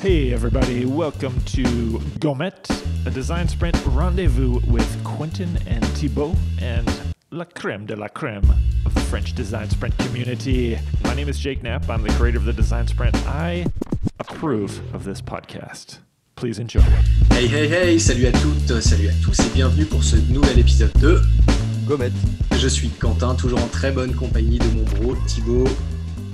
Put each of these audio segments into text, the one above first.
Hey, everybody, welcome to Gomet, a design sprint rendezvous with Quentin and Thibaut, and la creme de la creme of the French design sprint community. My name is Jake Knapp. I'm the creator of the design sprint. I approve of this podcast. Please enjoy. Hey hey hey, salut à toutes, salut à tous et bienvenue pour ce nouvel épisode de Gomet. Je suis Quentin, toujours en très bonne compagnie de mon bro Thibaut.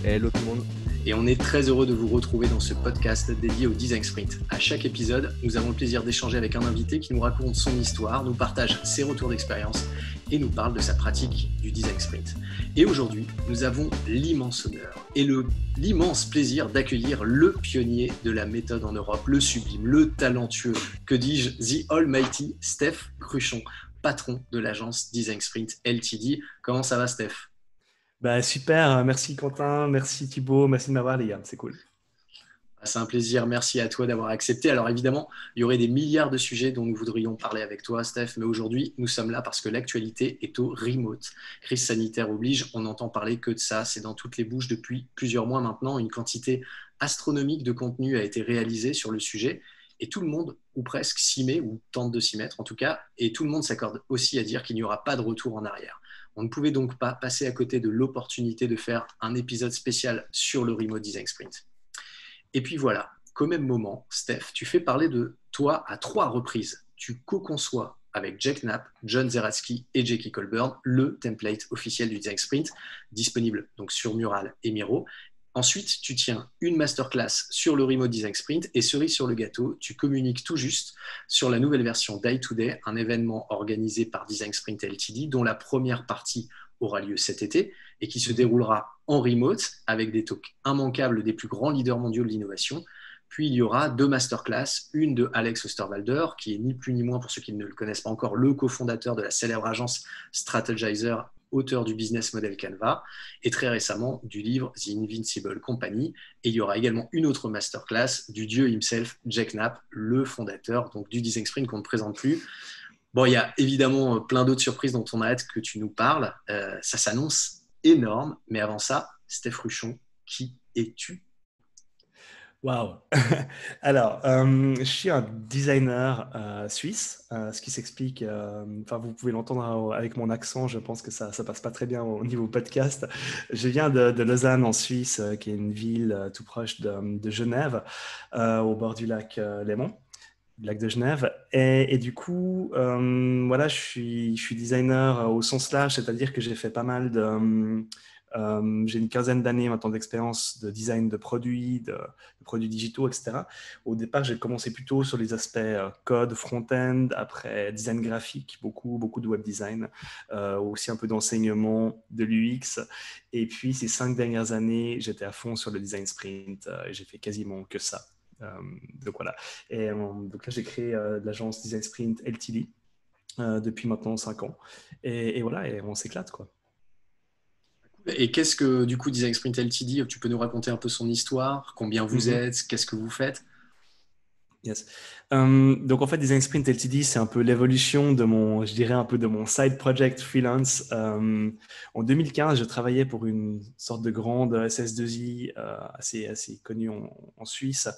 Hello tout le monde. Et on est très heureux de vous retrouver dans ce podcast dédié au design sprint. À chaque épisode, nous avons le plaisir d'échanger avec un invité qui nous raconte son histoire, nous partage ses retours d'expérience et nous parle de sa pratique du design sprint. Et aujourd'hui, nous avons l'immense honneur et l'immense plaisir d'accueillir le pionnier de la méthode en Europe, le sublime, le talentueux, que dis-je, The Almighty, Steph Cruchon, patron de l'agence Design Sprint LTD. Comment ça va, Steph? Bah super, merci Quentin, merci Thibaut, merci de m'avoir les gars, c'est cool. C'est un plaisir. Merci à toi d'avoir accepté. Alors évidemment, il y aurait des milliards de sujets dont nous voudrions parler avec toi, Steph, mais aujourd'hui, nous sommes là parce que l'actualité est au remote. Crise sanitaire oblige, on n'entend parler que de ça. C'est dans toutes les bouches depuis plusieurs mois maintenant. Une quantité astronomique de contenu a été réalisée sur le sujet et tout le monde, ou presque, s'y met ou tente de s'y mettre en tout cas, et tout le monde s'accorde aussi à dire qu'il n'y aura pas de retour en arrière. On ne pouvait donc pas passer à côté de l'opportunité de faire un épisode spécial sur le Remote Design Sprint. Et puis voilà, qu'au même moment, Steph, tu fais parler de toi à trois reprises. Tu co-conçois avec Jack Knapp, John Zeratsky et Jackie Colburn le template officiel du Design Sprint, disponible donc sur Mural et Miro. Ensuite, tu tiens une masterclass sur le Remote Design Sprint et cerise sur le gâteau, tu communiques tout juste sur la nouvelle version Day to Day, un événement organisé par Design Sprint LTD dont la première partie aura lieu cet été et qui se déroulera en remote avec des talks immanquables des plus grands leaders mondiaux de l'innovation. Puis il y aura deux masterclass, une de Alex Osterwalder, qui est ni plus ni moins, pour ceux qui ne le connaissent pas encore, le cofondateur de la célèbre agence Strategizer, auteur du business model Canva, et très récemment du livre The Invincible Company. Et il y aura également une autre masterclass du dieu himself, Jack Knapp, le fondateur donc, du Design Sprint qu'on ne présente plus. Bon, il y a évidemment plein d'autres surprises dont on a hâte que tu nous parles. Euh, ça s'annonce énorme, mais avant ça, Steph Ruchon, qui es-tu? Waouh. Alors, euh, je suis un designer euh, suisse, euh, ce qui s'explique, enfin vous pouvez l'entendre avec mon accent, je pense que ça ça passe pas très bien au niveau podcast. Je viens de, Lausanne en Suisse, qui est une ville tout proche de, Genève, au bord du lac Léman. lac de Genève. Et, du coup, voilà, je suis, designer au sens large, c'est-à-dire que j'ai fait pas mal de... euh, j'ai une quinzaine d'années maintenant d'expérience de design de produits, de, produits digitaux, etc. Au départ, j'ai commencé plutôt sur les aspects euh, code, front-end, après design graphique, beaucoup, beaucoup de web design, euh, aussi un peu d'enseignement, de l'UX. Et puis, ces cinq dernières années, j'étais à fond sur le design sprint et j'ai fait quasiment que ça. Donc voilà. Et donc là, j'ai créé l'agence Design Sprint LTD depuis maintenant 5 ans. Et, et voilà, et on s'éclate quoi. Et qu'est-ce que, du coup, Design Sprint LTD, tu peux nous raconter un peu son histoire Combien vous Mhm. êtes Qu'est-ce que vous faites? Yes. Euh, donc en fait, Design Sprint LTD, c'est un peu l'évolution de mon, je dirais un peu de mon side project freelance. Euh, en 2015, je travaillais pour une sorte de grande SS2I euh, assez, assez connue en, Suisse,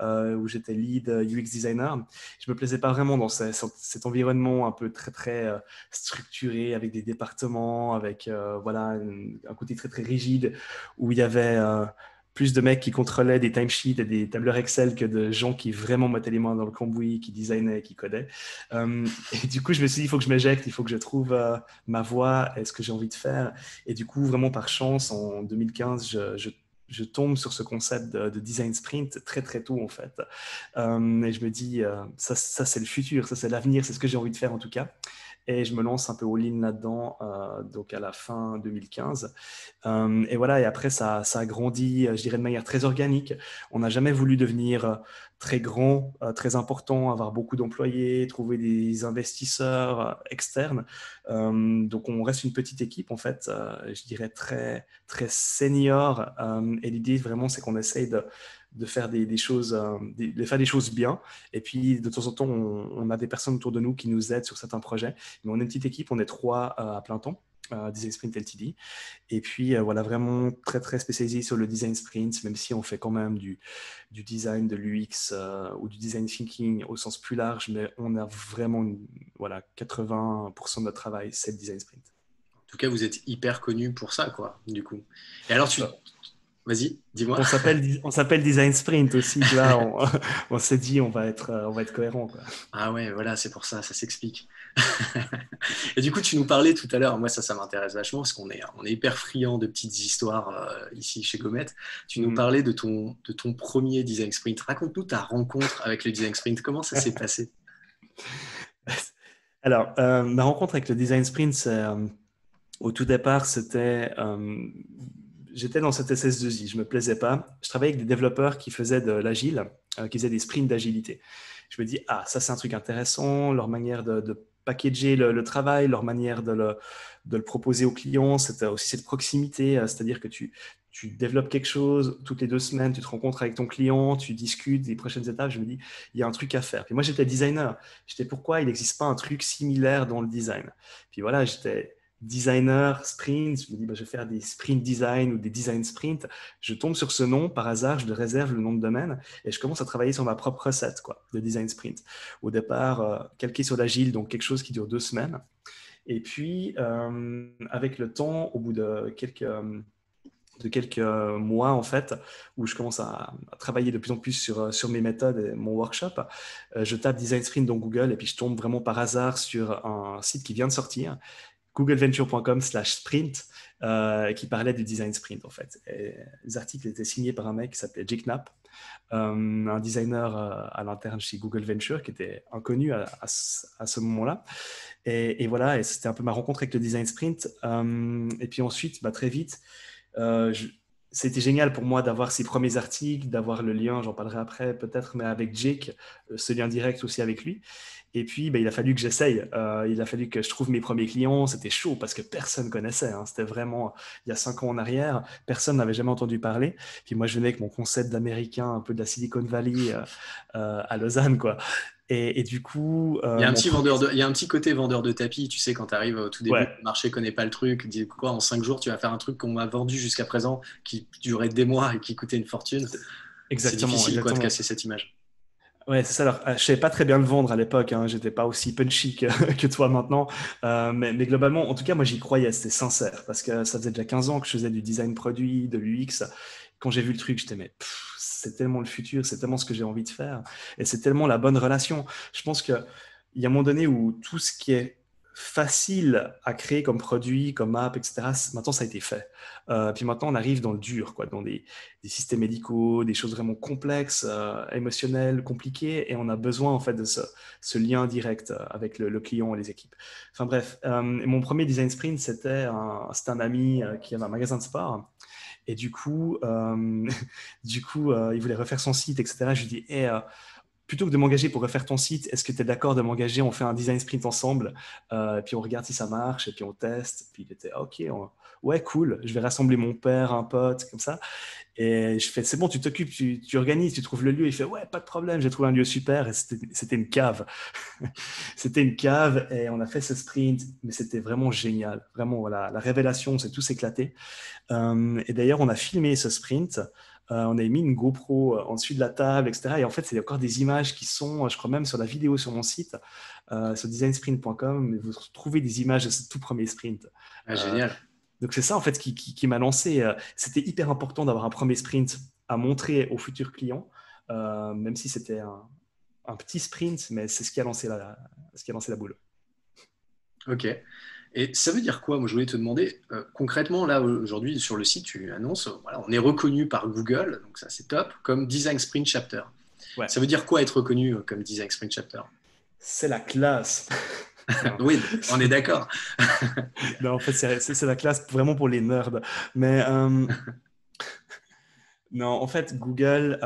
euh, où j'étais lead UX designer. Je me plaisais pas vraiment dans ce- cet environnement un peu très très euh, structuré avec des départements, avec voilà un, un côté très très rigide où il y avait plus de mecs qui contrôlaient des timesheets et des tableurs Excel que de gens qui vraiment mettaient les mains dans le cambouis, qui designaient, qui codaient. Euh, et du coup, je me suis dit, il faut que je m'éjecte, il faut que je trouve euh, ma voie et ce que j'ai envie de faire? Et du coup, vraiment par chance, en 2015, je, je tombe sur ce concept de, de, design sprint très très tôt en fait. Euh, et je me dis, ça, ça c'est le futur, ça c'est l'avenir, c'est ce que j'ai envie de faire en tout cas. Et je me lance un peu all-in là-dedans, euh, donc à la fin 2015. Euh, et voilà, et après, ça, ça a grandi, je dirais, de manière très organique. On n'a jamais voulu devenir très grand, euh, très important, avoir beaucoup d'employés, trouver des investisseurs euh, externes. Euh, donc, on reste une petite équipe, en fait, euh, je dirais très, très senior. Euh, et l'idée, vraiment, c'est qu'on essaye de de faire des, des choses, euh, des, de faire des choses bien. Et puis, de temps en temps, on, on, a des personnes autour de nous qui nous aident sur certains projets. Mais on est une petite équipe, on est trois euh, à plein temps. Design Sprint LTD. Et puis, voilà, vraiment très, très spécialisé sur le design sprint, même si on fait quand même du, du design, de l'UX ou du design thinking au sens plus large, mais on a vraiment, voilà, 80% de notre travail, c'est le design sprint. En tout cas, vous êtes hyper connu pour ça, quoi, du coup. Et alors, tu, Vas-y, dis-moi. On s'appelle, Design Sprint aussi. Là, on, s'est dit, on va être, on va être cohérent. Ah ouais, voilà, c'est pour ça, ça s'explique. et du coup, tu nous parlais tout à l'heure, moi ça, ça m'intéresse vachement parce qu'on est, on est hyper friand de petites histoires euh, ici chez Gomet. Tu nous mm. parlais de ton, de ton premier Design Sprint. Raconte-nous ta rencontre avec le Design Sprint. Comment ça s'est passé? Alors, euh, ma rencontre avec le Design Sprint, euh, au tout départ, c'était j'étais dans cette SS2I, je me plaisais pas. Je travaillais avec des développeurs qui faisaient de l'agile, euh, qui faisaient des sprints d'agilité. Je me dis, ah, ça c'est un truc intéressant, leur manière de, packager le, travail, leur manière de le, de proposer aux clients, c'était aussi cette proximité, euh, c'est-à-dire que tu, tu développes quelque chose, toutes les deux semaines, tu te rencontres avec ton client, tu discutes des prochaines étapes, je me dis, il y a un truc à faire. Puis moi, j'étais designer. J'étais, pourquoi il n'existe pas un truc similaire dans le design? Puis voilà, j'étais designer sprint, je me dis bah, je vais faire des sprint design ou des design sprint, je tombe sur ce nom par hasard, je le réserve le nom de domaine et je commence à travailler sur ma propre recette quoi, de design sprint. Au départ, euh, calqué sur l'agile, donc quelque chose qui dure deux semaines. Et puis, euh, avec le temps, au bout de quelques, de quelques mois, en fait, où je commence à, travailler de plus en plus sur, sur mes méthodes et mon workshop, euh, je tape design sprint dans Google et puis je tombe vraiment par hasard sur un site qui vient de sortir googleventure.com slash sprint euh, qui parlait du design sprint en fait. les articles étaient signés par un mec qui s'appelait Jake Knapp, euh, un designer euh, à l'interne chez Google Venture qui était inconnu à, ce moment-là. Et, voilà, et c'était un peu ma rencontre avec le design sprint. et puis ensuite, bah, très vite, c'était génial pour moi d'avoir ces premiers articles, d'avoir le lien, j'en parlerai après peut-être, mais avec Jake, ce lien direct aussi avec lui. Et puis, ben, il a fallu que j'essaye. Euh, il a fallu que je trouve mes premiers clients. C'était chaud parce que personne connaissait. Hein. C'était vraiment il y a cinq ans en arrière. Personne n'avait jamais entendu parler. Puis moi, je venais avec mon concept d'américain, un peu de la Silicon Valley euh, euh, à Lausanne, quoi. Et, du coup, il y a un petit vendeur de, il y a un petit côté vendeur de tapis. Tu sais, quand tu arrives au tout début, le marché connaît pas le truc. Dis quoi, en cinq jours, tu vas faire un truc qu'on m'a vendu jusqu'à présent, qui durait des mois et qui coûtait une fortune. Exactement. C'est difficile Quoi, de casser cette image. Ouais, c'est ça. Alors, euh, je savais pas très bien le vendre à l'époque. Hein. J'étais pas aussi punchy que, toi maintenant. Euh, mais, globalement, en tout cas, moi, j'y croyais. C'était sincère parce que ça faisait déjà 15 ans que je faisais du design produit, de l'UX. Quand j'ai vu le truc, j'étais mais c'est tellement le futur, c'est tellement ce que j'ai envie de faire et c'est tellement la bonne relation. Je pense qu'il y a un moment donné où tout ce qui est facile à créer comme produit, comme app, etc. Maintenant, ça a été fait. Euh, puis maintenant, on arrive dans le dur, quoi, dans des, systèmes médicaux, des choses vraiment complexes, euh, émotionnelles, compliquées, et on a besoin en fait de ce, lien direct euh, avec le, client et les équipes. Enfin bref, mon premier design sprint, c'était un, un ami qui avait un magasin de sport. Et du coup, du coup il voulait refaire son site, etc. Je lui dis, hey, plutôt que de m'engager pour refaire ton site, est-ce que tu es d'accord de m'engager On fait un design sprint ensemble, euh, puis on regarde si ça marche, et puis on teste. Puis il était OK, ouais, cool, je vais rassembler mon père, un pote, comme ça. Et je fais c'est bon, tu t'occupes, tu, organises, tu trouves le lieu. Il fait ouais, pas de problème, j'ai trouvé un lieu super. Et c'était une cave. c'était une cave, et on a fait ce sprint, mais c'était vraiment génial. Vraiment, voilà, la révélation, c'est tout s'éclater. Euh, et d'ailleurs, on a filmé ce sprint. Euh, on a mis une GoPro euh, en dessus de la table, etc. Et en fait, c'est encore des images qui sont, euh, je crois même sur la vidéo sur mon site, sur designsprint.com, vous trouvez des images de ce tout premier sprint. Ah, génial. donc c'est ça en fait qui, m'a lancé. C'était hyper important d'avoir un premier sprint à montrer aux futurs clients, même si c'était un, petit sprint, mais c'est ce qui a lancé la, ce qui a lancé la boule. Ok. Et ça veut dire quoi? Moi, je voulais te demander, euh, concrètement, là, aujourd'hui, sur le site, tu annonces, voilà, on est reconnu par Google, donc ça, c'est top, comme Design Sprint Chapter. Ça veut dire quoi être reconnu euh, comme Design Sprint Chapter? C'est la classe. oui, on est d'accord. non, en fait, c'est la classe vraiment pour les nerds. Mais euh, non, en fait, Google,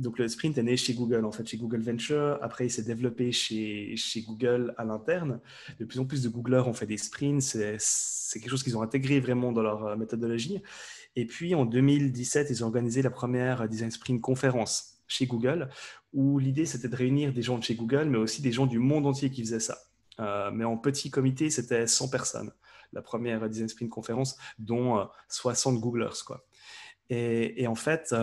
donc le sprint est né chez Google, en fait, chez Google Venture. Après, il s'est développé chez, chez Google à l'interne. De plus en plus de Googlers ont fait des sprints. C'est quelque chose qu'ils ont intégré vraiment dans leur euh, méthodologie. Et puis, en 2017, ils ont organisé la première Design Sprint conférence chez Google, où l'idée, c'était de réunir des gens de chez Google, mais aussi des gens du monde entier qui faisaient ça. mais en petit comité, c'était 100 personnes. La première Design Sprint conférence, dont 60 Googlers. Quoi. Et, en fait,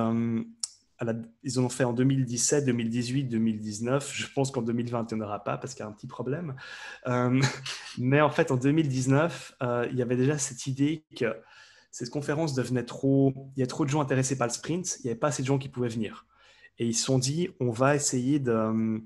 ils en ont fait en 2017, 2018, 2019. Je pense qu'en 2020, il n'y en pas parce qu'il y a un petit problème. mais en fait, en 2019, il y avait déjà cette idée que cette conférence devenait trop. Il y a trop de gens intéressés par le sprint, il n'y avait pas assez de gens qui pouvaient venir. Et ils se sont dit, on va essayer de,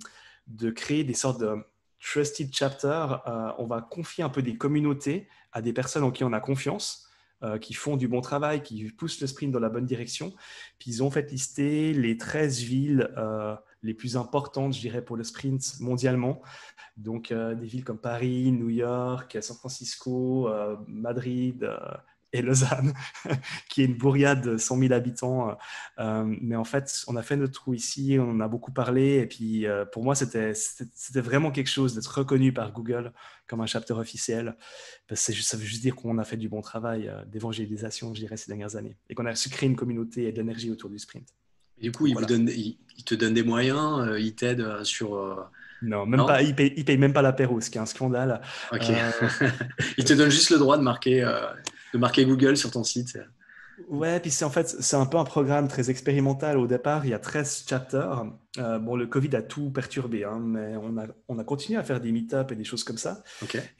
de créer des sortes de trusted chapters. Euh, on va confier un peu des communautés à des personnes en qui on a confiance, euh, qui font du bon travail, qui poussent le sprint dans la bonne direction. Puis ils ont fait lister les 13 villes euh, les plus importantes, je dirais, pour le sprint mondialement. Donc des villes comme Paris, New York, San Francisco, Madrid, et Lausanne, qui est une bourriade de 100 000 habitants. Euh, mais en fait, on a fait notre trou ici, on en a beaucoup parlé. Et puis, euh, pour moi, c'était vraiment quelque chose d'être reconnu par Google comme un chapter officiel. Parce que ça veut juste dire qu'on a fait du bon travail euh, d'évangélisation, je dirais, ces dernières années. Et qu'on a su créer une communauté et de l'énergie autour du sprint. du coup, il, vous donne, il, te donne des moyens, il t'aide sur... Non, même pas, il paye, paye même pas l'apéro, ce qui est un scandale. Il te donne juste le droit de marquer de marquer Google sur ton site. Ouais, puis c'est en fait c'est un peu un programme très expérimental au départ. Il y a 13 chapters. Euh, bon, le Covid a tout perturbé, hein, mais on a, on a continué à faire des meet-ups et des choses comme ça.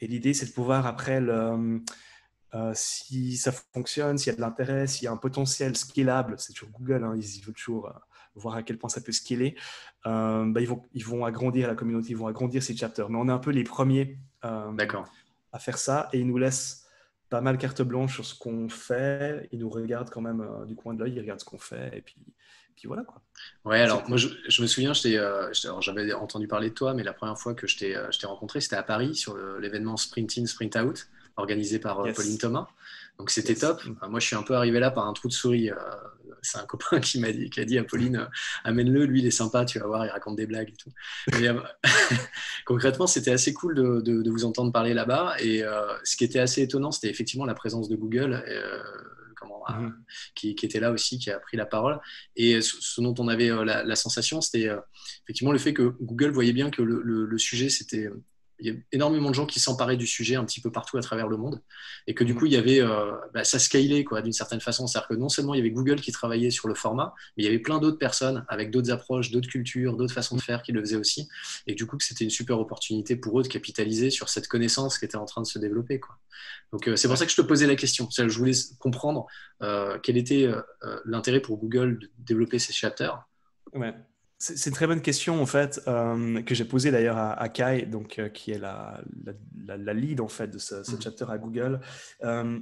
Et l'idée, c'est de pouvoir après le, euh, si ça fonctionne, s'il y a de l'intérêt, s'il y a un potentiel scalable, c'est toujours Google, hein, ils, veulent toujours euh, voir à quel point ça peut scaler. bah, ils, vont, ils vont agrandir la communauté, ils vont agrandir ces chapters. Mais on est un peu les premiers à faire ça et ils nous laissent pas mal carte blanche sur ce qu'on fait. Ils nous regardent quand même euh, du coin de l'œil, ils regardent ce qu'on fait. Et puis, puis voilà. Quoi. Ouais, alors moi, je, me souviens, euh, j'avais entendu parler de toi, mais la première fois que je t'ai euh, rencontré, c'était à Paris sur l'événement Sprint In, Sprint Out, organisé par Pauline Thomas. Donc c'était top. moi, je suis un peu arrivé là par un trou de souris c'est un copain qui m'a dit, qui a dit à Pauline, euh, amène-le, lui il est sympa, tu vas voir, il raconte des blagues et tout. Euh, concrètement, c'était assez cool de, vous entendre parler là-bas. Et euh, ce qui était assez étonnant, c'était effectivement la présence de Google. Mhm. qui, était là aussi, qui a pris la parole. Et ce, dont on avait la, sensation, c'était effectivement le fait que Google voyait bien que le sujet, c'était il y a énormément de gens qui s'emparaient du sujet un petit peu partout à travers le monde et que du mm. coup il y avait euh, bah, ça scalait quoi d'une certaine façon. C'est à dire que non seulement il y avait Google qui travaillait sur le format mais il y avait plein d'autres personnes avec d'autres approches d'autres cultures d'autres façons de faire qui le faisaient aussi. Et du coup que c'était une super opportunité pour eux de capitaliser sur cette connaissance qui était en train de se développer quoi. Donc euh, c'est pour ça que je te posais la question. Je voulais comprendre euh, quel était l'intérêt pour Google de développer ces chapters. Ouais. C'est une très bonne question en fait euh, que j'ai posée d'ailleurs à, Kai, donc euh, qui est la, la, lead en fait de ce, mm. chapter à Google. Euh,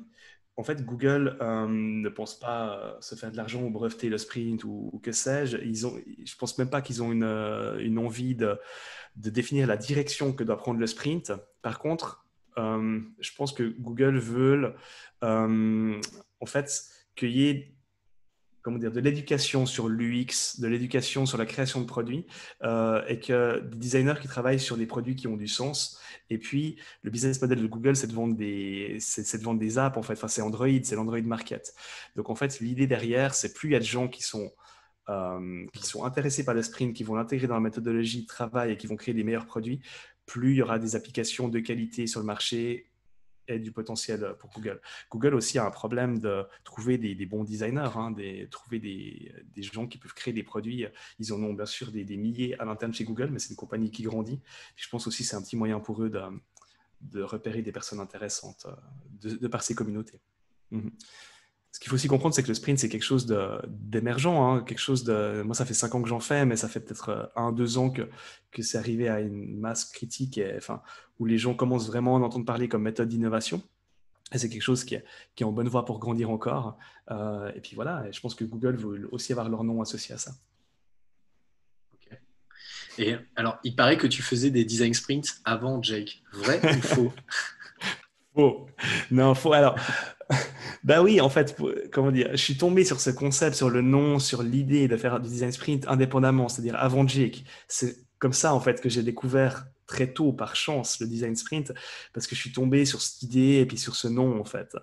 en fait, Google ne pense pas se faire de l'argent ou breveter le sprint ou, que sais-je. Ils ont, je pense même pas qu'ils ont une, une envie de, de, définir la direction que doit prendre le sprint. Par contre, je pense que Google veut en fait qu'il y ait comment dire, de l'éducation sur l'UX, de l'éducation sur la création de produits, euh, et que des designers qui travaillent sur des produits qui ont du sens. Et puis, le business model de Google, c'est de vendre des, c'est, des apps, en fait. Enfin, c'est Android, c'est l'Android Market. Donc, en fait, l'idée derrière, c'est plus il y a de gens qui sont, euh, qui sont intéressés par le sprint, qui vont l'intégrer dans la méthodologie de travail et qui vont créer des meilleurs produits, plus il y aura des applications de qualité sur le marché du potentiel pour Google. Google aussi a un problème de trouver des, bons designers, hein, des, trouver des, gens qui peuvent créer des produits. Ils en ont bien sûr des, milliers à l'interne chez Google, mais c'est une compagnie qui grandit. je pense aussi que c'est un petit moyen pour eux de, repérer des personnes intéressantes euh, de, par ces communautés. Mhm ce qu'il faut aussi comprendre, c'est que le sprint, c'est quelque chose d'émergent, hein, quelque chose de. Moi, ça fait cinq ans que j'en fais, mais ça fait peut-être euh, un, deux ans que, que c'est arrivé à une masse critique, et, enfin, où les gens commencent vraiment à en entendre parler comme méthode d'innovation. Et c'est quelque chose qui est, qui est, en bonne voie pour grandir encore. Euh, et puis voilà, et je pense que Google veut aussi avoir leur nom associé à ça. Et alors, il paraît que tu faisais des design sprints avant Jake. Vrai ou faux? Faux. Non, faux. Alors, bah oui, en fait, comment dire, je suis tombé sur ce concept, sur le nom, sur l'idée de faire du design sprint indépendamment, c'est-à-dire avant Jake. C'est comme ça, en fait, que j'ai découvert très tôt par chance le design sprint parce que je suis tombé sur cette idée et puis sur ce nom en fait.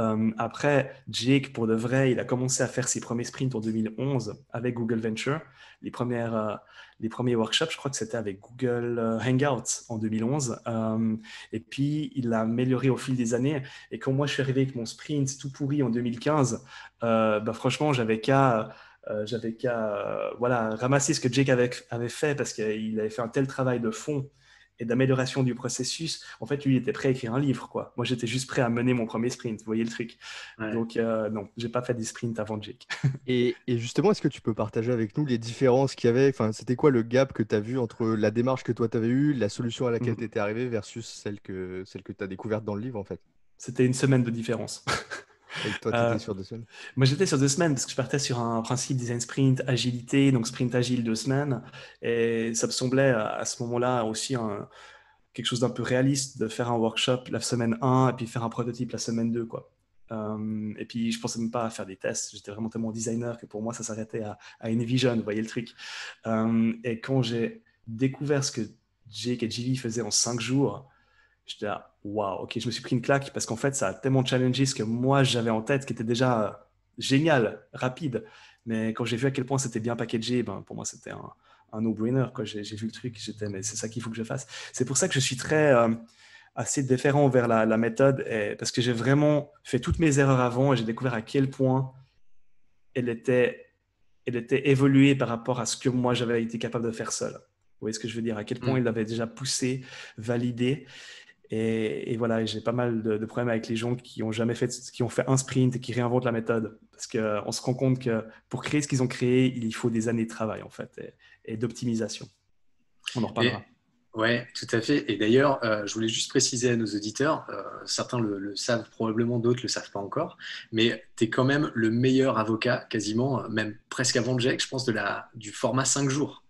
Euh, après, Jake, pour de vrai, il a commencé à faire ses premiers sprints en 2011 avec Google Venture. Les, premières, euh, les premiers workshops, je crois que c'était avec Google euh, Hangouts en 2011. et puis, il l'a amélioré au fil des années. Et quand moi, je suis arrivé avec mon sprint tout pourri en 2015, bah, franchement, j'avais qu'à j'avais qu'à voilà, ramasser ce que Jake avait fait parce qu'il avait fait un tel travail de fond et d'amélioration du processus. En fait, lui, il était prêt à écrire un livre. Quoi. Moi, j'étais juste prêt à mener mon premier sprint. Vous voyez le truc Donc, euh, non, j'ai pas fait des sprints avant Jake. et, et, justement, est-ce que tu peux partager avec nous les différences qu'il y avait? Enfin, C'était quoi le gap que tu as vu entre la démarche que toi, tu avais eue, la solution à laquelle mmh. tu étais arrivé versus celle que, celle que tu as découverte dans le livre, en fait? C'était une semaine de différence. Et toi, tu étais euh, sur deux semaines Moi, j'étais sur deux semaines parce que je partais sur un principe design sprint, agilité, donc sprint agile deux semaines. Et ça me semblait à ce moment-là aussi un, quelque chose d'un peu réaliste de faire un workshop la semaine 1 et puis faire un prototype la semaine 2. Quoi. Euh, et puis, je pensais même pas à faire des tests. J'étais vraiment tellement designer que pour moi, ça s'arrêtait à, à une vision. Vous voyez le truc. Euh, et quand j'ai découvert ce que Jake et Jilly faisaient en cinq jours, J'étais là, waouh, ok, je me suis pris une claque parce qu'en fait, ça a tellement challengé ce que moi j'avais en tête qui était déjà euh, génial, rapide. Mais quand j'ai vu à quel point c'était bien packagé, ben, pour moi, c'était un, un no-brainer. J'ai vu le truc, j'étais, mais c'est ça qu'il faut que je fasse. C'est pour ça que je suis très euh, assez différent vers la, la méthode et, parce que j'ai vraiment fait toutes mes erreurs avant et j'ai découvert à quel point elle était, elle était évoluée par rapport à ce que moi j'avais été capable de faire seul. Vous voyez ce que je veux dire? À quel point mm. il l'avait déjà poussé, validé. Et, voilà, j'ai pas mal de, problèmes avec les gens qui ont jamais fait, qui ont fait un sprint et qui réinventent la méthode. Parce qu'on se rend compte que pour créer ce qu'ils ont créé, il faut des années de travail, en fait, et, d'optimisation. On en reparlera. Oui, tout à fait. Et d'ailleurs, euh, je voulais juste préciser à nos auditeurs, euh, certains le, savent probablement, d'autres ne le savent pas encore, mais tu es quand même le meilleur avocat, quasiment, même presque avant le Jack, je pense, de la, du format 5 jours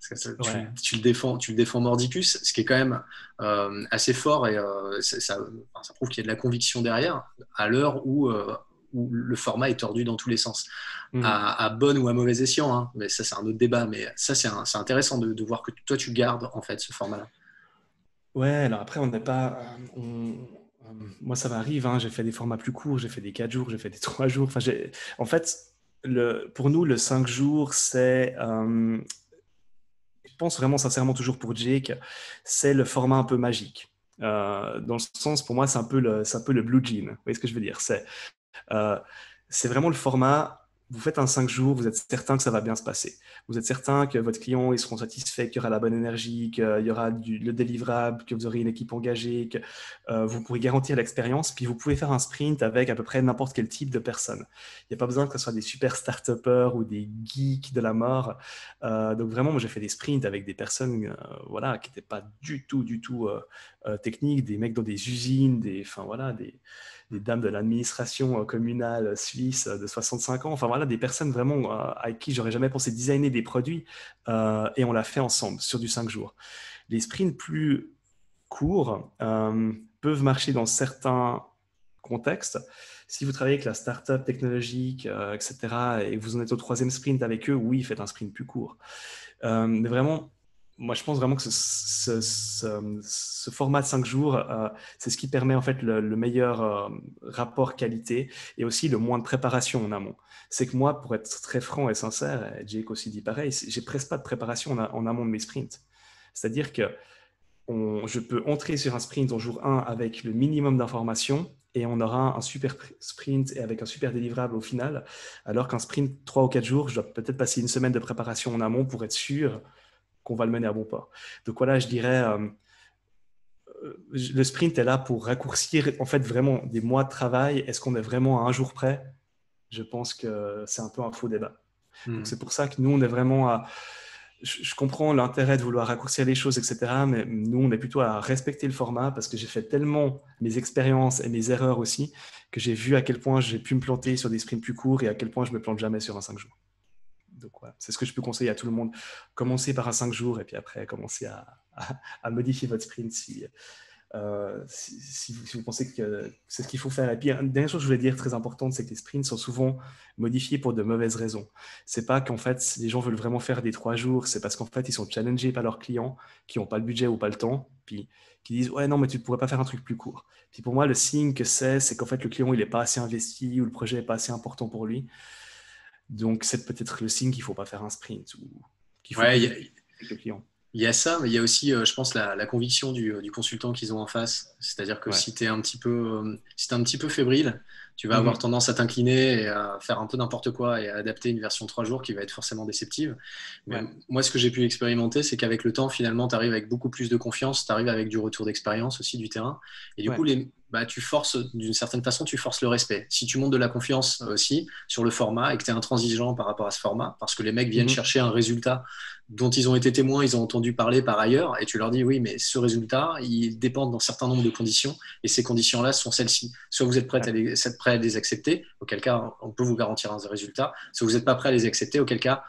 tu, le défends, tu le défends mordicus, ce qui est quand même euh, assez fort et euh, ça, ça, prouve qu'il y a de la conviction derrière à l'heure où, euh, où, le format est tordu dans tous les sens, mm. à, bonne ou à mauvais escient. Hein. mais ça, c'est un autre débat. Mais ça, c'est intéressant de, voir que toi, tu gardes en fait ce format-là. Ouais, alors après, on n'est pas. moi, ça m'arrive. Hein, j'ai fait des formats plus courts, j'ai fait des 4 jours, j'ai fait des 3 jours. Enfin, en fait, le, pour nous, le 5 jours, c'est pense vraiment sincèrement toujours pour Jake, c'est le format un peu magique. Euh, dans le sens, pour moi, c'est un, peu le, un peu le blue jean. Vous voyez ce que je veux dire? C'est euh, vraiment le format vous faites un 5 jours, vous êtes certain que ça va bien se passer. Vous êtes certain que votre client, ils seront satisfaits, qu'il y aura la bonne énergie, qu'il y aura le délivrable, que vous aurez une équipe engagée, que euh, vous pourrez garantir l'expérience. Puis vous pouvez faire un sprint avec à peu près n'importe quel type de personne. Il n'y a pas besoin que ce soit des super start ou des geeks de la mort. Euh, donc vraiment, moi, j'ai fait des sprints avec des personnes euh, voilà, qui n'étaient pas du tout, du tout techniques, des mecs dans des usines, des, enfin, voilà, des, des dames de l'administration euh, communale suisse de 65 ans, enfin voilà, des personnes vraiment euh, avec qui j'aurais jamais pensé designer des produits, euh, et on l'a fait ensemble sur du 5 jours. Les sprints plus courts peuvent marcher dans certains contextes. Si vous travaillez avec la startup technologique, etc., et vous en êtes au troisième sprint avec eux, oui, faites un sprint plus court. mais vraiment, moi, je pense vraiment que ce, format de 5 jours, euh, c'est ce qui permet en fait le, meilleur euh, rapport qualité et aussi le moins de préparation en amont. C'est que moi, pour être très franc et sincère, et Jake aussi dit pareil, j'ai presque pas de préparation en, amont de mes sprints. C'est-à-dire que je peux entrer sur un sprint en jour 1 avec le minimum d'informations et on aura un super sprint et avec un super délivrable au final, alors qu'un sprint 3 ou 4 jours, je dois peut-être passer une semaine de préparation en amont pour être sûr qu'on va le mener à bon port. Donc voilà, je dirais, euh, euh, le sprint est là pour raccourcir en fait vraiment des mois de travail. Est-ce qu'on est vraiment à un jour près? Je pense que c'est un peu un faux débat. Hmm. C'est pour ça que nous, on est vraiment à... Je, comprends l'intérêt de vouloir raccourcir les choses, etc. Mais nous, on est plutôt à respecter le format parce que j'ai fait tellement mes expériences et mes erreurs aussi que j'ai vu à quel point j'ai pu me planter sur des sprints plus courts et à quel point je me plante jamais sur un 5 jours. C'est ce que je peux conseiller à tout le monde. Commencez par un 5 jours et puis après, commencez à, modifier votre sprint si, euh, si, vous, pensez que c'est ce qu'il faut faire. Et puis, une dernière chose que je voulais dire très importante, c'est que les sprints sont souvent modifiés pour de mauvaises raisons. C'est pas qu'en fait, les gens veulent vraiment faire des trois jours, c'est parce qu'en fait, ils sont challengés par leurs clients qui n'ont pas le budget ou pas le temps, puis qui disent Ouais, non, mais tu ne pourrais pas faire un truc plus court. Puis pour moi, le signe que c'est, c'est qu'en fait, le client, il n'est pas assez investi ou le projet n'est pas assez important pour lui. Donc, c'est peut-être le signe qu'il ne faut pas faire un sprint ou qu'il faut avec le client. Il y a ça, mais il y a aussi, euh, je pense, la, conviction du, consultant qu'ils ont en face. C'est-à-dire que si tu es un petit peu, euh, si un petit peu fébrile, tu vas avoir mhm. tendance à t'incliner et à faire un peu n'importe quoi et à adapter une version 3 jours qui va être forcément déceptive. Moi, ce que j'ai pu expérimenter, c'est qu'avec le temps, finalement, tu arrives avec beaucoup plus de confiance, tu arrives avec du retour d'expérience aussi du terrain. Et du coup, les, bah, tu forces, d'une certaine façon, tu forces le respect. Si tu montes de la confiance euh, aussi sur le format et que tu es intransigeant par rapport à ce format, parce que les mecs viennent mhm. chercher un résultat dont ils ont été témoins, ils ont entendu parler par ailleurs, et tu leur dis oui, mais ce résultat, il dépend d'un certain nombre de conditions, et ces conditions-là sont celles-ci. Soit vous êtes prêt à les, à les accepter, auquel cas on peut vous garantir un résultat, soit vous n'êtes pas prêt à les accepter, auquel cas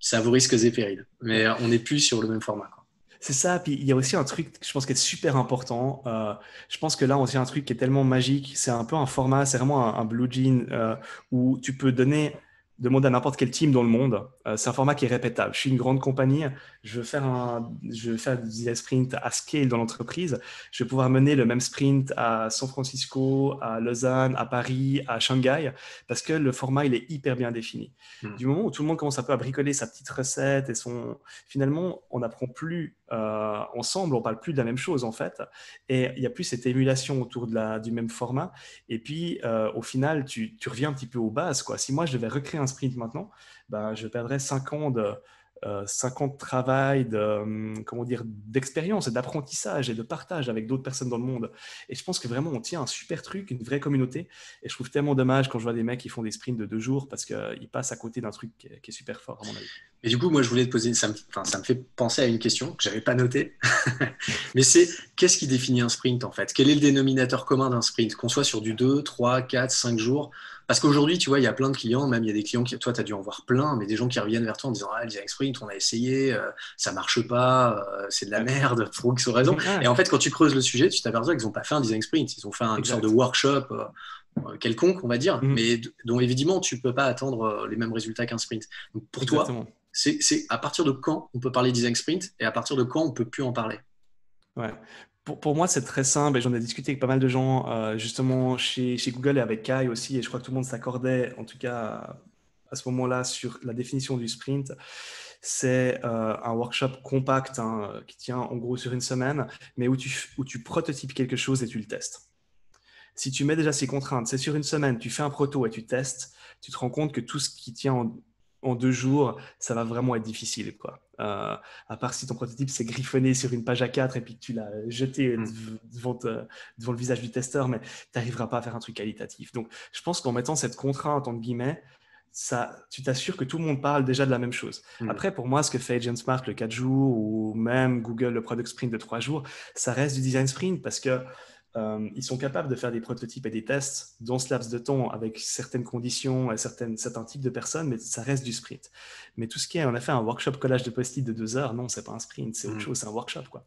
ça vous risque et périls. Mais on n'est plus sur le même format. C'est ça. Puis il y a aussi un truc, je pense, qui est super important. Euh, je pense que là, on tient un truc qui est tellement magique. C'est un peu un format, c'est vraiment un, blue jean euh, où tu peux donner demande à n'importe quel team dans le monde. Euh, c'est un format qui est répétable. Je suis une grande compagnie, je veux faire, un, je veux faire des sprint à scale dans l'entreprise. Je vais pouvoir mener le même sprint à San Francisco, à Lausanne, à Paris, à Shanghai, parce que le format, il est hyper bien défini. Hmm. Du moment où tout le monde commence un peu à bricoler sa petite recette et son... Finalement, on n'apprend plus euh, ensemble, on parle plus de la même chose en fait. Et il n'y a plus cette émulation autour de la, du même format. Et puis, euh, au final, tu, tu, reviens un petit peu aux bases. Quoi. Si moi, je devais recréer un sprint maintenant, bah, je perdrais 5 ans de, euh, ans de travail, de, hum, comment dire, d'expérience et d'apprentissage et de partage avec d'autres personnes dans le monde. Et je pense que vraiment, on tient un super truc, une vraie communauté. Et je trouve tellement dommage quand je vois des mecs qui font des sprints de deux jours parce qu'ils passent à côté d'un truc qui est, super fort, à mon avis. Et du coup, moi, je voulais te poser, ça me, ça me fait penser à une question que j'avais pas notée. Mais c'est qu'est-ce qui définit un sprint en fait? Quel est le dénominateur commun d'un sprint? Qu'on soit sur du 2, 3, 4, 5 jours? Parce qu'aujourd'hui, tu vois, il y a plein de clients, même il y a des clients qui, toi, tu as dû en voir plein, mais des gens qui reviennent vers toi en disant Ah, design sprint, on a essayé, ça euh, ça marche pas, euh, c'est de la merde, pour X raison. Et en fait, quand tu creuses le sujet, tu t'aperçois qu'ils n'ont pas fait un design sprint, ils ont fait une sorte de workshop euh, quelconque, on va dire, mm. mais dont évidemment, tu ne peux pas attendre les mêmes résultats qu'un sprint. Donc pour toi, c'est à partir de quand on peut parler design sprint et à partir de quand on ne peut plus en parler? Ouais pour, moi, c'est très simple et j'en ai discuté avec pas mal de gens, euh, justement chez, Google et avec Kai aussi, et je crois que tout le monde s'accordait, en tout cas à ce moment-là, sur la définition du sprint. C'est euh, un workshop compact hein, qui tient en gros sur une semaine, mais où tu, où tu prototypes quelque chose et tu le testes. Si tu mets déjà ces contraintes, c'est sur une semaine, tu fais un proto et tu testes, tu te rends compte que tout ce qui tient en, en deux jours, ça va vraiment être difficile. Quoi. Euh, à part si ton prototype s'est griffonné sur une page A4 et puis que tu l'as jeté mm. devant, devant, le visage du testeur, mais tu n'arriveras pas à faire un truc qualitatif. Donc, je pense qu'en mettant cette contrainte, entre guillemets, ça, tu t'assures que tout le monde parle déjà de la même chose. Mm. Après, pour moi, ce que fait Agent Smart le 4 jours ou même Google le Product Sprint de 3 jours, ça reste du design sprint parce que euh, ils sont capables de faire des prototypes et des tests dans ce laps de temps avec certaines conditions et certaines, certains types de personnes, mais ça reste du sprint. Mais tout ce qui est, on a fait un workshop collage de post-it de deux heures, non, c'est pas un sprint, c'est autre mm. chose, c'est un workshop. Quoi.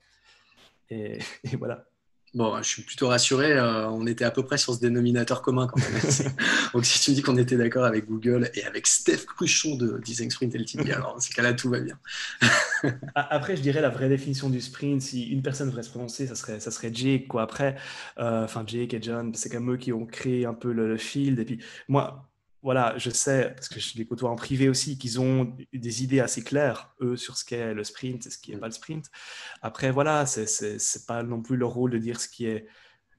et voilà. Bon, je suis plutôt rassuré. Euh, on était à peu près sur ce dénominateur commun quand même. Donc, si tu dis qu'on était d'accord avec Google et avec Steph Cruchon de Design Sprint LTD, alors dans ce cas-là, tout va bien. Après, je dirais la vraie définition du sprint, si une personne devrait se prononcer, ça serait, ça serait Jake. Quoi. Après, euh, enfin, Jake et John, c'est comme eux qui ont créé un peu le, le field. Et puis, moi, voilà, je sais, parce que je les côtoie en privé aussi, qu'ils ont des idées assez claires, eux, sur ce qu'est le sprint et ce qui n'est pas le sprint. Après, voilà, ce n'est pas non plus leur rôle de dire ce qui est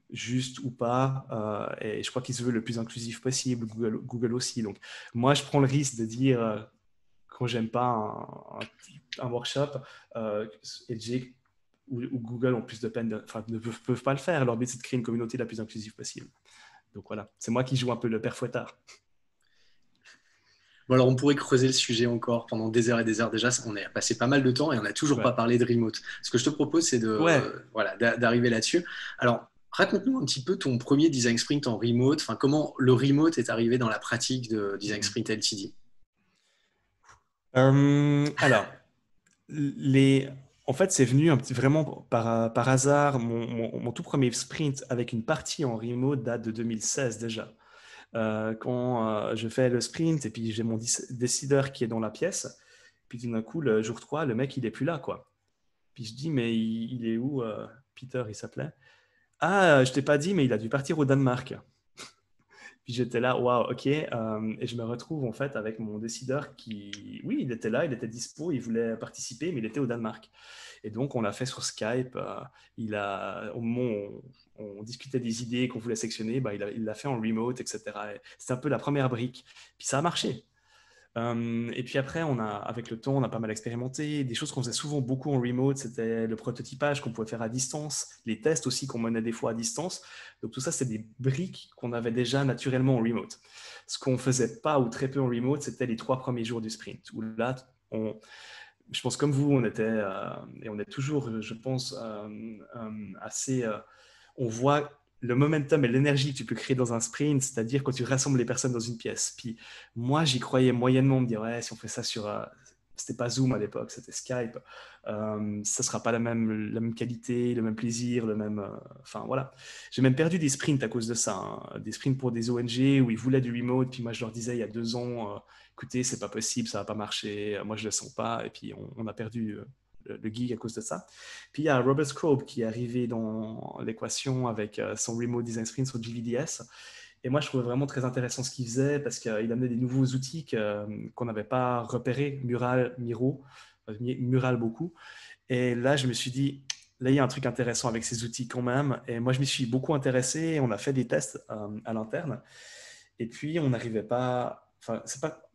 juste ou pas. Euh, et je crois qu'ils se veulent le plus inclusif possible, Google, aussi. Donc, moi, je prends le risque de dire, euh, quand j'aime pas un, workshop, euh, ou, Google ont plus de peine, enfin, ne peuvent, peuvent, pas le faire. Leur but, c'est de créer une communauté la plus inclusive possible. Donc voilà, c'est moi qui joue un peu le père fouettard. Bon, alors on pourrait creuser le sujet encore pendant des heures et des heures déjà. On a passé pas mal de temps et on n'a toujours pas parlé de remote. Ce que je te propose, c'est de voilà d'arriver là-dessus. Alors, raconte-nous un petit peu ton premier design sprint en remote. Enfin, comment le remote est arrivé dans la pratique de design sprint LTD euh, Alors, les en fait, c'est venu un petit, vraiment par, par hasard. Mon, tout premier sprint avec une partie en remote date de 2016 déjà. Euh, quand euh, je fais le sprint et puis j'ai mon décideur qui est dans la pièce, puis d'un coup, le jour 3, le mec, il est plus là, quoi. Puis je dis, mais il, est où euh, Peter, il s'appelait? Ah, je t'ai pas dit, mais il a dû partir au Danemark. Puis j'étais là, waouh, ok. Et je me retrouve en fait avec mon décideur qui, oui, il était là, il était dispo, il voulait participer, mais il était au Danemark. Et donc on l'a fait sur Skype. Euh, il a, au moment où on, discutait des idées qu'on voulait sectionner, bah, il l'a fait en remote, etc. C'était un peu la première brique. Puis ça a marché. Euh, et puis après, on a, avec le temps, on a pas mal expérimenté. Des choses qu'on faisait souvent beaucoup en remote, c'était le prototypage qu'on pouvait faire à distance, les tests aussi qu'on menait des fois à distance. Donc tout ça, c'est des briques qu'on avait déjà naturellement en remote. Ce qu'on faisait pas ou très peu en remote, c'était les trois premiers jours du sprint, où là, on, je pense comme vous, on était, euh, et on est toujours, je pense, euh, assez... on voit le momentum et l'énergie que tu peux créer dans un sprint, c'est-à-dire quand tu rassembles les personnes dans une pièce. Puis moi, j'y croyais moyennement, me dire, ouais, si on fait ça sur... Euh, c'était pas Zoom à l'époque, c'était Skype. Euh, ça sera pas la même, qualité, le même plaisir, le même... Euh, enfin, voilà. J'ai même perdu des sprints à cause de ça. Hein. Des sprints pour des ONG où ils voulaient du remote. Puis moi, je leur disais il y a deux ans, écoutez, c'est pas possible, ça va pas marcher. Moi, je le sens pas. Et puis, on a perdu le, geek à cause de ça. Puis il y a Robert Scrobe qui est arrivé dans l'équation avec euh, son Remote Design Sprint sur GVDS. Et moi, je trouvais vraiment très intéressant ce qu'il faisait parce qu'il amenait des nouveaux outils qu'on n'avait pas repérés, Mural, Miro, euh, Mural beaucoup. Et là, je me suis dit, là, il y a un truc intéressant avec ces outils quand même. Et moi, je m'y suis beaucoup intéressé. On a fait des tests euh, à l'interne. Et puis, on n'arrivait pas. Enfin, c'est pas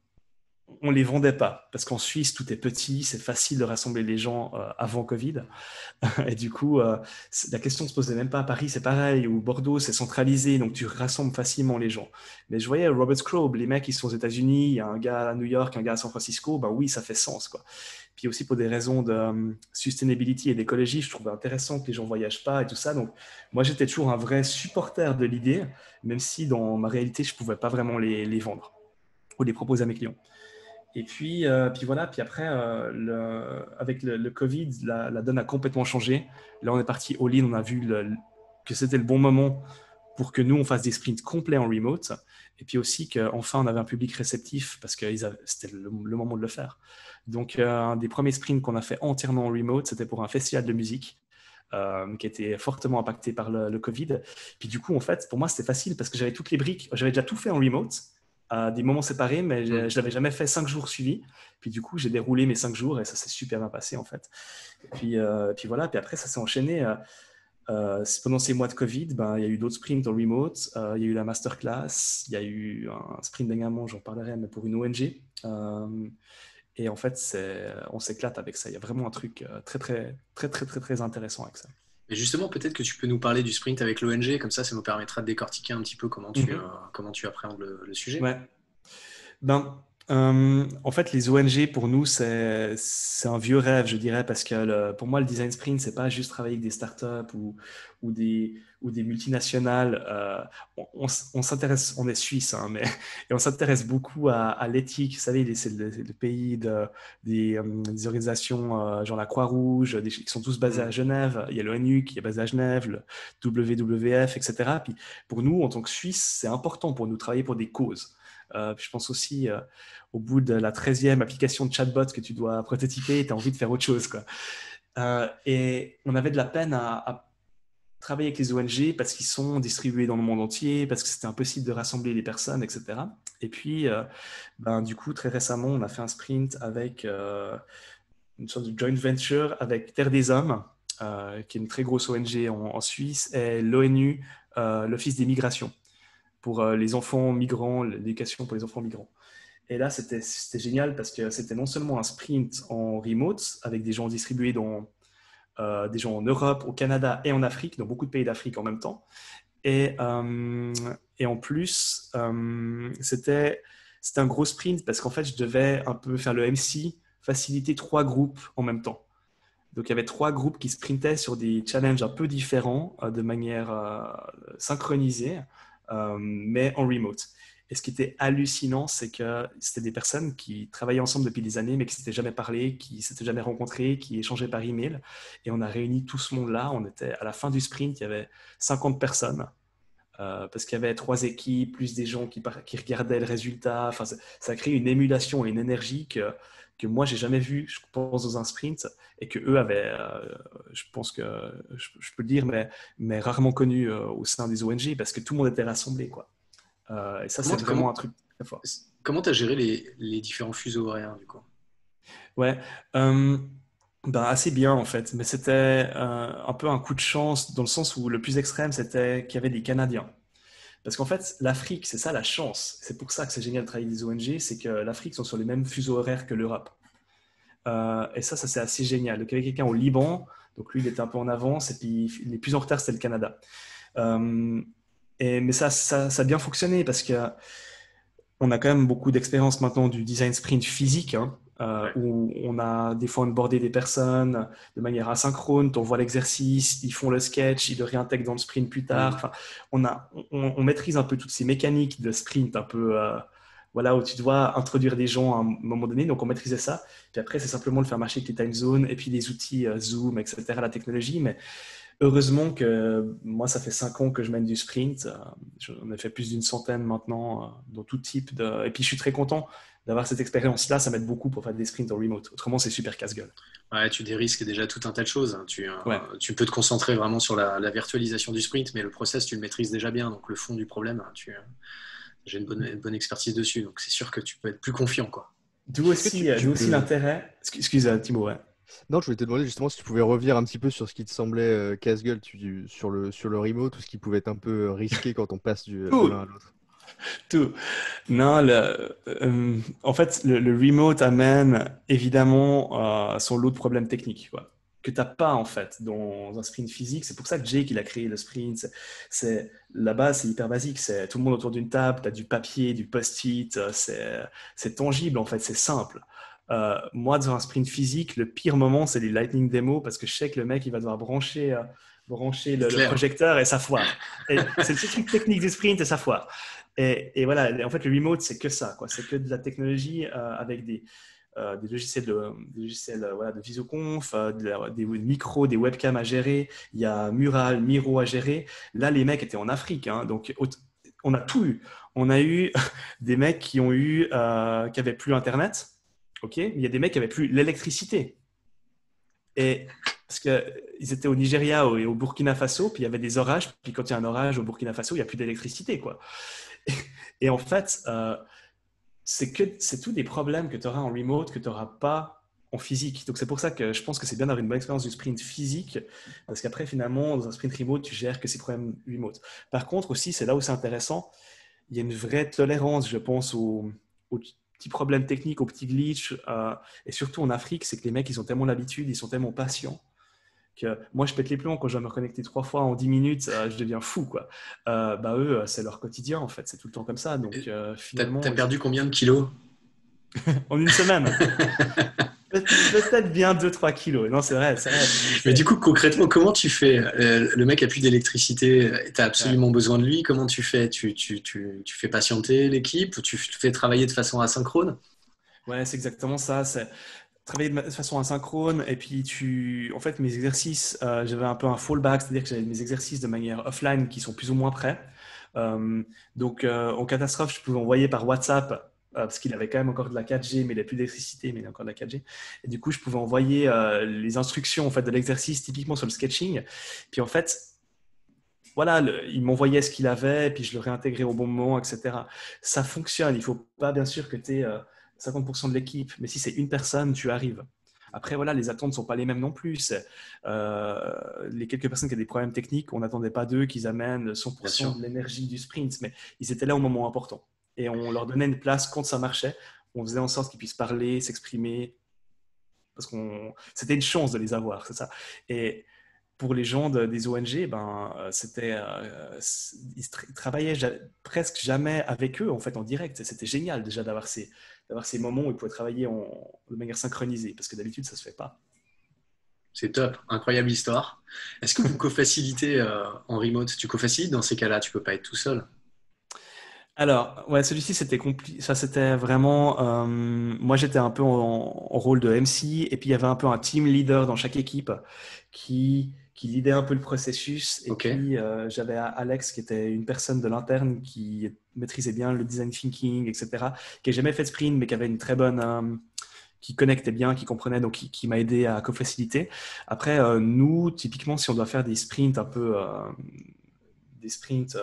on les vendait pas parce qu'en Suisse tout est petit, c'est facile de rassembler les gens euh, avant Covid et du coup euh, la question se posait même pas à Paris, c'est pareil ou Bordeaux c'est centralisé donc tu rassembles facilement les gens. Mais je voyais Robert Scrobe, les mecs qui sont aux États-Unis, il y a un gars à New York, un gars à San Francisco, bah oui ça fait sens quoi. Puis aussi pour des raisons de euh, sustainability et d'écologie, je trouvais intéressant que les gens voyagent pas et tout ça. Donc moi j'étais toujours un vrai supporter de l'idée, même si dans ma réalité je pouvais pas vraiment les, les vendre ou les proposer à mes clients. Et puis, euh, puis voilà, puis après, euh, avec le, Covid, la, donne a complètement changé. Là, on est parti au in on a vu que c'était le bon moment pour que nous, on fasse des sprints complets en remote. Et puis aussi qu'enfin, on avait un public réceptif parce que c'était le, moment de le faire. Donc, euh, un des premiers sprints qu'on a fait entièrement en remote, c'était pour un festival de musique. qui était fortement impacté par le, le, Covid. Puis du coup, en fait, pour moi, c'était facile parce que j'avais toutes les briques, j'avais déjà tout fait en remote à des moments séparés, mais je mm. jamais fait cinq jours suivis. Puis du coup, j'ai déroulé mes cinq jours et ça s'est super bien passé en fait. Et puis, euh, puis voilà, puis après, ça s'est enchaîné. Euh, euh, pendant ces mois de Covid, ben, il y a eu d'autres sprints en remote, il y a eu la masterclass, il y a eu un sprint d'également, j'en parlerai, mais pour une ONG. et en fait, on s'éclate avec ça. Il y a vraiment un truc très, très, très, très, très, très intéressant avec ça. Et justement, peut-être que tu peux nous parler du sprint avec l'ONG, comme ça, ça nous permettra de décortiquer un petit peu comment tu, mhm. euh, comment tu appréhendes le, sujet. Ouais. Ben, euh, en fait, les ONG, pour nous, c'est un vieux rêve, je dirais, parce que pour moi, le design sprint, c'est pas juste travailler avec des startups ou, ou, des, ou des multinationales. Euh, on, s'intéresse, on est suisse, hein, mais et on s'intéresse beaucoup à, l'éthique. Vous savez, c'est le, pays de, des, euh, organisations genre la Croix-Rouge, qui sont tous basés à Genève. Il y a l'ONU qui est basé à Genève, le WWF, etc. Puis pour nous, en tant que Suisse, c'est important pour nous travailler pour des causes. Euh, je pense aussi euh, au bout de la 13e application de chatbot que tu dois prototyper, tu as envie de faire autre chose. Quoi. Euh, et on avait de la peine à, travailler avec les ONG parce qu'ils sont distribués dans le monde entier, parce que c'était impossible de rassembler les personnes, etc. Et puis, ben, du coup, très récemment, on a fait un sprint avec une sorte de joint venture avec Terre des Hommes, qui est une très grosse ONG en, en Suisse, et l'ONU, l'Office des migrations pour euh, les enfants migrants, l'éducation pour les enfants migrants. Et là, c'était génial parce que c'était non seulement un sprint en remote avec des gens distribués dans euh, des gens en Europe, au Canada et en Afrique, dans beaucoup de pays d'Afrique en même temps. Et, euh, et en plus, c'était un gros sprint parce qu'en fait, je devais un peu faire le MC, faciliter trois groupes en même temps. Donc, il y avait trois groupes qui sprintaient sur des challenges un peu différents de manière synchronisée. Euh, mais en remote. Et ce qui était hallucinant, c'est que c'était des personnes qui travaillaient ensemble depuis des années, mais qui s'étaient jamais parlé, qui s'étaient jamais rencontrées, qui échangeaient par email. Et on a réuni tout ce monde-là. On était à la fin du sprint, il y avait 50 personnes. Euh, parce qu'il y avait trois équipes, plus des gens qui, regardaient le résultat. Enfin, ça, ça, a créé une émulation et une énergie que, que moi, j'ai jamais vu, je pense, dans un sprint, et que eux avaient, euh, je pense que je, peux le dire, mais, mais rarement connu euh, au sein des ONG, parce que tout le monde était rassemblé. Quoi. Euh, et ça, c'est vraiment un truc très fort. Comment tu as géré les, les, différents fuseaux horaires, du coup? Ouais. Ben, assez bien en fait, mais c'était un peu un coup de chance dans le sens où le plus extrême c'était qu'il y avait des Canadiens. Parce qu'en fait, l'Afrique, c'est ça la chance. C'est pour ça que c'est génial de travailler des ONG, c'est que l'Afrique sont sur les mêmes fuseaux horaires que l'Europe. Euh, et ça, ça c'est assez génial. Donc, il y avait quelqu'un au Liban, donc lui, il était un peu en avance, et puis les plus en retard, c'était le Canada. Euh, et, mais ça, ça, a bien fonctionné parce que on a quand même beaucoup d'expérience maintenant du design sprint physique. Hein. Euh, où on a des fois onboardé des personnes de manière asynchrone, on voit l'exercice, ils font le sketch, ils le réintègrent dans le sprint plus tard. Enfin, on, a, on, maîtrise un peu toutes ces mécaniques de sprint, un peu, euh, voilà, où tu dois introduire des gens à un moment donné, donc on maîtrisait ça. Puis après, c'est simplement le faire marcher avec les time zones et puis les outils euh, Zoom, etc., la technologie. Mais heureusement que moi, ça fait cinq ans que je mène du sprint. J'en ai fait plus d'une centaine maintenant, dans tout type de. Et puis, je suis très content d'avoir cette expérience-là, ça m'aide beaucoup pour faire des sprints en remote. Autrement, c'est super casse-gueule. Ouais, tu dérisques déjà tout un tas de choses. Tu, euh, tu peux te concentrer vraiment sur la, virtualisation du sprint, mais le process, tu le maîtrises déjà bien. Donc, le fond du problème, hein, tu, euh, j'ai une bonne, bonne, expertise dessus. Donc, c'est sûr que tu peux être plus confiant. Quoi. D'où aussi, euh, aussi l'intérêt? Excuse, Timo, ouais. Non, je voulais te demander justement si tu pouvais revenir un petit peu sur ce qui te semblait casse-gueule sur, le, sur le remote, tout ce qui pouvait être un peu risqué quand on passe du, de l'un à l'autre. Tout. Non, le, euh, en fait, le, remote amène évidemment euh, son lot de problèmes techniques quoi, que tu n'as pas en fait dans un sprint physique. C'est pour ça que Jake il a créé le sprint. C'est la base, c'est hyper basique. C'est tout le monde autour d'une table, tu as du papier, du post-it. Euh, c'est tangible en fait, c'est simple. Moi, dans un sprint physique, le pire moment, c'est les lightning demos parce que je sais que le mec il va devoir brancher brancher le, projecteur et ça foire. C'est le truc technique du sprint et ça foire. Et, voilà, en fait, le remote, c'est que ça. C'est que de la technologie euh, avec des, euh, des logiciels de, des logiciels, euh, voilà, de visioconf, des micros, des webcams à gérer. Il y a Mural, Miro à gérer. Là, les mecs étaient en Afrique. Hein, donc, on a tout eu. On a eu des mecs qui ont eu, qui n'avaient plus Internet. OK Il y a des mecs qui n'avaient plus l'électricité. Et parce qu'ils étaient au Nigeria et au Burkina Faso, puis il y avait des orages, puis quand il y a un orage au Burkina Faso, il n'y a plus d'électricité. quoi. Et, en fait, euh, c'est c'est tous des problèmes que tu auras en remote que tu n'auras pas en physique. Donc c'est pour ça que je pense que c'est bien d'avoir une bonne expérience du sprint physique, parce qu'après finalement dans un sprint remote tu gères que ces problèmes remote. Par contre aussi c'est là où c'est intéressant, il y a une vraie tolérance, je pense, aux, petits problèmes techniques, aux petits glitches, euh, et surtout en Afrique, c'est que les mecs ils ont tellement l'habitude, ils sont tellement patients moi je pète les plombs quand je dois me reconnecter trois fois en dix minutes, euh, je deviens fou quoi. Euh, bah eux, c'est leur quotidien en fait, c'est tout le temps comme ça. Donc finalement, t'as perdu combien de kilos? En une semaine Peut-être bien 2-3 kilos. Non, c'est vrai, vrai, Mais du coup, concrètement, comment tu fais Le mec a plus d'électricité, tu as absolument besoin de lui. Comment tu fais? Tu, tu, tu, tu, fais patienter l'équipe Tu fais travailler de façon asynchrone? Ouais, c'est exactement ça. C'est travailler de façon asynchrone et puis tu en fait mes exercices euh, j'avais un peu un fallback c'est-à-dire que j'avais mes exercices de manière offline qui sont plus ou moins prêts euh, donc euh, en catastrophe je pouvais envoyer par WhatsApp parce qu'il avait quand même encore de la 4G mais il n'a plus d'électricité mais il a encore de la 4G et du coup je pouvais envoyer les instructions en fait de l'exercice typiquement sur le sketching puis en fait voilà, il m'envoyait ce qu'il avait, puis je le réintégrais au bon moment, etc. Ça fonctionne. Il ne faut pas, bien sûr, que tu aies 50% de l'équipe, mais si c'est une personne, tu arrives. Après, voilà, les attentes ne sont pas les mêmes non plus. Euh, les quelques personnes qui ont des problèmes techniques, on n'attendait pas d'eux qu'ils amènent 100% de l'énergie du sprint, mais ils étaient là au moment important. Et on leur donnait une place quand ça marchait. On faisait en sorte qu'ils puissent parler, s'exprimer, parce qu'on c'était une chance de les avoir, c'est ça. Et pour les gens des ONG, ben, euh, c'était, euh, ils travaillaient presque jamais avec eux en fait en direct. C'était génial déjà d'avoir ces, d'avoir ces moments où ils pouvaient travailler de manière synchronisée, parce que d'habitude ça se fait pas. C'est top, incroyable histoire. Est-ce que vous co-facilitez euh, en remote? Tu co-facilites dans ces cas-là Tu peux pas être tout seul Alors, ouais, celui-ci, c'était compli- ça, c'était vraiment. euh, moi, j'étais un peu en, en rôle de MC, et puis il y avait un peu un team leader dans chaque équipe qui, qui lidait un peu le processus. Et puis, euh, j'avais Alex, qui était une personne de l'interne qui maîtrisait bien le design thinking, etc., qui n'a jamais fait de sprint, mais qui avait une très bonne. euh, qui connectait bien, qui comprenait, donc qui, qui m'a aidé à co-faciliter. Après, euh, nous, typiquement, si on doit faire des sprints un peu. des sprints.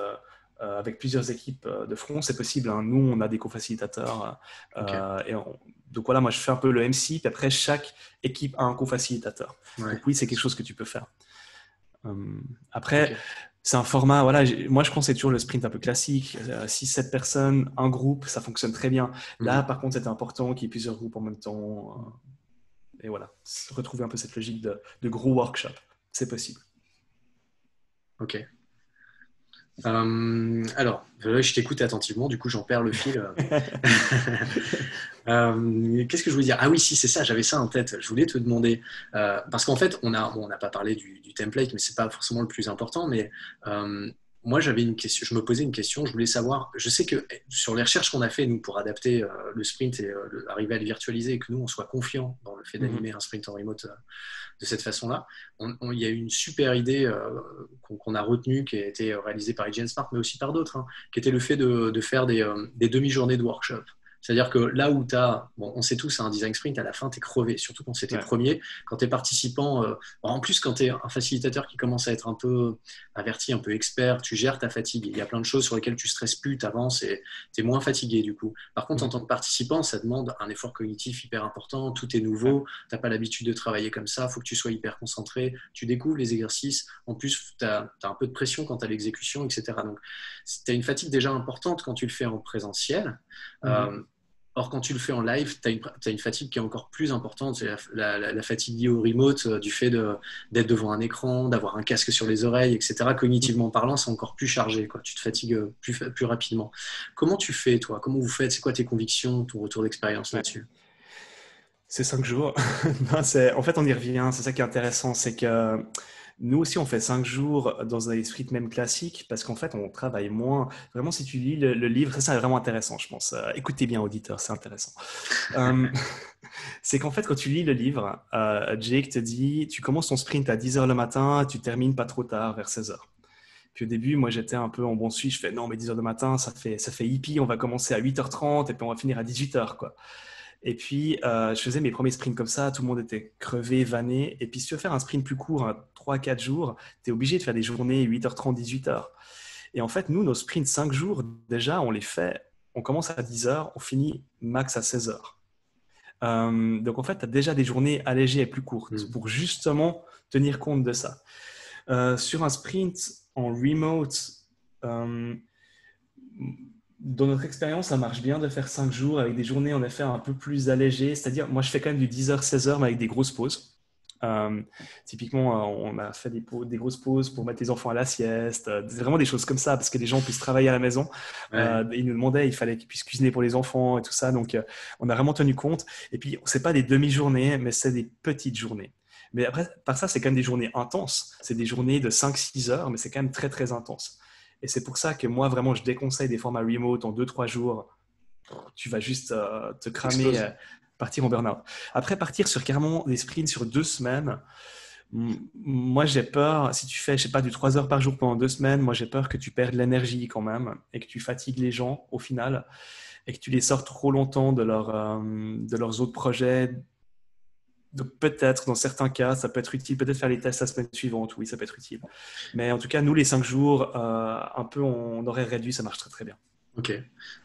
Euh, avec plusieurs équipes euh, de front, c'est possible. hein. Nous, on a des co-facilitateurs. euh, et on- donc voilà, moi, je fais un peu le MC, puis après, chaque équipe a un co-facilitateur. Ouais. Donc oui, c'est quelque chose que tu peux faire. Après, c'est un format, voilà, moi, je conseille toujours le sprint un peu classique. 6-7 personnes, un groupe, ça fonctionne très bien. Là, Mhm. par contre, c'est important qu'il y ait plusieurs groupes en même temps. et voilà, retrouver un peu cette logique de, de gros workshop. C'est possible. Ok. Euh, alors, là, je t'écoute attentivement, du coup, j'en perds le fil. Euh, Qu'est-ce que je voulais dire? Ah oui, si, c'est ça, j'avais ça en tête. Je voulais te demander, euh, parce qu'en fait, on a, bon, on n'a pas parlé du, du template, mais c'est pas forcément le plus important. Mais euh, moi, j'avais une question, je me posais une question, je voulais savoir. Je sais que eh, sur les recherches qu'on a fait, nous, pour adapter euh, le sprint et euh, le- arriver à le virtualiser, et que nous, on soit confiant dans le fait d'animer un sprint en remote euh, de cette façon-là, on- on- il y a eu une super idée qu'on a retenue, qui a été réalisée par IGN Smart, mais aussi par d'autres, hein, qui était le fait de, de faire des, des demi-journées de workshop. C'est-à-dire que là où tu as, bon, on sait tous, un design sprint, à la fin, tu es crevé, surtout quand c'était Ouais. premier, quand tu es participant, euh, bon, en plus quand tu es un facilitateur qui commence à être un peu averti, un peu expert, tu gères ta fatigue. Il y a plein de choses sur lesquelles tu stresses plus, tu avances et tu es moins fatigué du coup. Par contre, en Mhm. tant que participant, ça demande un effort cognitif hyper important, tout est nouveau, tu n'as pas l'habitude de travailler comme ça, il faut que tu sois hyper concentré, tu découvres les exercices, en plus tu as, un peu de pression quant à l'exécution, etc. Donc tu as une fatigue déjà importante quand tu le fais en présentiel. Mhm. Euh, Or, quand tu le fais en live, tu as, une fatigue qui est encore plus importante. C'est la, la- la- la fatigue liée au remote, euh, du fait de- d'être devant un écran, d'avoir un casque sur les oreilles, etc. Cognitivement parlant, c'est encore plus chargé. Quoi. Tu te fatigues euh, plus, plus rapidement. Comment tu fais, toi? Comment vous faites? C'est quoi tes convictions, ton retour d'expérience Ouais. là-dessus? C'est cinq jours. Non, en fait, on y revient. C'est ça qui est intéressant. C'est que nous aussi, on fait cinq jours dans un esprit même classique parce qu'en fait, on travaille moins. Vraiment, si tu lis le, le livre, ça, c'est vraiment intéressant, je pense. Euh, écoutez bien, auditeur, c'est intéressant. Euh, c'est qu'en fait, quand tu lis le livre, euh, Jake te dit tu commences ton sprint à 10 h le matin, tu termines pas trop tard, vers 16 h. Puis au début, moi, j'étais un peu en bon suivi. Je fais non, mais 10 h le matin, ça fait, ça fait hippie. On va commencer à 8h30 et puis on va finir à 18h, quoi. Et puis, euh, je faisais mes premiers sprints comme ça, tout le monde était crevé, vanné. Et puis, si tu veux faire un sprint plus court, 3-4 jours, tu es obligé de faire des journées 8h30, 18h. Et en fait, nous, nos sprints 5 jours, déjà, on les fait, on commence à 10h, on finit max à 16h. Euh, donc, en fait, tu as déjà des journées allégées et plus courtes Mm. pour justement tenir compte de ça. Euh, sur un sprint en remote, dans notre expérience, ça marche bien de faire 5 jours avec des journées en effet un peu plus allégées. C'est-à-dire, moi, je fais quand même du 10h, 16h, mais avec des grosses pauses. Euh, typiquement, euh, on a fait des, grosses pauses pour mettre les enfants à la sieste, euh, vraiment des choses comme ça, parce que les gens puissent travailler à la maison. Ouais. Euh, ils nous demandaient, il fallait qu'ils puissent cuisiner pour les enfants et tout ça. Donc, euh, on a vraiment tenu compte. Et puis, c'est pas des demi-journées, mais c'est des petites journées. Mais après, par ça, c'est quand même des journées intenses. C'est des journées de 5-6 heures, mais c'est quand même très, très intense. Et c'est pour ça que moi, vraiment, je déconseille des formats remote en 2-3 jours. Tu vas juste euh, te cramer, euh, partir en burn-out. Après, partir sur carrément des sprints sur deux semaines, moi, j'ai peur, si tu fais, je sais pas, du 3 heures par jour pendant deux semaines, moi, j'ai peur que tu perdes l'énergie quand même et que tu fatigues les gens au final et que tu les sors trop longtemps de, leur, euh, de leurs autres projets. Donc peut-être, dans certains cas, ça peut être utile. Peut-être faire les tests la semaine suivante, oui, ça peut être utile. Mais en tout cas, nous, les cinq jours, euh, un peu en horaire réduit, ça marche très très bien. Ok.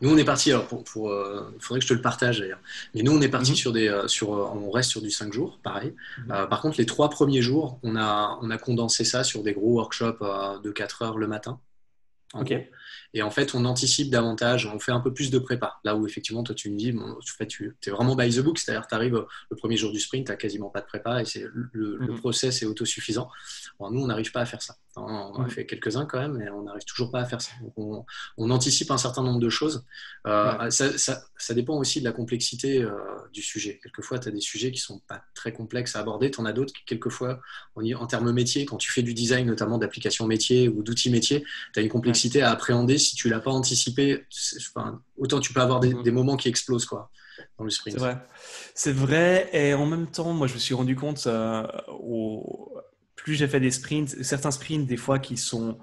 Nous, on est parti. Alors, pour, pour, euh, faudrait que je te le partage d'ailleurs. Mais nous, on est parti Mhm. sur des, euh, sur, on reste sur du 5 jours, pareil. Mhm. Par contre, les trois premiers jours, on a, on a condensé ça sur des gros workshops de 4 heures le matin. En Ok. gros. Et en fait, on anticipe davantage, on fait un peu plus de prépa. Là où effectivement, toi, tu me dis, bon, tu, fais- tu es vraiment by the book, c'est-à-dire tu arrives le premier jour du sprint, tu n'as quasiment pas de prépa et c'est le, le Mhm. process est autosuffisant. Bon, nous, on n'arrive pas à faire ça. On en a Mhm. fait quelques-uns quand même, mais on n'arrive toujours pas à faire ça. Donc, on, on anticipe un certain nombre de choses. Euh, ça, ça- ça dépend aussi de la complexité euh, du sujet. Quelquefois, tu as des sujets qui sont pas très complexes à aborder. Tu en as d'autres qui, quelquefois, en, en termes métier, quand tu fais du design, notamment d'applications métiers ou d'outils métiers, tu as une complexité à appréhender si tu l'as pas anticipé. Enfin, autant tu peux avoir des, mm-hmm. moments qui explosent quoi, dans le sprint. C'est vrai. C'est vrai. Et en même temps, moi, je me suis rendu compte, euh, au... plus j'ai fait des sprints, certains sprints, des fois, qui sont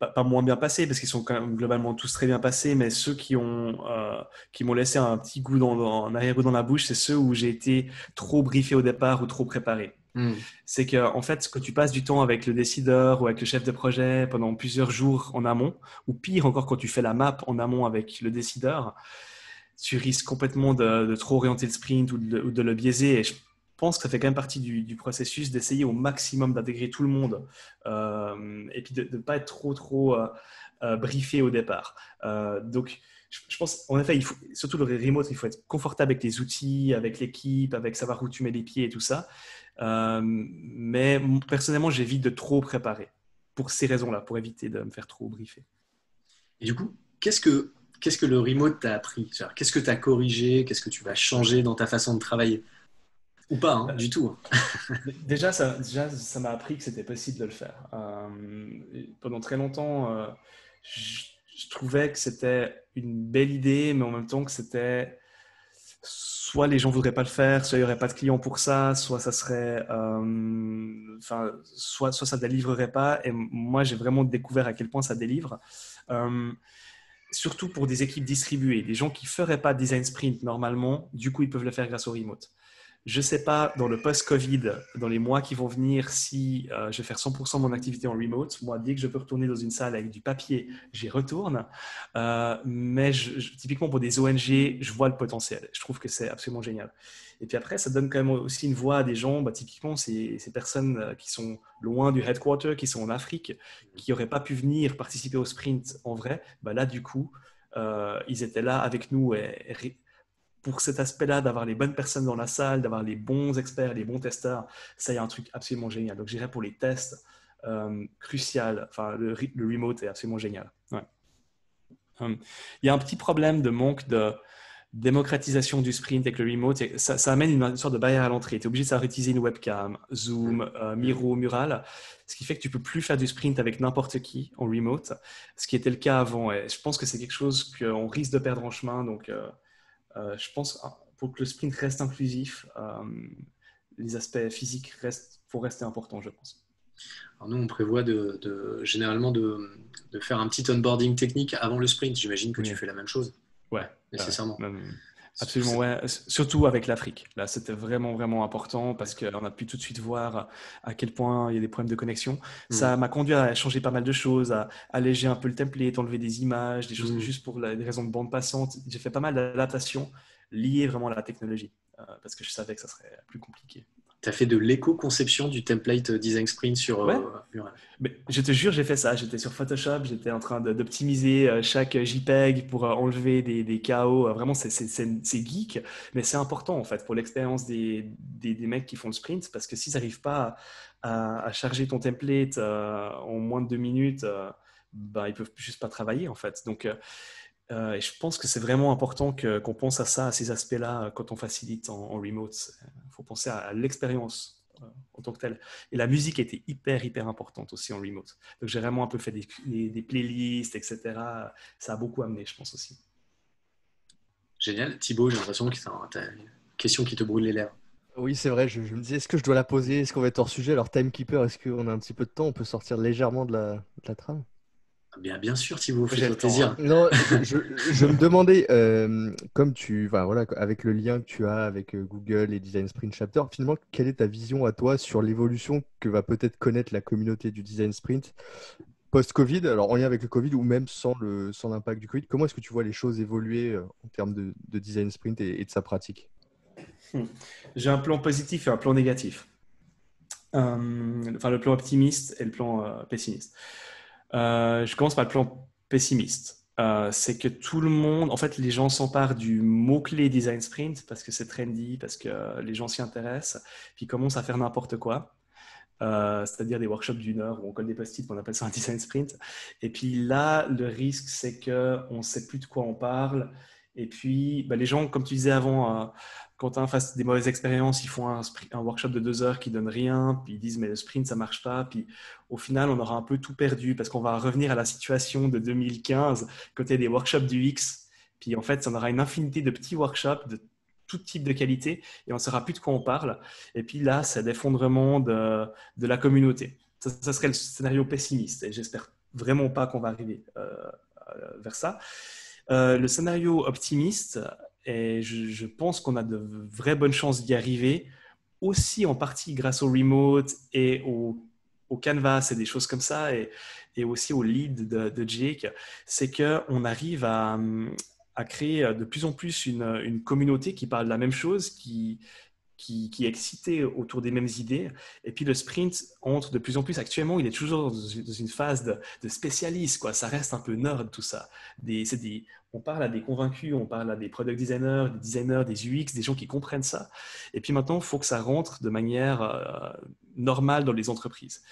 pas, moins bien passés parce qu'ils sont quand même globalement tous très bien passés, mais ceux qui ont euh, qui m'ont laissé un petit goût dans, en arrière-goût dans la bouche, c'est ceux où j'ai été trop briefé au départ ou trop préparé. Hmm. C'est que en fait, que tu passes du temps avec le décideur ou avec le chef de projet pendant plusieurs jours en amont, ou pire encore quand tu fais la map en amont avec le décideur, tu risques complètement de, trop orienter le sprint ou de, ou de le biaiser. Et je pense que ça fait quand même partie du, processus d'essayer au maximum d'intégrer tout le monde euh, et puis de ne pas être trop, trop euh, euh, briefé au départ. donc, je, pense, en effet, surtout le remote, il faut être confortable avec les outils, avec l'équipe, avec savoir où tu mets les pieds et tout ça. mais personnellement, j'évite de trop préparer pour ces raisons-là, pour éviter de me faire trop briefer. Et du coup, qu'est-ce que, qu'est-ce que le remote t'a appris? Qu'est-ce que tu as corrigé? Qu'est-ce que tu vas changer dans ta façon de travailler? Ou pas, hein, du tout. déjà, ça, déjà, ça m'a appris que c'était possible de le faire. Euh, pendant très longtemps, euh, je, trouvais que c'était une belle idée, mais en même temps que c'était soit les gens voudraient pas le faire, soit il y aurait pas de clients pour ça, soit ça serait, euh, enfin, soit, soit ça délivrerait pas. Et moi, j'ai vraiment découvert à quel point ça délivre. surtout pour des équipes distribuées, des gens qui feraient pas design sprint normalement, du coup, ils peuvent le faire grâce au remote. Je ne sais pas dans le post-Covid, dans les mois qui vont venir, si euh, je vais faire 100% de mon activité en remote. Moi, dès que je peux retourner dans une salle avec du papier, j'y retourne. Euh, mais typiquement pour des ONG, je vois le potentiel. Je trouve que c'est absolument génial. Et puis après, ça donne quand même aussi une voix à des gens, bah, typiquement ces, ces, personnes euh, qui sont loin du headquarter, qui sont en Afrique, qui n'auraient pas pu venir participer au sprint en vrai. Bah, là, du coup, ils étaient là avec nous et pour cet aspect-là, d'avoir les bonnes personnes dans la salle, d'avoir les bons experts, les bons testeurs, ça y a un truc absolument génial. Donc, j'irais pour les tests, euh, crucial. Enfin, le, remote est absolument génial. Hum. il y a un petit problème de manque de démocratisation du sprint avec le remote. Ça, ça amène une, sorte de barrière à l'entrée. Tu es obligé de savoir utiliser une webcam, Zoom, euh, Miro, Mural, ce qui fait que tu peux plus faire du sprint avec n'importe qui en remote, ce qui était le cas avant. Et je pense que c'est quelque chose qu'on risque de perdre en chemin. Donc, euh, je pense ah, pour que le sprint reste inclusif, euh, les aspects physiques restent, faut rester importants, je pense. Alors nous, on prévoit de, généralement de, faire un petit onboarding technique avant le sprint. J'imagine que tu fais la même chose. Ouais, nécessairement. Absolument, ouais. Surtout avec l'Afrique. Là, c'était vraiment, vraiment important parce qu'on a pu tout de suite voir à quel point il y a des problèmes de connexion. Mm. Ça m'a conduit à changer pas mal de choses, à alléger un peu le template, enlever des images, des choses mm. juste pour des raisons de bande passante. J'ai fait pas mal d'adaptations liées vraiment à la technologie euh, parce que je savais que ça serait plus compliqué tu as fait de l'éco-conception du template design sprint sur euh, Mural. Mais je te jure, j'ai fait ça. J'étais sur Photoshop, j'étais en train d'optimiser euh, chaque JPEG pour euh, enlever des, des chaos. Vraiment, c'est geek, mais c'est important en fait pour l'expérience des, des, des, mecs qui font le sprint parce que s'ils n'arrivent pas à, à, charger ton template en moins de deux minutes, ben, ils peuvent juste pas travailler en fait. Donc, euh, et je pense que c'est vraiment important qu'on pense à ça, à ces aspects-là, euh, quand on facilite en, remote. Il faut penser à, l'expérience euh, en tant que telle. Et la musique était hyper, hyper importante aussi en remote. Donc j'ai vraiment un peu fait des, playlists, etc. Ça a beaucoup amené, je pense aussi. Génial. Thibaut, j'ai l'impression que tu as une question qui te brûle les lèvres. Oui, c'est vrai. Je, me disais, est-ce que je dois la poser? Est-ce qu'on va être hors sujet? Alors, Timekeeper, est-ce qu'on a un petit peu de temps? On peut sortir légèrement de la, de la trame? Bien, bien sûr, Thibaut, fais plaisir. Hein. Non, je, me demandais, euh, comme tu, voilà, avec le lien que tu as avec euh, Google et Design Sprint Chapter, finalement, quelle est ta vision à toi sur l'évolution que va peut-être connaître la communauté du Design Sprint post-Covid, alors en lien avec le Covid ou même sans le sans l'impact du Covid, comment est-ce que tu vois les choses évoluer euh, en termes de, design sprint et, de sa pratique? Hmm. J'ai un plan positif et un plan négatif. enfin, le plan optimiste et le plan pessimiste. Euh, je commence par le plan pessimiste. Euh, c'est que tout le monde, en fait, les gens s'emparent du mot-clé design sprint parce que c'est trendy, parce que les gens s'y intéressent, puis commencent à faire n'importe quoi. Euh, c'est-à-dire des workshops d'une heure où on colle des post-it, on appelle ça un design sprint. Et puis là, le risque, c'est qu'on ne sait plus de quoi on parle Et puis, bah, les gens, comme tu disais avant, quand ils fassent des mauvaises expériences, ils font un, un, workshop de deux heures qui donne rien, puis ils disent mais le sprint ça marche pas, puis au final on aura un peu tout perdu parce qu'on va revenir à la situation de 2015 côté des workshops du X, puis en fait on aura une infinité de petits workshops de tout type de qualité et on ne saura plus de quoi on parle. Et puis là, c'est l'effondrement de, de, la communauté. Ça, serait le scénario pessimiste et j'espère vraiment pas qu'on va arriver euh, euh, vers ça. Euh, le scénario optimiste, et je, pense qu'on a de vraies bonnes chances d'y arriver, aussi en partie grâce au remote et au, au canvas et des choses comme ça, et, aussi au lead de, Jake, c'est qu'on arrive à, à, créer de plus en plus une, une, communauté qui parle de la même chose, qui, qui, est excité autour des mêmes idées. Et puis le sprint entre de plus en plus. Actuellement, il est toujours dans une phase de, spécialiste. Quoi. Ça reste un peu nerd tout ça. Des, on parle à des convaincus, on parle à des product designers, des designers, des UX, des gens qui comprennent ça. Et puis maintenant, il faut que ça rentre de manière euh, normale dans les entreprises.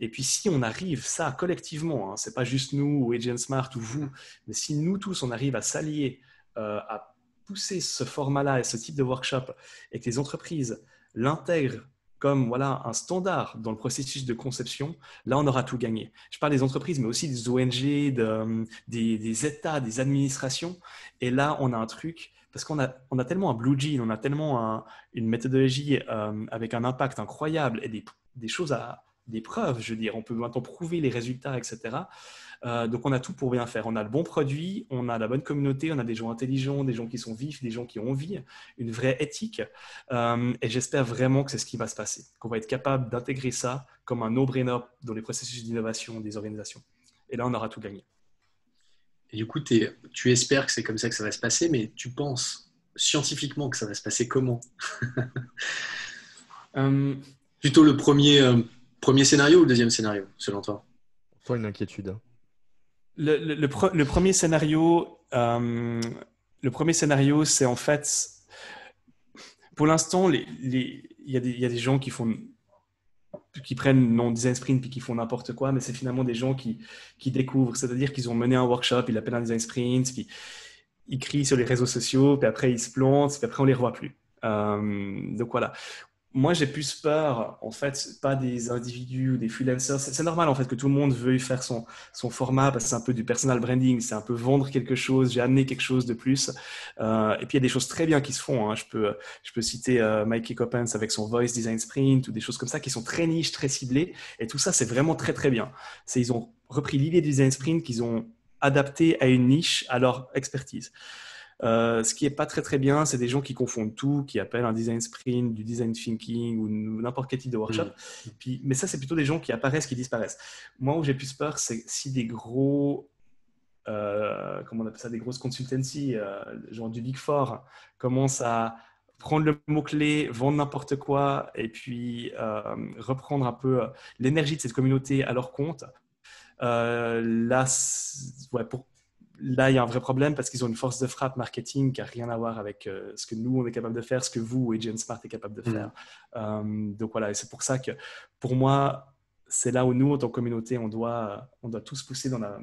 Et puis si on arrive ça collectivement, hein, c'est pas juste nous ou Agent Smart ou vous, mais si nous tous on arrive à s'allier euh, à pousser ce format-là et ce type de workshop et que les entreprises l'intègrent comme voilà un standard dans le processus de conception, là on aura tout gagné. Je parle des entreprises, mais aussi des ONG, de, des, États, des administrations. Et là on a un truc parce qu'on a, on a tellement un blue jean, on a tellement une méthodologie euh, avec un impact incroyable et des, des choses à des preuves, je veux dire, on peut maintenant prouver les résultats, etc. Euh, donc on a tout pour bien faire. On a le bon produit, on a la bonne communauté, on a des gens intelligents, des gens qui sont vifs, des gens qui ont envie, une vraie éthique. Euh, et j'espère vraiment que c'est ce qui va se passer, qu'on va être capable d'intégrer ça comme un no-brainer dans les processus d'innovation des organisations. Et là, on aura tout gagné. Et du coup, tu espères que c'est comme ça que ça va se passer, mais tu penses scientifiquement que ça va se passer comment? Euh, Plutôt le premier, premier scénario ou le deuxième scénario, selon toi? Toi, une inquiétude. Hein. Le, premier scénario, euh, le premier scénario, c'est en fait, pour l'instant, il y, a des gens qui font qui prennent non design sprint puis qui font n'importe quoi, mais c'est finalement des gens qui, qui découvrent, c'est-à-dire qu'ils ont mené un workshop, ils l'appellent un design sprint, puis ils crient sur les réseaux sociaux, puis après ils se plantent, puis après on les revoit plus. Euh, donc voilà moi, j'ai plus peur, en fait, pas des individus ou des freelancers. C'est normal, en fait, que tout le monde veuille faire son, son format parce que c'est un peu du personal branding, c'est un peu vendre quelque chose, j'ai amené quelque chose de plus. Euh, et puis, il y a des choses très bien qui se font. Hein. Je, peux, je peux citer euh, Mikey Coppens avec son Voice Design Sprint ou des choses comme ça qui sont très niches, très ciblées. Et tout ça, c'est vraiment très, très bien. Ils ont repris l'idée du Design Sprint qu'ils ont adapté à une niche, à leur expertise. Euh, ce qui est pas très très bien, c'est des gens qui confondent tout, qui appellent un design sprint, du design thinking ou n'importe quel type de workshop. Mm. Puis, mais ça, c'est plutôt des gens qui apparaissent, qui disparaissent. Moi, où j'ai plus peur, c'est si des gros, euh, comment on appelle ça, des grosses consultancy, euh, genre du Big Four, commencent à prendre le mot-clé, vendre n'importe quoi, et puis reprendre un peu l'énergie de cette communauté à leur compte. là, ouais, pour, là, il y a un vrai problème parce qu'ils ont une force de frappe marketing qui n'a rien à voir avec euh, ce que nous, on est capable de faire, ce que vous, Agent Smart, est capable de mm. faire. Euh, donc voilà, c'est pour ça que pour moi, c'est là où nous, en tant que communauté, on doit, on doit tous pousser dans la,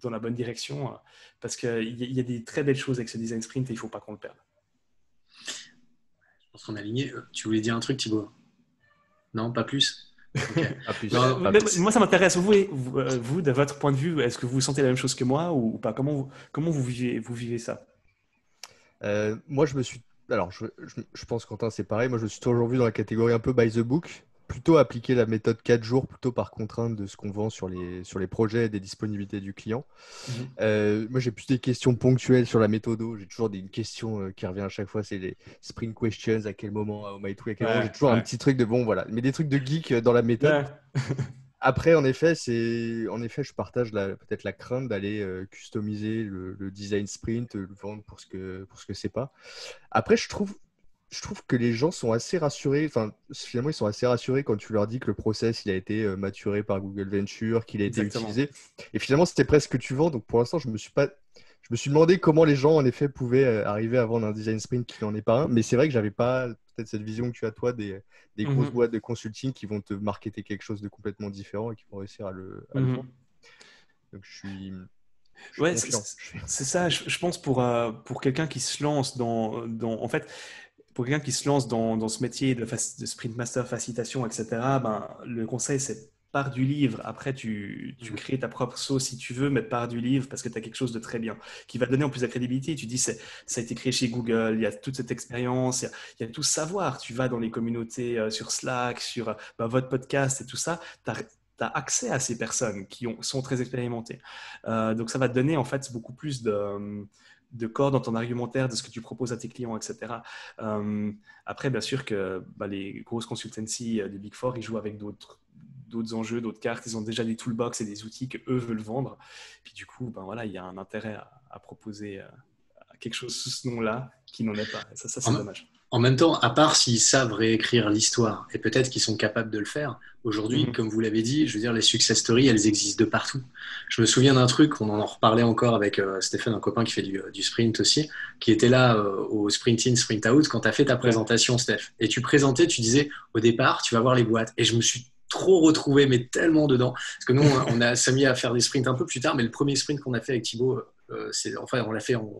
dans la bonne direction parce qu'il y, y, a des très belles choses avec ce design sprint et il ne faut pas qu'on le perde. Je pense qu'on a aligné. Euh, tu voulais dire un truc, Thibaut? Non, pas plus? Moi, ça m'intéresse. Vous, euh, vous, de votre point de vue, est-ce que vous sentez la même chose que moi ou pas? Comment vous, comment vous vivez, vous vivez ça? Euh, Moi, je me suis. Alors, je, je, je pense, Quentin, c'est pareil. Moi, je me suis toujours vu dans la catégorie un peu by the book plutôt appliquer la méthode 4 jours plutôt par contrainte de ce qu'on vend sur les, sur les projets et des disponibilités du client. Mhm. Euh, moi, j'ai plus des questions ponctuelles sur la méthode. J'ai toujours des, une question euh, qui revient à chaque fois, c'est les spring questions, à quel moment, à my à quel moment. J'ai toujours un petit truc de bon, voilà. Mais des trucs de geek euh, dans la méthode. Après, en effet, c'est en effet, je partage peut-être la crainte d'aller customiser le, le, design sprint, le vendre pour ce que pour ce que c'est pas. Après, je trouve je trouve que les gens sont assez rassurés. Enfin, finalement, ils sont assez rassurés quand tu leur dis que le process il a été euh, maturé par Google Venture, qu'il a été utilisé. Et finalement, c'était presque ce que tu vends. Donc, pour l'instant, je me suis pas. Je me suis demandé comment les gens, en effet, pouvaient euh, arriver à vendre un design sprint qui n'en est pas un. Mais c'est vrai que j'avais pas peut-être cette vision que tu as, toi, des, des grosses mhm. boîtes de consulting qui vont te marketer quelque chose de complètement différent et qui vont réussir à le, mhm. vendre. Donc, je suis. Ouais, c'est ça. Je, pense pour, euh, pour quelqu'un qui se lance dans, dans, En fait, pour quelqu'un qui se lance dans, dans ce métier de, de, sprint master, facilitation, etc., ben, le conseil, c'est part du livre. Après, tu, tu, mmh. crées ta propre sauce si tu veux, mais part du livre parce que tu as quelque chose de très bien qui va donner en plus de crédibilité. Tu dis, ça a été créé chez Google, il y a toute cette expérience, il, y a, tout savoir. Tu vas dans les communautés euh, sur Slack, sur bah, votre podcast et tout ça. Tu accès à ces personnes qui ont, sont très expérimentées. Euh, donc, ça va te donner en fait beaucoup plus de, de, corps dans ton argumentaire, de ce que tu proposes à tes clients, etc. Euh, après, bien sûr que bah, les grosses consultancies, des Big Four, ils jouent avec d'autres d'autres enjeux, d'autres cartes. Ils ont déjà des toolbox et des outils que eux veulent vendre. Puis du coup, ben voilà, il y a un intérêt à, proposer quelque chose sous ce nom-là qui n'en est pas. ça, ça c'est dommage. En même temps, à part s'ils savent réécrire l'histoire, et peut-être qu'ils sont capables de le faire, aujourd'hui, mhm. comme vous l'avez dit, je veux dire, les success stories, elles existent de partout. Je me souviens d'un truc, on en reparlait encore avec euh, Stéphane, un copain qui fait du, euh, sprint aussi, qui était là euh, au sprint in, sprint out, quand tu as fait ta présentation, Steph. Et tu présentais, tu disais, au départ, tu vas voir les boîtes. Et je me suis trop retrouvé, mais tellement dedans. Parce que nous, on a s'est mis à faire des sprints un peu plus tard, mais le premier sprint qu'on a fait avec Thibaut, c'est, enfin, on l'a fait en,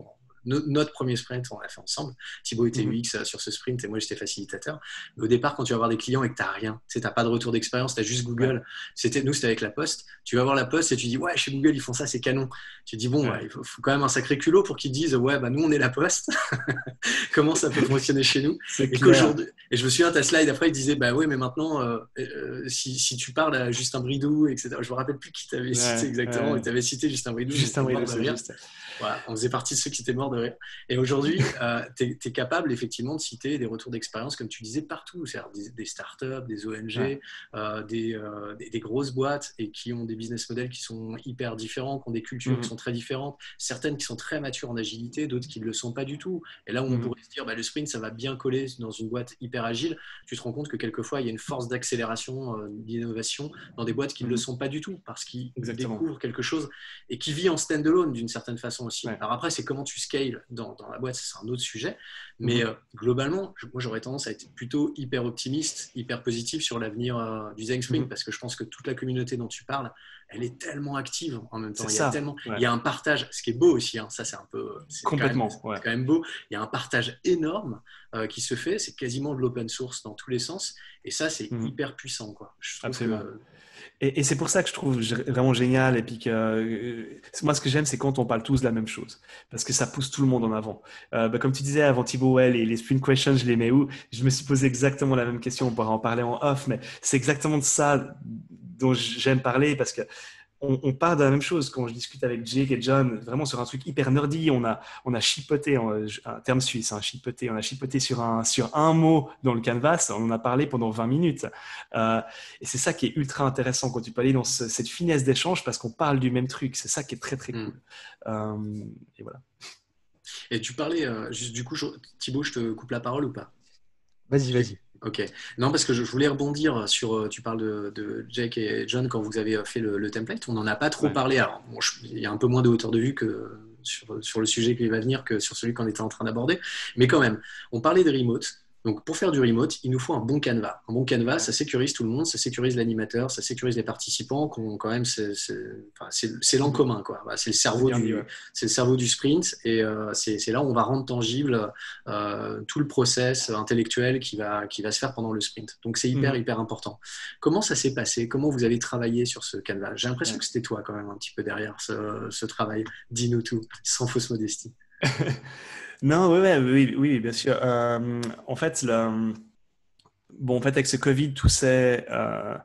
notre premier sprint, on l'a fait ensemble. Thibaut était mhm. UX euh, sur ce sprint et moi j'étais facilitateur. Mais au départ, quand tu vas voir des clients et que tu n'as rien, tu n'as pas de retour d'expérience, tu as juste Google. C'était, nous, c'était avec la Poste. Tu vas voir la Poste et tu dis, ouais, chez Google, ils font ça, c'est canon. Tu dis, bon, il faut, quand même un sacré culot pour qu'ils disent, ouais, bah, nous, on est la Poste. Comment ça peut fonctionner chez nous? Et, et je me souviens, ta slide après, il disait, bah ouais, mais maintenant, euh, euh, si, si, tu parles à Justin Bridou, etc., je me rappelle plus qui t'avait cité exactement, il t'avait cité Justin Bridou. Justin Bridou, on faisait partie de ceux qui étaient morts de rire. Et aujourd'hui, euh, tu es, capable effectivement de citer des retours d'expérience, comme tu disais, partout. C'est-à-dire des, startups, des ONG, euh, euh, des, grosses boîtes et qui ont des business models qui sont hyper différents, qui ont des cultures qui mhm. sont très différentes. Certaines qui sont très matures en agilité, d'autres qui ne le sont pas du tout. Et là où on mhm. pourrait se dire, bah, le sprint, ça va bien coller dans une boîte hyper agile, tu te rends compte que quelquefois, il y a une force d'accélération, d'innovation dans des boîtes qui ne le mhm. sont pas du tout parce qu'ils découvrent quelque chose et qui vit en stand-alone d'une certaine façon alors après, c'est comment tu scales dans, la boîte, c'est un autre sujet. Mais mhm. euh, globalement, moi, j'aurais tendance à être plutôt hyper optimiste, hyper positif sur l'avenir euh, du Zen Spring, mhm. parce que je pense que toute la communauté dont tu parles, elle est tellement active en même temps. Il y, a tellement, il y a un partage, ce qui est beau aussi, hein, ça c'est un peu... Complètement. Quand même, quand même beau. Il y a un partage énorme euh, qui se fait, c'est quasiment de l'open source dans tous les sens. Et ça, c'est mhm. hyper puissant. Quoi. Absolument. Et, c'est pour ça que je trouve vraiment génial. Et puis que euh, moi, ce que j'aime, c'est quand on parle tous de la même chose, parce que ça pousse tout le monde en avant. Euh, bah, comme tu disais avant Thibaut, les, les questions, je les mets où? Je me suis posé exactement la même question. On pourra en parler en off, mais c'est exactement de ça dont j'aime parler parce que on, part de la même chose. Quand je discute avec Jake et John, vraiment sur un truc hyper nerdy, on a, on a chipoté, un terme suisse, hein, chipoté, on a chipoté sur un, sur un mot dans le canvas, on en a parlé pendant 20 minutes. Euh, et c'est ça qui est ultra intéressant quand tu peux aller dans cette finesse d'échange parce qu'on parle du même truc. C'est ça qui est très, très cool. Euh, et voilà. Et tu parlais, euh, juste du coup, Thibaut, je te coupe la parole ou pas? Vas-y, vas-y. Ok. Non, parce que je voulais rebondir sur. Euh, tu parles de, Jake et John quand vous avez fait le, template. On n'en a pas trop parlé. Alors, il y a un peu moins de hauteur de vue que sur, sur le sujet qui va venir que sur celui qu'on était en train d'aborder. Mais quand même, on parlait de remote. Donc, pour faire du remote, il nous faut un bon canevas. Un bon canevas, ça sécurise tout le monde, ça sécurise l'animateur, ça sécurise les participants, qu'on quand même, c'est l'en commun, quoi. C'est le cerveau du, c'est le cerveau du sprint, et euh, c'est là où on va rendre tangible euh, tout le process intellectuel qui va, qui va se faire pendant le sprint. Donc, c'est hyper, mhm. hyper important. Comment ça s'est passé? Comment vous avez travaillé sur ce canevas J'ai l'impression que c'était toi, quand même, un petit peu derrière ce, ce travail. Dis-nous tout, sans fausse modestie. Non, oui, oui, bien sûr. Euh, en fait, bon, en fait, avec ce Covid, tout s'est euh,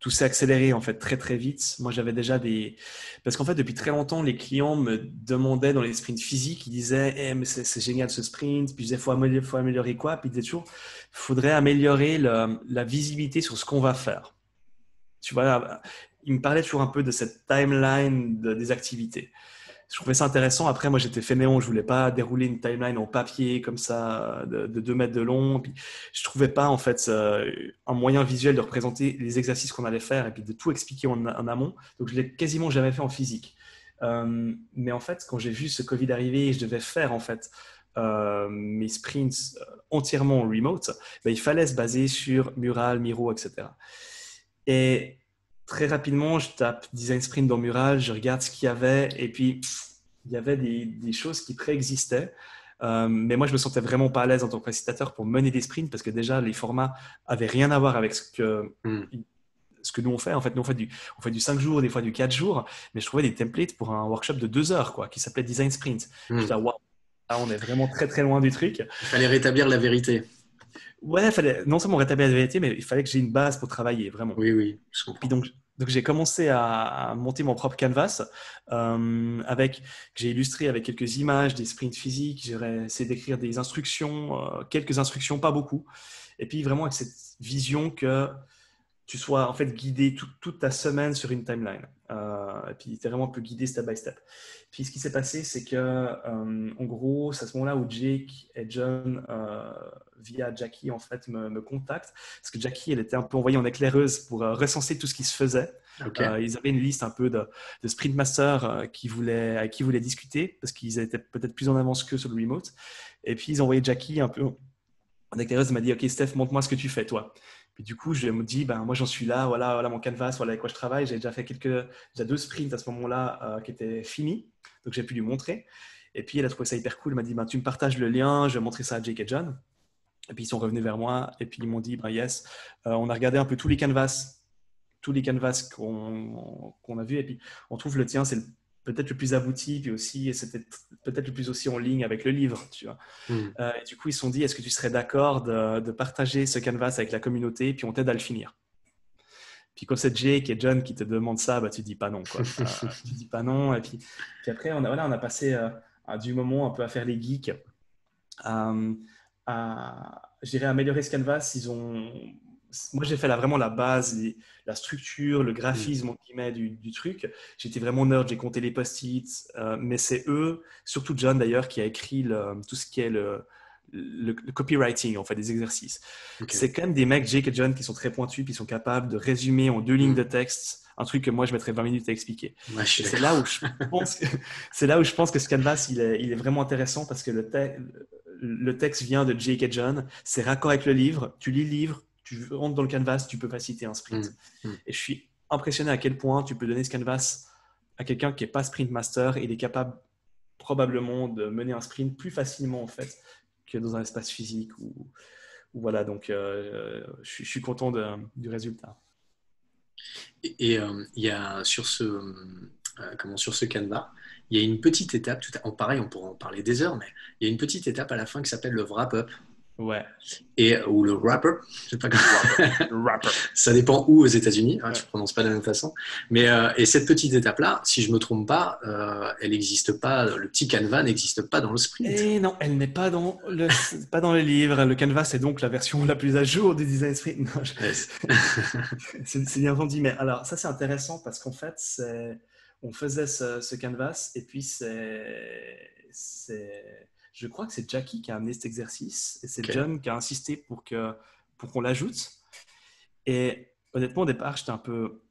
tout s'est accéléré en fait très très vite. Moi, j'avais déjà des parce qu'en fait, depuis très longtemps, les clients me demandaient dans les sprints physiques, ils disaient, eh, c'est génial ce sprint. Puis je disais, faut faut améliorer quoi? Puis ils disaient toujours, faudrait améliorer la visibilité sur ce qu'on va faire. Tu vois, ils me parlaient toujours un peu de cette timeline des activités je trouvais ça intéressant. Après, moi, j'étais fainéant, je voulais pas dérouler une timeline en papier comme ça, de, de 2 mètres de long. Puis, je trouvais pas, en fait, un moyen visuel de représenter les exercices qu'on allait faire et puis de tout expliquer en, amont. Donc, je l'ai quasiment jamais fait en physique. Euh, mais en fait, quand j'ai vu ce Covid arriver je devais faire, en fait, euh, mes sprints euh, entièrement remote, ben, il fallait se baser sur Mural, Miro, etc. Et très rapidement, je tape design sprint dans Mural, je regarde ce qu'il y avait, et puis il y avait des, choses qui préexistaient. Euh, mais moi, je me sentais vraiment pas à l'aise en tant que facilitateur pour mener des sprints parce que déjà, les formats avaient rien à voir avec ce que, hmm. ce que nous on fait. En fait, nous on fait, du, on fait du 5 jours, des fois du 4 jours, mais je trouvais des templates pour un workshop de 2 heures quoi, qui s'appelait Design Sprint. Je disais, wow, on est vraiment très très loin du truc. Il fallait rétablir la vérité. Ouais, fallait non seulement rétablir la vérité, mais il fallait que j'ai une base pour travailler, vraiment. Oui, oui. Je Puis donc, donc j'ai commencé à, monter mon propre canvas euh, avec j'ai illustré avec quelques images des sprints physiques. J'ai essayé d'écrire des instructions, euh, quelques instructions, pas beaucoup. Et puis vraiment avec cette vision que tu sois en fait guidé toute ta semaine sur une timeline. Euh, et puis tu es vraiment un peu guidé step by step. Puis ce qui s'est passé, c'est que euh, en gros, c'est à ce moment-là où Jake et John, euh, via Jackie, en fait, me, me, contactent. Parce que Jackie, elle était un peu envoyée en éclaireuse pour recenser tout ce qui se faisait. ils avaient une liste un peu de, de sprint masters qui voulaient, à qui voulaient discuter parce qu'ils étaient peut-être plus en avance que sur le remote. Et puis ils ont envoyé Jackie un peu en éclaireuse. Elle m'a dit Ok, Steph, montre-moi ce que tu fais, toi. Puis du coup, je me dis, ben, moi j'en suis là, voilà, voilà mon canvas, voilà avec quoi je travaille. J'ai déjà fait quelques, déjà deux sprints à ce moment-là euh, qui étaient finis, donc j'ai pu lui montrer. Et puis elle a trouvé ça hyper cool. Elle m'a dit, ben, tu me partages le lien, je vais montrer ça à Jake et John. Et puis ils sont revenus vers moi et puis ils m'ont dit, ben, yes, euh, on a regardé un peu tous les canvas, tous les canvas qu'on a vus et puis on trouve le tien, c'est le peut-être le plus abouti, puis aussi c'était peut-être le plus aussi en ligne avec le livre, tu vois. Hmm. Euh, et du coup, ils se sont dit, est-ce que tu serais d'accord de, partager ce canvas avec la communauté, puis on t'aide à le finir? Puis quand c'est Jake et John qui te demandent ça, bah, tu dis pas non. Quoi. Euh, tu dis pas non. Et puis, puis après, on a, voilà, on a passé euh, du moment un peu à faire les geeks, à, à améliorer ce canvas. Ils ont moi, j'ai fait là, vraiment la base, la structure, le graphisme mm. du, du, truc. J'étais vraiment nerd, j'ai compté les post-it, euh, mais c'est eux, surtout John d'ailleurs, qui a écrit tout ce qui est le, le, copywriting, en fait, des exercices. C'est quand même des mecs, Jake et John, qui sont très pointus, qui sont capables de résumer en deux lignes de texte un truc que moi je mettrais 20 minutes à expliquer. c'est là où je pense que c'est là où je pense que ce canvas il est, il est vraiment intéressant parce que le, le texte vient de Jake et John, c'est raccord avec le livre, tu lis le livre, tu rentres dans le canvas, tu peux faciliter un sprint. Mm, mm. Et je suis impressionné à quel point tu peux donner ce canvas à quelqu'un qui n'est pas sprint master et il est capable probablement de mener un sprint plus facilement en fait que dans un espace physique ou, voilà donc euh, je, suis content du résultat et euh, y a sur ce euh, comment sur ce canevas il y a une petite étape tout à, pareil on pourra en parler des heures mais il y a une petite étape à la fin qui s'appelle le wrap up Ouais. Et, ou le rapper, je sais pas comment. rapper. Ça dépend où aux États-Unis, hein, ne tu prononces pas de la même façon. Mais euh, et cette petite étape-là, si je me trompe pas, euh, elle n'existe pas. Le petit canevas n'existe pas dans le sprint. Et non, elle n'est pas dans le pas dans le livre. Le canevas c'est donc la version la plus à jour du design sprint. c'est bien entendu. Mais alors ça c'est intéressant parce qu'en fait on faisait ce, ce canvas et puis c'est je crois que c'est Jackie qui a amené cet exercice et c'est John qui a insisté pour que pour qu'on l'ajoute. Et honnêtement, au départ, j'étais un peu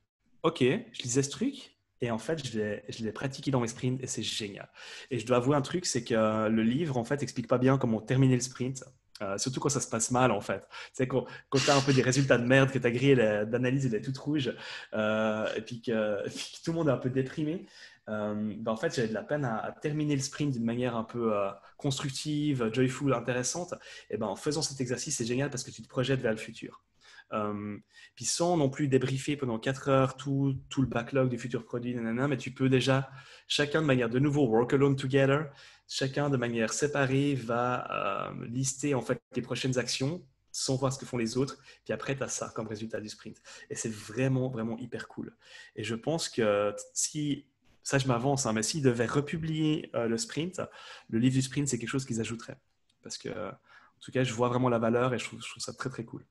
OK, je lisais ce truc et en fait, je l'ai pratiqué dans mes sprints et c'est génial. Et je dois avouer un truc, c'est que le livre, en fait, explique pas bien comment terminer le sprint. Euh, surtout quand ça se passe mal, en fait. C'est quand, quand tu as un peu des résultats de merde, que ta grille d'analyse est toute rouge, euh, et, puis que, tout le monde est un peu déprimé. Euh, ben, en fait, j'avais de la peine à, terminer le sprint d'une manière un peu euh, constructive, joyful, intéressante. Et ben, en faisant cet exercice, c'est génial parce que tu te projettes vers le futur. Euh, puis sans non plus débriefer pendant 4 heures tout, le backlog du futur produit, mais tu peux déjà, chacun de manière de nouveau, work alone together, chacun de manière séparée va lister en fait les prochaines actions sans voir ce que font les autres, puis après tu as ça comme résultat du sprint. Et c'est vraiment, vraiment hyper cool. Et je pense que si ça je m'avance, hein, mais s'ils devaient republier euh, le sprint, le livre du sprint, c'est quelque chose qu'ils ajouteraient. Parce que, en tout cas, je vois vraiment la valeur et je trouve, ça très, très cool.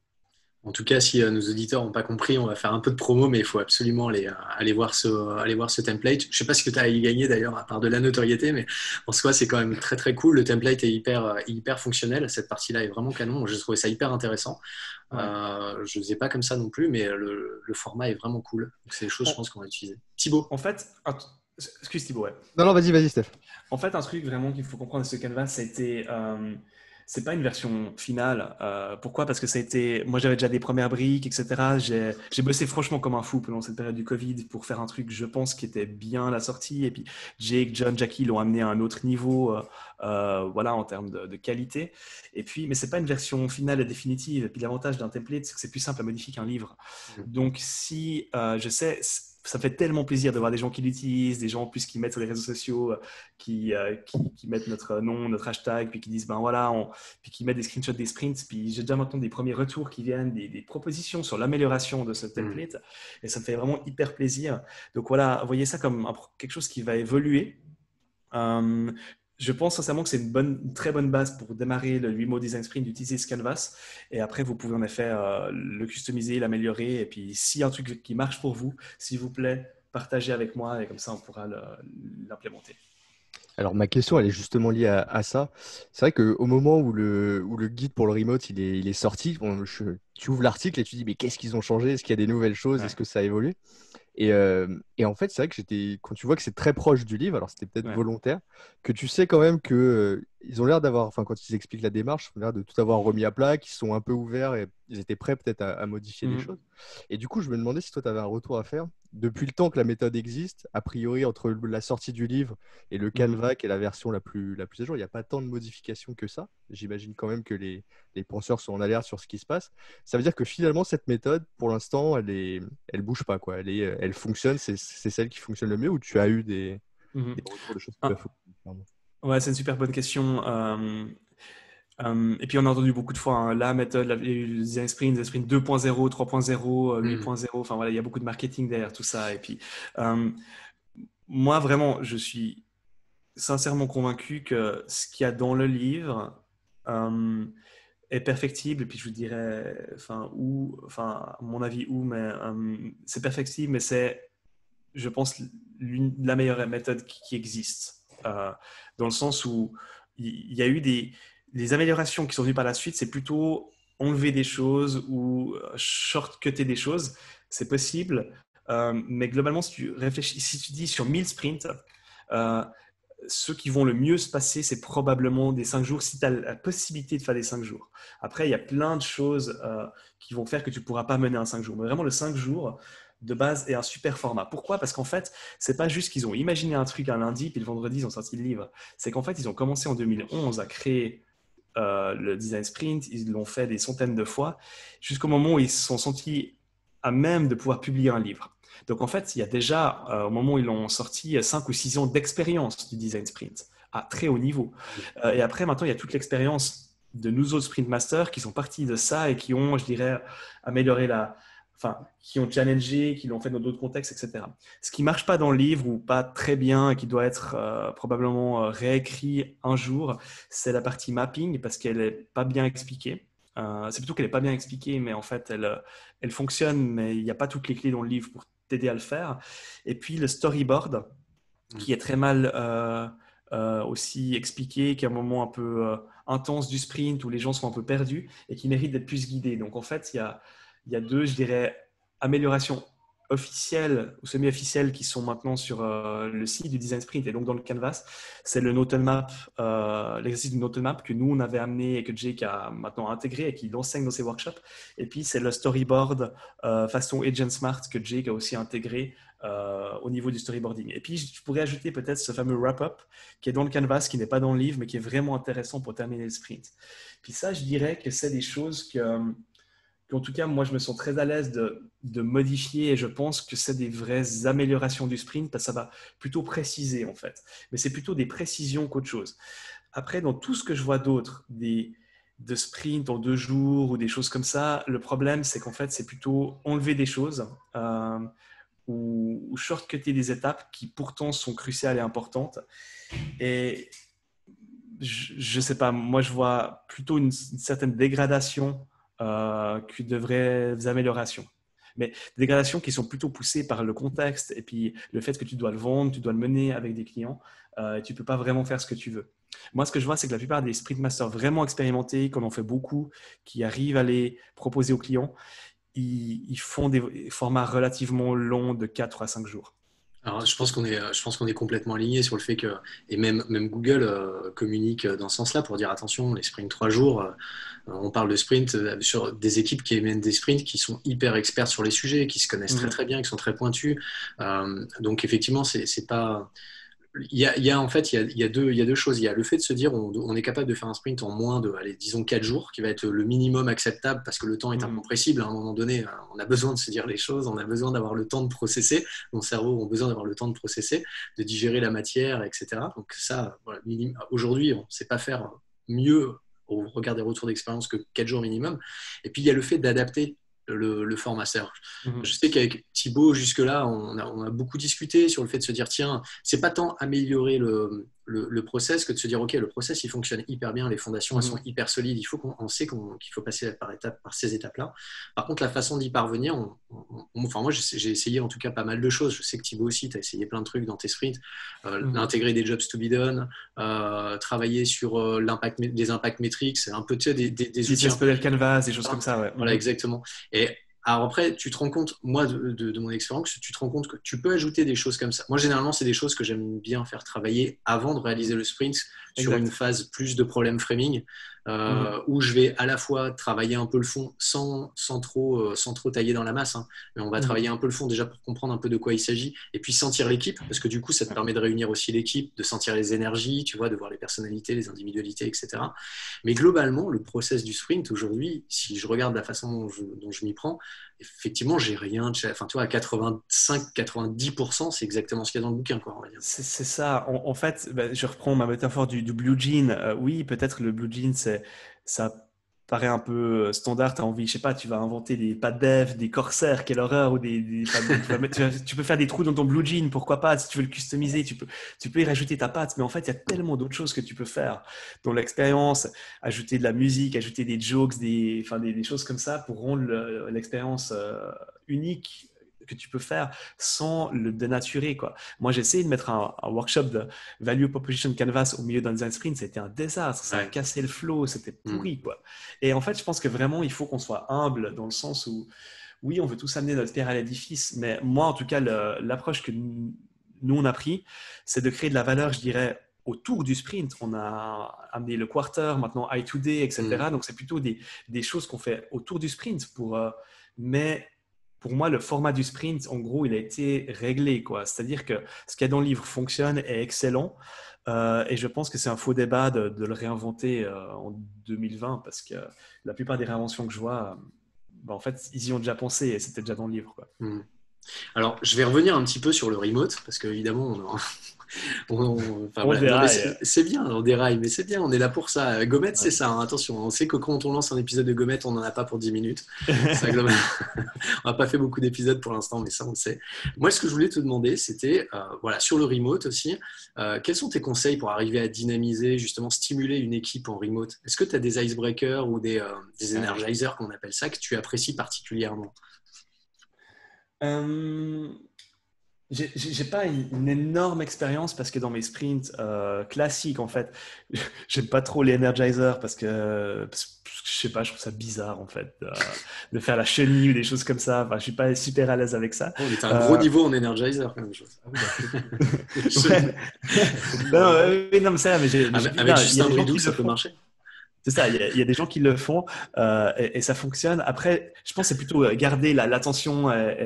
En tout cas, si euh, nos auditeurs n'ont pas compris, on va faire un peu de promo, mais il faut absolument aller, euh, aller, voir, ce, aller voir ce template. Je ne sais pas ce que tu as à y gagner d'ailleurs, à part de la notoriété, mais en soi, c'est quand même très très cool. Le template est hyper, hyper fonctionnel. Cette partie-là est vraiment canon. J'ai trouvé ça hyper intéressant. je ne faisais pas comme ça non plus, mais le, format est vraiment cool. C'est des choses, je pense, qu'on va utiliser. Thibaut En fait, Excuse Thibaut, ouais. Non, non, vas-y, vas-y, Steph. En fait, un truc vraiment qu'il faut comprendre de ce canvas, c'était. Euh, c'est pas une version finale. Euh, pourquoi? Parce que ça a été. Moi, j'avais déjà des premières briques, etc. J'ai bossé franchement comme un fou pendant cette période du Covid pour faire un truc, je pense, qui était bien la sortie. Et puis, Jake, John, Jackie l'ont amené à un autre niveau, euh, euh, voilà, en termes de, qualité. Et puis, mais c'est pas une version finale et définitive. Et puis, l'avantage d'un template, c'est que c'est plus simple à modifier qu'un livre. Mmh. Donc, si je sais ça fait tellement plaisir de voir des gens qui l'utilisent, des gens en plus qui mettent sur les réseaux sociaux, euh, qui, euh, qui, mettent notre nom, notre hashtag, puis qui disent ben voilà, puis qui mettent des screenshots des sprints. Puis j'ai déjà maintenant des premiers retours qui viennent, des, propositions sur l'amélioration de ce mm. template, et ça me fait vraiment hyper plaisir. Donc voilà, voyez ça comme quelque chose qui va évoluer. Euh, je pense sincèrement que c'est une, bonne, très bonne base pour démarrer le 8 mots design sprint d'utiliser ce canvas. Et après, vous pouvez en effet euh, le customiser, l'améliorer. Et puis, s'il y a un truc qui marche pour vous, s'il vous plaît, partagez avec moi et comme ça, on pourra l'implémenter. Alors ma question, elle est justement liée à, ça. C'est vrai qu'au moment où le, où le guide pour le remote il est, il est sorti, tu ouvres l'article et tu dis mais qu'est-ce qu'ils ont changé? Est-ce qu'il y a des nouvelles choses? Est-ce que ça a évolué? Et, euh, et, en fait, c'est vrai que j'étais, quand tu vois que c'est très proche du livre, alors c'était peut-être volontaire, que tu sais quand même que euh, ils ont l'air d'avoir, enfin quand ils expliquent la démarche, ils ont l'air de tout avoir remis à plat, qu'ils sont un peu ouverts et ils étaient prêts peut-être à, modifier les mmh. choses. Et du coup, je me demandais si toi, tu avais un retour à faire. Depuis le temps que la méthode existe, a priori, entre la sortie du livre et le mmh. Canva, qui est la version la plus, la plus à jour, il n'y a pas tant de modifications que ça. J'imagine quand même que les, les, penseurs sont en alerte sur ce qui se passe. Ça veut dire que finalement, cette méthode, pour l'instant, elle ne elle bouge pas. Quoi. Elle, est, elle fonctionne, c'est celle qui fonctionne le mieux ou tu as eu des, mmh. des retours de choses qui ah. Ouais, c'est une super bonne question. Euh, euh, et puis, on a entendu beaucoup de fois hein, la méthode, la, les design sprint, design sprint 2.0, 3.0, 8.0. Enfin, voilà, il y a beaucoup de marketing derrière tout ça. Et puis, euh, moi, vraiment, je suis sincèrement convaincu que ce qu'il y a dans le livre est perfectible. Et puis, je vous dirais, enfin, où, enfin, à mon avis, où, mais c'est perfectible, mais c'est, je pense, la meilleure méthode qui existe. Euh, dans le sens où il y a eu des améliorations qui sont venues par la suite, c'est plutôt enlever des choses ou euh, shortcuter des choses. C'est possible, euh, mais globalement, si tu réfléchis, si tu dis sur 1000 sprints, ceux qui vont le mieux se passer, c'est probablement des 5 jours si tu as la possibilité de faire des 5 jours. Après, il y a plein de choses qui vont faire que tu ne pourras pas mener un 5 jours. Mais vraiment, le 5 jours, de base est un super format. Pourquoi? Parce qu'en fait, c'est pas juste qu'ils ont imaginé un truc un lundi, puis le vendredi, ils ont sorti le livre. C'est qu'en fait, ils ont commencé en 2011 à créer euh, le design sprint, ils l'ont fait des centaines de fois, jusqu'au moment où ils se sont sentis à même de pouvoir publier un livre. Donc en fait, il y a déjà, euh, au moment où ils l'ont sorti, 5 ou 6 ans d'expérience du design sprint à très haut niveau. Euh, et après, maintenant, il y a toute l'expérience de nous autres sprint masters qui sont partis de ça et qui ont, je dirais, amélioré la, enfin, qui ont challengé, qui l'ont fait dans d'autres contextes, etc. Ce qui marche pas dans le livre ou pas très bien et qui doit être euh, probablement euh, réécrit un jour, c'est la partie mapping parce qu'elle est pas bien expliquée. Euh, c'est plutôt qu'elle est pas bien expliquée, mais en fait, elle, elle fonctionne, mais il n'y a pas toutes les clés dans le livre pour t'aider à le faire. Et puis le storyboard, qui est très mal aussi expliqué, qui est un moment un peu intense du sprint où les gens sont un peu perdus et qui mérite d'être plus guidés. Donc en fait, il y a il y a deux, je dirais, améliorations officielles ou semi-officielles qui sont maintenant sur euh, le site du Design Sprint et donc dans le Canvas. C'est le Note Map, euh, l'exercice du Note Map que nous, on avait amené et que Jake a maintenant intégré et qu'il enseigne dans ses workshops. Et puis, c'est le storyboard euh, façon Agent Smart que Jake a aussi intégré au niveau du storyboarding. Et puis, je pourrais ajouter peut-être ce fameux wrap-up qui est dans le Canvas, qui n'est pas dans le livre, mais qui est vraiment intéressant pour terminer le sprint. Puis ça, je dirais que c'est des choses que en tout cas, moi, je me sens très à l'aise de, modifier et je pense que c'est des vraies améliorations du sprint parce que ça va plutôt préciser en fait. Mais c'est plutôt des précisions qu'autre chose. Après, dans tout ce que je vois d'autre, des de sprint en deux jours ou des choses comme ça, le problème, c'est qu'en fait, c'est plutôt enlever des choses euh, ou, ou shortcuter des étapes qui pourtant sont cruciales et importantes. Et je ne sais pas, moi, je vois plutôt une certaine dégradation euh, que de vraies améliorations. Mais des dégradations qui sont plutôt poussées par le contexte et puis le fait que tu dois le vendre, tu dois le mener avec des clients euh, tu ne peux pas vraiment faire ce que tu veux. Moi, ce que je vois, c'est que la plupart des sprint masters vraiment expérimentés, qu'on en fait beaucoup, qui arrivent à les proposer aux clients, ils, font des formats relativement longs de 4 à 5 jours. Alors, je pense qu'on est, je pense qu'on est complètement aligné sur le fait que, et même, même Google euh, communique dans ce sens-là pour dire attention, les sprints trois jours, euh, on parle de sprint euh, sur des équipes qui émettent des sprints qui sont hyper experts sur les sujets, qui se connaissent très Mhm. très bien, qui sont très pointus. Euh, donc effectivement, c'est c'est pas, il y a, il y a, en fait, il y a, il y a deux, il y a deux choses. Il y a le fait de se dire on, on est capable de faire un sprint en moins de, allez, disons, 4 jours, qui va être le minimum acceptable parce que le temps est Mhm. incompressible. À un moment donné, on a besoin de se dire les choses, on a besoin d'avoir le temps de processer. Nos cerveaux ont besoin d'avoir le temps de processer, de digérer la matière, etc. Donc ça, voilà, aujourd'hui, on ne sait pas faire mieux au regard des retours d'expérience que 4 jours minimum. Et puis, il y a le fait d'adapter le, le format. C'est-à-dire, Mhm. je sais qu'avec Thibaut, jusque-là, on a, on a beaucoup discuté sur le fait de se dire tiens, c'est pas tant améliorer le, le, le process que de se dire ok, le process il fonctionne hyper bien, les fondations elles Mhm. sont hyper solides, il faut qu'on on sait qu'il faut passer par, étape, par ces étapes-là. Par contre, la façon d'y parvenir, on- on- on- enfin, moi j'ai essayé en tout cas pas mal de choses. Je sais que Thibaut aussi, tu as essayé plein de trucs dans tes sprints, Euh, Mhm. intégrer des jobs to be done, euh, travailler sur euh, l'impact, des impacts métriques, c'est un peu tu sais, des, des, des outils model canvas, des choses comme ça, ouais. voilà, exactement. Et alors après, tu te rends compte, moi, de, de- de mon expérience, tu te rends compte que tu peux ajouter des choses comme ça. Moi, généralement, c'est des choses que j'aime bien faire travailler avant de réaliser le sprint sur Exact. une phase plus de problème framing, euh, où je vais à la fois travailler un peu le fond sans, sans, trop, euh, sans trop tailler dans la masse, hein. mais on va Mhm. travailler un peu le fond déjà pour comprendre un peu de quoi il s'agit, et puis sentir l'équipe, parce que du coup, ça te permet de réunir aussi l'équipe, de sentir les énergies, tu vois, de voir les personnalités, les individualités, etc. Mais globalement, le process du sprint aujourd'hui, si je regarde la façon dont je, dont je m'y prends, effectivement, j'ai rien de. Enfin, tu vois, à 85-90%, c'est exactement ce qu'il y a dans le bouquin, quoi. C'est ça. En, fait, ben, je reprends ma métaphore du, du blue jean. Euh, oui, peut-être le blue jean, c'est, ça paraît un peu euh, standard. Tu as envie, je sais pas, tu vas inventer des pas dev, des corsaires, quelle horreur, ou des, des de- tu, tu peux faire des trous dans ton blue jean, pourquoi pas, si tu veux le customiser, tu peux, tu peux y rajouter ta patte. Mais en fait, il y a tellement d'autres choses que tu peux faire dans l'expérience, ajouter de la musique, ajouter des jokes, des, enfin, des, choses comme ça pour rendre le- l'expérience euh, unique que tu peux faire sans le dénaturer. Quoi. Moi, j'ai essayé de mettre un, un workshop de Value Proposition Canvas au milieu d'un design sprint. C'était un désastre. Ça a Ouais. cassé le flow. C'était pourri. Quoi. Et en fait, je pense que vraiment, il faut qu'on soit humble dans le sens où, oui, on veut tous amener notre pierre à l'édifice. Mais moi, en tout cas, l'approche que nous, nous, on a pris, c'est de créer de la valeur, je dirais, autour du sprint. On a amené le quarter, maintenant I2D, etc. Donc, c'est plutôt des, des choses qu'on fait autour du sprint. Pour, euh, mais pour moi, le format du sprint, en gros, il a été réglé. C'est-à-dire que ce qu'il y a dans le livre fonctionne, est excellent. Euh, et je pense que c'est un faux débat de, le réinventer euh, en 2020 parce que la plupart des réinventions que je vois, euh, bah, en fait, ils y ont déjà pensé et c'était déjà dans le livre. Hmm. Alors, je vais revenir un petit peu sur le remote, parce qu'évidemment, on, enfin, voilà. Mais déraille. c'est- bien, on déraille, mais c'est bien, on est là pour ça. Gomet, c'est ça, hein, attention, on sait que quand on lance un épisode de Gomet, on n'en a pas pour 10 minutes. Ça, on n'a pas fait beaucoup d'épisodes pour l'instant, mais ça, on le sait. Moi, ce que je voulais te demander, c'était, euh, voilà, sur le remote aussi, euh, quels sont tes conseils pour arriver à dynamiser, justement, stimuler une équipe en remote? Est-ce que tu as des icebreakers ou des, euh, des energizers, qu'on appelle ça, que tu apprécies particulièrement? Euh, j'ai pas une, une énorme expérience parce que dans mes sprints euh, classiques, en fait, j'aime pas trop les energizers parce que, parce que je sais pas, je trouve ça bizarre en fait de, de faire la chenille ou des choses comme ça. Enfin, je suis pas super à l'aise avec ça. On était à un gros Euh, niveau en energizer, quand même. je- Ouais. non, non, mais j'ai, Avec, avec non, il y a Justin des gens Bridou, ça peut marcher. C'est ça, il y, a, il y a des gens qui le font euh, et, et ça fonctionne. Après, je pense que c'est plutôt euh, garder la- l'attention et,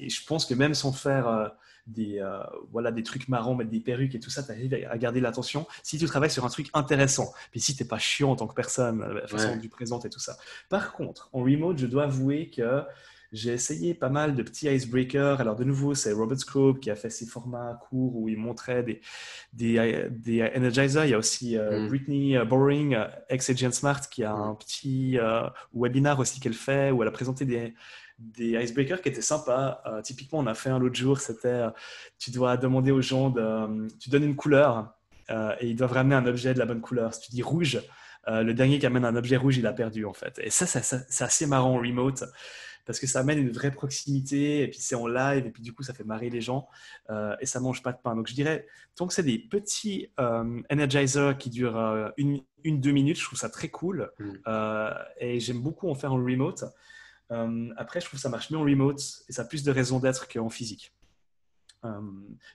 et- et je pense que même sans faire euh, des, euh, voilà, des trucs marrants, mettre des perruques et tout ça, tu arrives à garder l'attention si tu travailles sur un truc intéressant. Puis si tu n'es pas chiant en tant que personne, euh, la façon Ouais. tu présentes et tout ça. Par contre, en remote, je dois avouer que j'ai essayé pas mal de petits icebreakers. Alors, de nouveau, c'est Robert Scrope qui a fait ces formats courts où il montrait des, des, des energizers. Il y a aussi euh, Mm. Brittany euh, Boring, euh, ex-Agent Smart, qui a un petit euh, webinar aussi qu'elle fait où elle a présenté des, des icebreakers qui étaient sympas. Euh, typiquement, on a fait un l'autre jour, c'était tu dois demander aux gens de. tu donnes une couleur et ils doivent ramener un objet de la bonne couleur. Si tu dis rouge, euh, le dernier qui amène un objet rouge, il a perdu en fait. Et ça, ça- ça- c'est assez marrant en remote parce que ça amène une vraie proximité et puis c'est en live et puis du coup ça fait marrer les gens euh, et ça mange pas de pain. Donc je dirais, tant que c'est des petits euh, energizers qui durent euh, une, une, deux minutes, je trouve ça très cool Mm. Euh, et j'aime beaucoup en faire en remote. Après, je trouve que ça marche mieux en remote et ça a plus de raison d'être qu'en physique. Il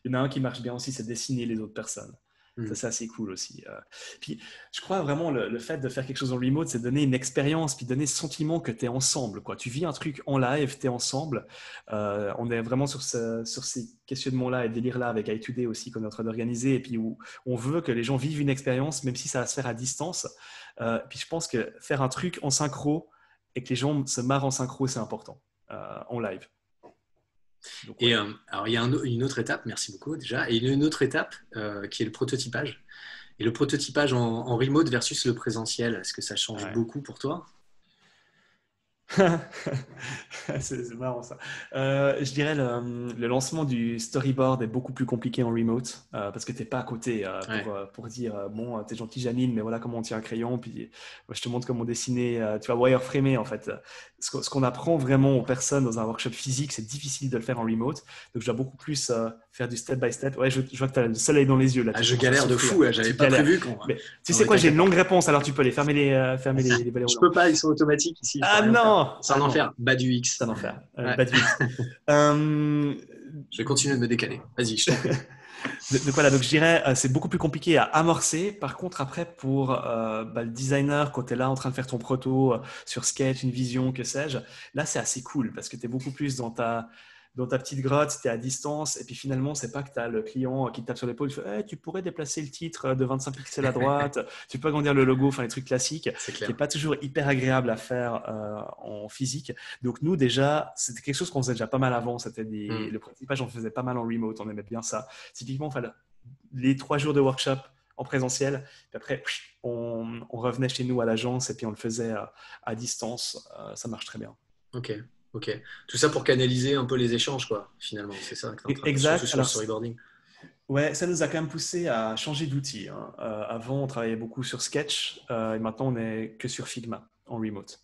y en a un qui marche bien aussi, c'est dessiner les autres personnes. Mm. Ça, c'est assez cool aussi. Euh. Puis, je crois vraiment le, le fait de faire quelque chose en remote, c'est donner une expérience, puis donner ce sentiment que tu es ensemble. Quoi. Tu vis un truc en live, tu es ensemble. Euh, on est vraiment sur, ce, sur ces questionnements-là et délires-là avec i2D aussi qu'on est en train d'organiser, et puis où on veut que les gens vivent une expérience, même si ça va se faire à distance. Euh, puis je pense que faire un truc en synchro et que les gens se marrent en synchro, c'est important en live. Donc, Et ouais. euh, alors, il y a un- une autre étape, merci beaucoup déjà, et une autre étape euh, qui est le prototypage. Et le prototypage en, en remote versus le présentiel, est-ce que ça change Ouais. beaucoup pour toi? C'est marrant ça. Euh, je dirais le, le lancement du storyboard est beaucoup plus compliqué en remote euh, parce que tu n'es pas à côté euh, pour, Ouais. pour dire bon, t'es gentil Janine, mais voilà comment on tient un crayon, puis je te montre comment dessiner. tu vas wireframer en fait. Ce qu'on apprend vraiment aux personnes dans un workshop physique, c'est difficile de le faire en remote. Donc je dois beaucoup plus euh, faire du step by step. Ouais, je, je vois que tu as le soleil dans les yeux là. ah, Je galère de fou, hein, j'avais pas galères. prévu qu'on. Mais Tu sais quoi, j'ai une longue réponse, alors tu peux les fermer les, euh, fermer les, les volets Je peux pas, ils sont automatiques ici. Ah non C'est un Ah enfer, bas du X. C'est un enfer. Euh, Ouais. Euh, Je vais continuer de me décaler. Vas-y, je t'en prie. donc donc voilà, donc je dirais, euh, c'est beaucoup plus compliqué à amorcer. Par contre, après, pour euh, bah, le designer, quand tu es là en train de faire ton proto euh, sur Sketch, une vision, que sais-je, là, c'est assez cool parce que tu es beaucoup plus dans ta, dans ta petite grotte, tu es à distance. Et puis finalement, c'est pas que tu as le client qui te tape sur l'épaule, il fait Eh, Tu pourrais déplacer le titre de 25 pixels à droite, tu peux agrandir le logo, enfin les trucs classiques C'est qui n'est pas toujours hyper agréable à faire euh, en physique. Donc nous déjà, c'était quelque chose qu'on faisait déjà pas mal avant. C'était des... Mm. le prototypage, on faisait pas mal en remote, on aimait bien ça. Typiquement, enfin, les trois jours de workshop en présentiel, puis après on, on revenait chez nous à l'agence et puis on le faisait à, à distance. Euh, ça marche très bien. Ok, ok. Tout ça pour canaliser un peu les échanges, quoi, finalement. C'est ça de- Exact. sur Alors, storyboarding. Ouais, ça nous a quand même poussé à changer d'outil. hein. Euh, avant, on travaillait beaucoup sur Sketch euh, et maintenant, on est que sur Figma en remote.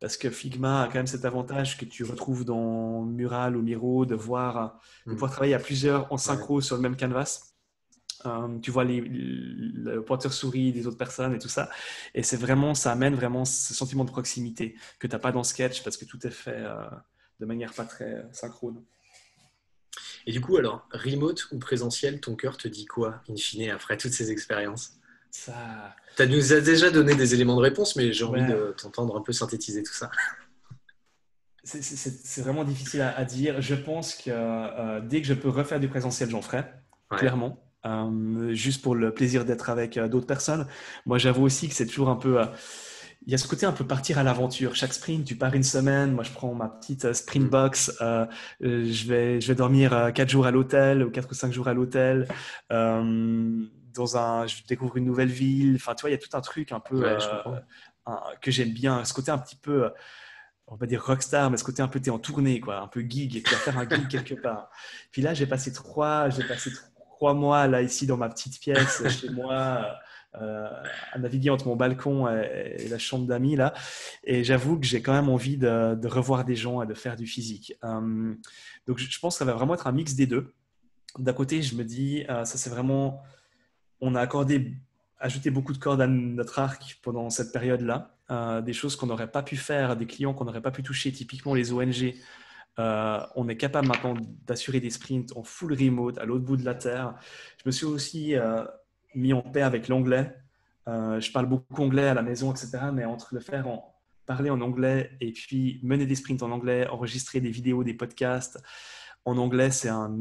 Parce que Figma a quand même cet avantage que tu retrouves dans Mural ou Miro de voir, de Mm. pouvoir travailler à plusieurs en synchro sur le même canvas. Euh, tu vois les, le pointeur souris des autres personnes et tout ça. Et c'est vraiment, ça amène vraiment ce sentiment de proximité que tu n'as pas dans Sketch parce que tout est fait euh, de manière pas très euh, synchrone. Et du coup, alors, remote ou présentiel, ton cœur te dit quoi, in fine, après toutes ces expériences? Ça, Tu nous as déjà donné des éléments de réponse, mais j'ai envie Ouais. de t'entendre un peu synthétiser tout ça. C'est- vraiment difficile à, à dire. Je pense que euh, dès que je peux refaire du présentiel, j'en ferai, Ouais. clairement. Euh, juste pour le plaisir d'être avec euh, d'autres personnes. Moi, j'avoue aussi que c'est toujours un peu. euh, il y a ce côté un peu partir à l'aventure. Chaque sprint, tu pars une semaine. Moi, je prends ma petite sprint Mm. box. je, vais, je vais dormir euh, quatre jours à l'hôtel ou quatre ou cinq jours à l'hôtel. Dans un, je découvre une nouvelle ville. Enfin, tu vois, il y a tout un truc un peu Ouais, un- que j'aime bien. Ce côté un petit peu, on va dire rockstar, mais ce côté un peu, tu es en tournée, quoi, un peu gig, et tu vas faire un gig quelque part. Puis là, j'ai passé trois, j'ai passé trois mois là ici dans ma petite pièce chez moi, euh, à naviguer entre mon balcon et, la chambre d'amis là. Et j'avoue que j'ai quand même envie de, revoir des gens et de faire du physique. Euh, donc je pense que ça va vraiment être un mix des deux. D'un côté, je me dis, euh, ça c'est vraiment, on a ajouté beaucoup de cordes à notre arc pendant cette période-là. Euh, des choses qu'on n'aurait pas pu faire, des clients qu'on n'aurait pas pu toucher, typiquement les ONG. Euh, on est capable maintenant d'assurer des sprints en full remote à l'autre bout de la terre. Je me suis aussi euh, mis en paix avec l'anglais. Euh, je parle beaucoup anglais à la maison, etc. Mais entre le faire en parler en anglais et puis mener des sprints en anglais, enregistrer des vidéos, des podcasts en anglais, c'est un,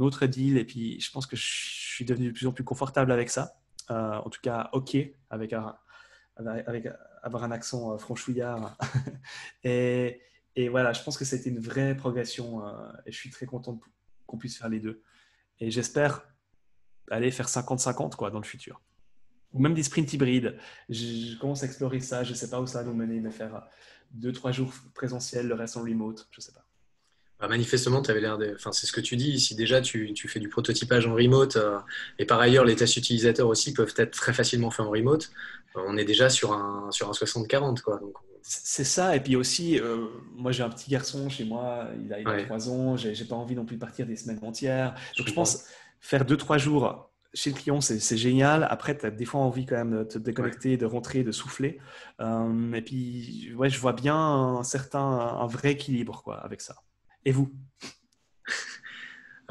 autre deal. Et puis, je pense que je suis devenu de plus en plus confortable avec ça. En tout cas, OK avec, un, avec, avec avoir un accent franchouillard. et, et voilà, je pense que c'était une vraie progression euh, et je suis très content qu'on puisse faire les deux. Et j'espère aller faire 50-50 quoi, dans le futur. Ou même des sprints hybrides. Je, commence à explorer ça. Je ne sais pas où ça va nous mener, mais faire deux, trois jours présentiel, le reste en remote, je ne sais pas. Bah, manifestement, tu avais l'air de. Enfin, c'est ce que tu dis. Si déjà tu, fais du prototypage en remote, euh, et par ailleurs, les tests utilisateurs aussi peuvent être très facilement faits en remote, euh, on est déjà sur un, sur un 60-40. Quoi. C'est ça, et puis aussi, euh, moi j'ai un petit garçon chez moi, il a, il a Ouais. 3 ans, j'ai pas envie non plus de partir des semaines entières. Donc je pense faire 2-3 jours chez le client, c'est c'est génial. Après, tu as des fois envie quand même de te déconnecter, de rentrer, de souffler. Euh, et puis, ouais, je vois bien un certain, un vrai équilibre quoi, avec ça. Et vous?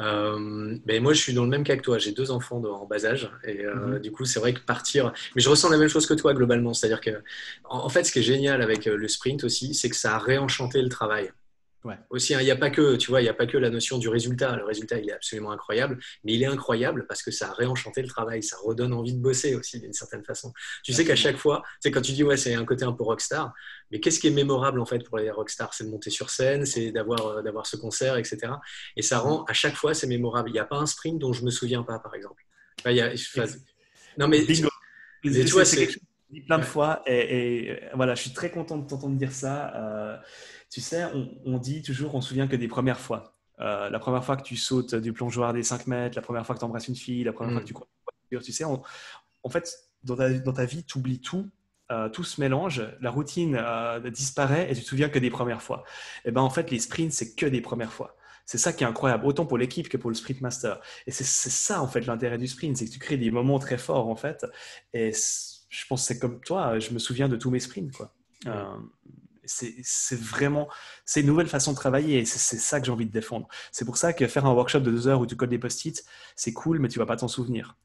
Euh, ben moi, je suis dans le même cas que toi. J'ai deux enfants en bas âge. Et euh, Mhm. du coup, c'est vrai que partir. Mais je ressens la même chose que toi, globalement. C'est-à-dire que, en en fait, ce qui est génial avec euh, le sprint aussi, c'est que ça a réenchanté le travail. Ouais. Aussi, hein, il n'y a pas que, tu vois, il n'y a pas que la notion du résultat. Le résultat, il est absolument incroyable, mais il est incroyable parce que ça a réenchanté le travail, ça redonne envie de bosser aussi d'une certaine façon. Tu sais qu'à chaque fois, tu sais, quand tu dis ouais, c'est un côté un peu rockstar, mais qu'est-ce qui est mémorable en fait pour les rockstars? C'est de monter sur scène, c'est d'avoir euh, d'avoir ce concert, etc. Et ça rend à chaque fois c'est mémorable. Il n'y a pas un sprint dont je me souviens pas, par exemple. Enfin, y a- enfin, non mais Bingo. mais C'est- tu vois, c'est c'est- quelque chose que je dis plein de fois et, et, voilà, je suis très content de t'entendre dire ça. Euh, tu sais, on, on dit toujours, on se souvient que des premières fois. Euh, la première fois que tu sautes du plongeoir des 5 mètres, la première fois que tu embrasses une fille, la première Mm. fois que tu voiture, tu sais, on- en fait, dans ta, dans ta vie, tu oublies tout. euh, tout se mélange, la routine euh, disparaît et tu te souviens que des premières fois. Et ben en fait, les sprints, c'est que des premières fois. C'est ça qui est incroyable, autant pour l'équipe que pour le sprint master. Et c'est ça en fait l'intérêt du sprint, c'est que tu crées des moments très forts en fait. Et je pense que c'est comme toi, je me souviens de tous mes sprints quoi. Euh, c'est vraiment, c'est une nouvelle façon de travailler et c'est ça que j'ai envie de défendre. C'est pour ça que faire un workshop de deux heures où tu codes des post-it, c'est cool, mais tu vas pas t'en souvenir.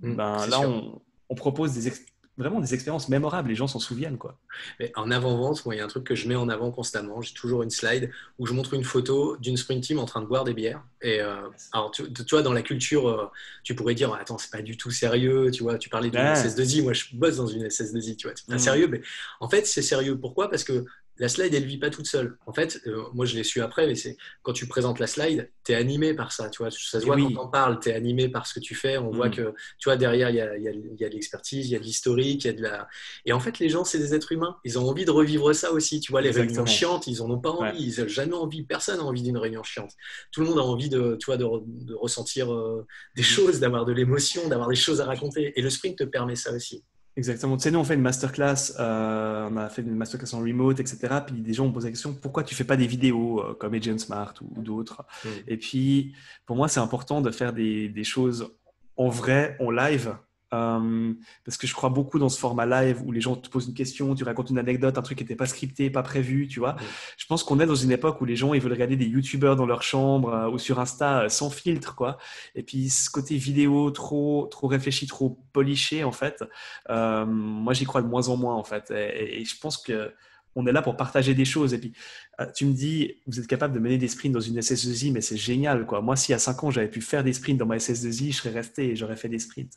Mm, ben, là, on, on propose des vraiment des expériences mémorables, les gens s'en souviennent quoi. Mais en avant-vente, moi, il y a un truc que je mets en avant constamment. J'ai toujours une slide où je montre une photo d'une sprint team en train de boire des bières. Et euh, alors, tu, tu vois, dans la culture, euh, tu pourrais dire Attends, c'est pas du tout sérieux. Tu vois, tu parlais d'une Ouais. SS2I. Moi, je bosse dans une SS2I. Tu vois, c'est pas Mhm. sérieux. Mais en fait, c'est sérieux. Pourquoi? Parce que la slide, elle vit pas toute seule. En fait, euh, moi, je l'ai su après, mais c'est quand tu présentes la slide, tu es animé par ça. Tu vois, ça se voit Oui. quand on parle, tu es animé par ce que tu fais. On voit Mhm. que, tu vois, derrière, il y a, il y a- y a de l'expertise, il y a de l'historique, il y a de la. Et en fait, les gens, c'est des êtres humains. Ils ont envie de revivre ça aussi. Tu vois, les Exactement. réunions chiantes, ils en ont pas envie. Ouais. Ils n'ont jamais envie. Personne n'a envie d'une réunion chiante. Tout le monde a envie de, tu vois, de, re- de ressentir euh, des Mhm. choses, d'avoir de l'émotion, d'avoir des choses à raconter. Et le sprint te permet ça aussi. Exactement. Tu sais, nous, on fait une masterclass, euh, on a fait une masterclass en remote, etc. Puis des gens ont posé la question, pourquoi tu fais pas des vidéos euh, comme Agent Smart ou, ou d'autres? Mm. Et puis, pour moi, c'est important de faire des, des choses en vrai, en live, euh, parce que je crois beaucoup dans ce format live où les gens te posent une question, tu racontes une anecdote, un truc qui n'était pas scripté, pas prévu, tu vois. Je pense qu'on est dans une époque où les gens, ils veulent regarder des YouTubers dans leur chambre euh, ou sur Insta euh, sans filtre, quoi. Et puis, ce côté vidéo trop, trop réfléchi, trop poliché, en fait, moi, j'y crois de moins en moins, en fait. Et, et je pense que on est là pour partager des choses. Et puis, euh, tu me dis, vous êtes capable de mener des sprints dans une SS2I, mais c'est génial, quoi. Moi, si à 5 ans, j'avais pu faire des sprints dans ma SS2I, je serais resté et j'aurais fait des sprints.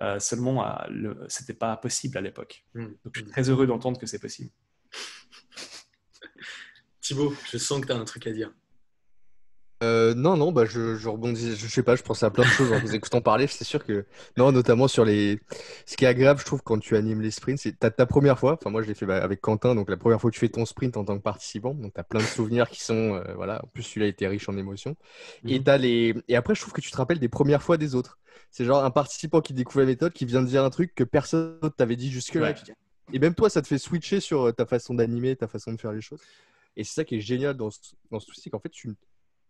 Euh, seulement, euh, le- c'était pas possible à l'époque. Mm. Donc, je suis très heureux d'entendre que c'est possible. Thibaut, je sens que tu as un truc à dire. Euh, non, non, bah je, je rebondis, je, sais pas, je pensais à plein de choses en vous écoutant parler. C'est sûr que, non, notamment sur les. Ce qui est agréable, je trouve, quand tu animes les sprints, c'est ta, ta première fois. Enfin, moi, je l'ai fait bah, avec Quentin, donc la première fois que tu fais ton sprint en tant que participant. Donc, tu as plein de souvenirs qui sont. euh, voilà, en plus, celui-là était riche en émotions. Et, Mhm. les... et après, je trouve que tu te rappelles des premières fois des autres. C'est genre un participant qui découvre la méthode, qui vient de dire un truc que personne d'autre t'avait dit jusque-là. Ouais. Et même toi, ça te fait switcher sur euh, ta façon d'animer, ta façon de faire les choses. Et c'est ça qui est génial dans ce, dans ce truc, c'est qu'en fait, tu,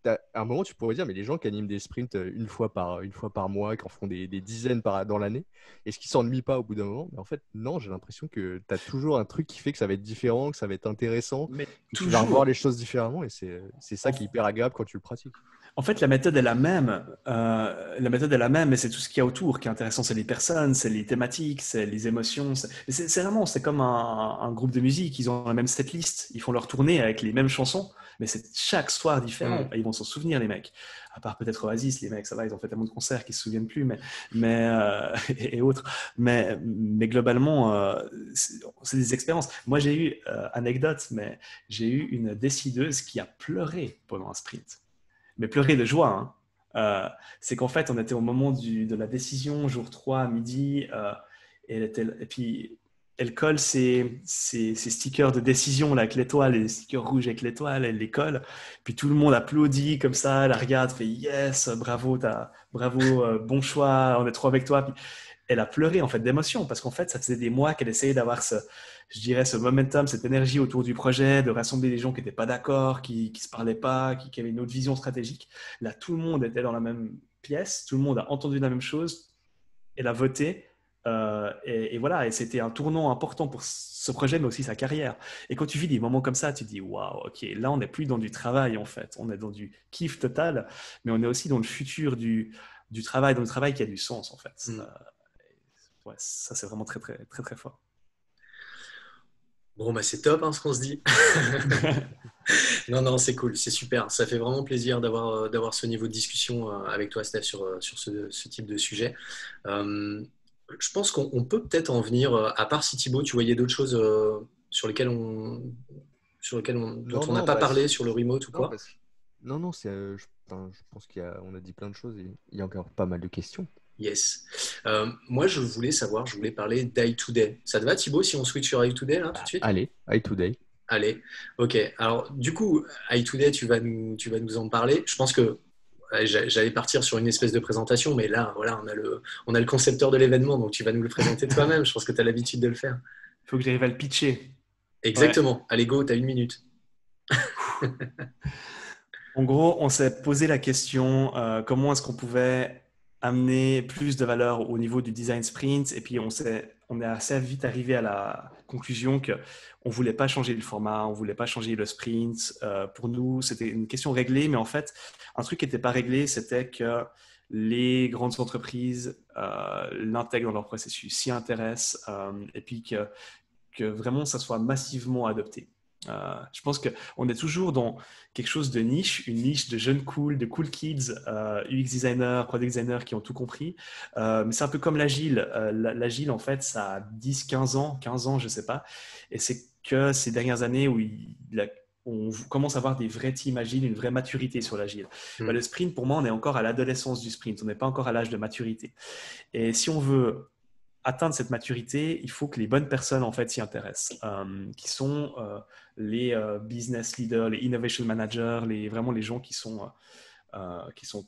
à un moment, tu pourrais dire, mais les gens qui animent des sprints euh, une fois par, une fois par mois, qui en font des, des dizaines par, dans l'année, est-ce qu'ils s'ennuient pas au bout d'un moment? Mais en fait, non, j'ai l'impression que tu as toujours un truc qui fait que ça va être différent, que ça va être intéressant, Mais que tu vas toujours. revoir les choses différemment, et c'est ça qui est hyper agréable quand tu le pratiques. En fait, la méthode est la même. Euh, la méthode est la même, mais c'est tout ce qu'il y a autour qui est intéressant. C'est les personnes, c'est les thématiques, c'est les émotions. C'est vraiment, c'est comme un, un groupe de musique. Ils ont la même setlist. Ils font leur tournée avec les mêmes chansons, mais c'est chaque soir différent. Mm. Ils vont s'en souvenir, les mecs. À part peut-être Oasis, les mecs, ça va, ils ont fait tellement de concerts qu'ils se souviennent plus, mais, mais euh, et, et autres. Mais, mais globalement, euh, c'est des expériences. Moi, j'ai eu euh, anecdote, mais j'ai eu une décideuse qui a pleuré pendant un sprint mais pleurer de joie. hein. Euh, c'est qu'en fait, on était au moment du- de la décision, jour 3 à midi, euh, et, elle était- et puis elle colle ses, stickers de décision avec l'étoile, les stickers rouges avec l'étoile, elle les colle. Puis tout le monde applaudit comme ça, la regarde, fait yes, bravo, t'as- bravo, euh, bon choix, on est trop avec toi. Elle a pleuré en fait d'émotion parce qu'en fait, ça faisait des mois qu'elle essayait d'avoir ce, je dirais, ce momentum, cette énergie autour du projet, de rassembler des gens qui n'étaient pas d'accord, qui ne se parlaient pas, qui avaient une autre vision stratégique. Là, tout le monde était dans la même pièce, tout le monde a entendu la même chose, elle a voté, Euh, et, voilà, et c'était un tournant important pour ce projet, mais aussi sa carrière. Et quand tu vis des moments comme ça, tu te dis, waouh, ok, là, on n'est plus dans du travail, en fait. On est dans du kiff total, mais on est aussi dans le futur du, du travail, dans le travail qui a du sens, en fait. Mm. ouais, ça, c'est vraiment très, très, très, très fort. Bon, bah, c'est top hein, ce qu'on se dit. non, non, c'est cool, c'est super. Ça fait vraiment plaisir d'avoir, euh, d'avoir ce niveau de discussion euh, avec toi, Steph, sur, sur ce, ce type de sujet je pense qu'on peut peut-être en venir, euh, à part si Thibaut, tu voyais d'autres choses euh, sur lesquelles on, sur lesquelles on, dont on n'a pas bah, parlé sur le remote ou quoi Non, non, c'est, euh, je, pense qu'on a, dit plein de choses et il y a encore pas mal de questions. Yes. moi, je voulais savoir, je voulais parler d'I Today. Ça te va, Thibaut, si on switch sur I Today là tout de suite? Allez, I Today. Allez, ok. Alors, du coup, I Today, tu vas nous, tu vas nous en parler. Je pense que J'allais partir sur une espèce de présentation, mais là, voilà, on a le, on a le concepteur de l'événement, donc tu vas nous le présenter toi-même. Je pense que tu as l'habitude de le faire. Il faut que j'arrive à le pitcher. Exactement. Allez, go, tu as une minute. en gros, on s'est posé la question euh, comment est-ce qu'on pouvait amener plus de valeur au niveau du design sprint, et puis on s'est on est assez vite arrivé à la conclusion qu'on ne voulait pas changer le format, on voulait pas changer le sprint. Euh, pour nous, c'était une question réglée, mais en fait, un truc qui n'était pas réglé, c'était que les grandes entreprises euh, l'intègrent dans leur processus, s'y intéressent, euh, et puis que, que vraiment ça soit massivement adopté. Euh, je pense qu'on est toujours dans quelque chose de niche, une niche de jeunes cool, de cool kids, euh, UX designers, product designers qui ont tout compris. Euh, mais c'est un peu comme l'agile. l'agile, en fait, ça a 10, 15 ans, 15 ans, je ne sais pas. Et c'est que ces dernières années où on commence à avoir des vrais teams agiles, une vraie maturité sur l'agile. Hmm. Bah, le sprint, pour moi, on est encore à l'adolescence du sprint. On n'est pas encore à l'âge de maturité. Et si on veut atteindre cette maturité, il faut que les bonnes personnes en fait s'y intéressent, euh, qui sont euh, les euh, business leaders, les innovation managers, les, vraiment les gens qui sont, qui sont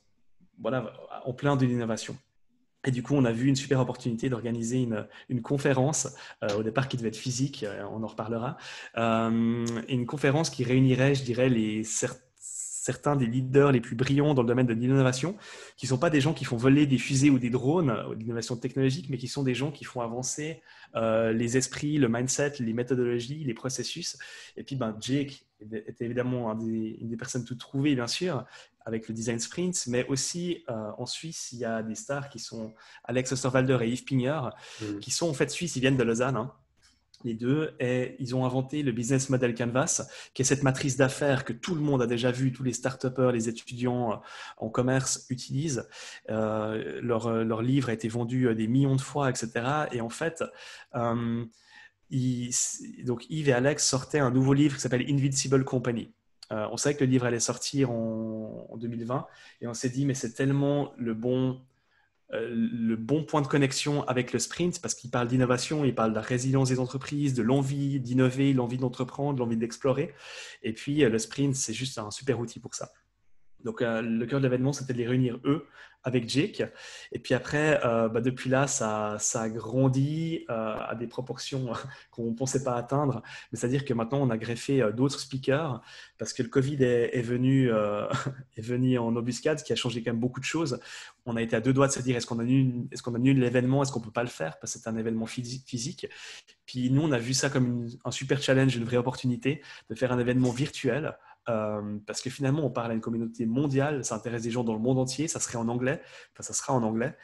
voilà, en plein de l'innovation. Et du coup, on a vu une super opportunité d'organiser une, une, conférence, au départ qui devait être physique, on en reparlera, une conférence qui réunirait, je dirais, les certains des leaders les plus brillants dans le domaine de l'innovation, qui ne sont pas des gens qui font voler des fusées ou des drones, ou l'innovation technologique, mais qui sont des gens qui font avancer euh, les esprits, le mindset, les méthodologies, les processus. Et puis, ben, Jake était évidemment une des personnes toutes trouvées, bien sûr, avec le design sprint, mais aussi euh, en Suisse, il y a des stars qui sont Alex Osterwalder et Yves Pigner, mmh. qui sont en fait suisses, ils viennent de Lausanne. Hein les deux, et ils ont inventé le business model Canvas, qui est cette matrice d'affaires que tout le monde a déjà vu, tous les start les étudiants euh, en commerce utilisent. Euh, leur, euh, leur, livre a été vendu des millions de fois, etc. Et en fait, donc Yves et Alex sortaient un nouveau livre qui s'appelle Invincible Company. on savait que le livre allait sortir en, en 2020 et on s'est dit, mais c'est tellement le bon le bon point de connexion avec le sprint parce qu'il parle d'innovation, il parle de la résilience des entreprises, de l'envie d'innover, l'envie d'entreprendre, l'envie d'explorer. Et puis euh, le sprint, c'est juste un super outil pour ça. Donc euh, le cœur de l'événement, c'était de les réunir eux avec Jake. Et puis après, euh, bah, depuis là, ça, a grandi euh, à des proportions qu'on ne pensait pas atteindre. Mais c'est-à-dire que maintenant, on a greffé d'autres speakers parce que le Covid est, venu, est venu en embuscade, ce qui a changé quand même beaucoup de choses. On a été à deux doigts de se dire est-ce qu'on annule, est-ce qu'on annule l'événement, est-ce qu'on ne peut pas le faire parce que c'est un événement physique. Puis nous, on a vu ça comme un super challenge, une vraie opportunité de faire un événement virtuel. Euh, parce que finalement, on parle à une communauté mondiale, ça intéresse des gens dans le monde entier, ça serait en anglais, enfin, ça sera en anglais.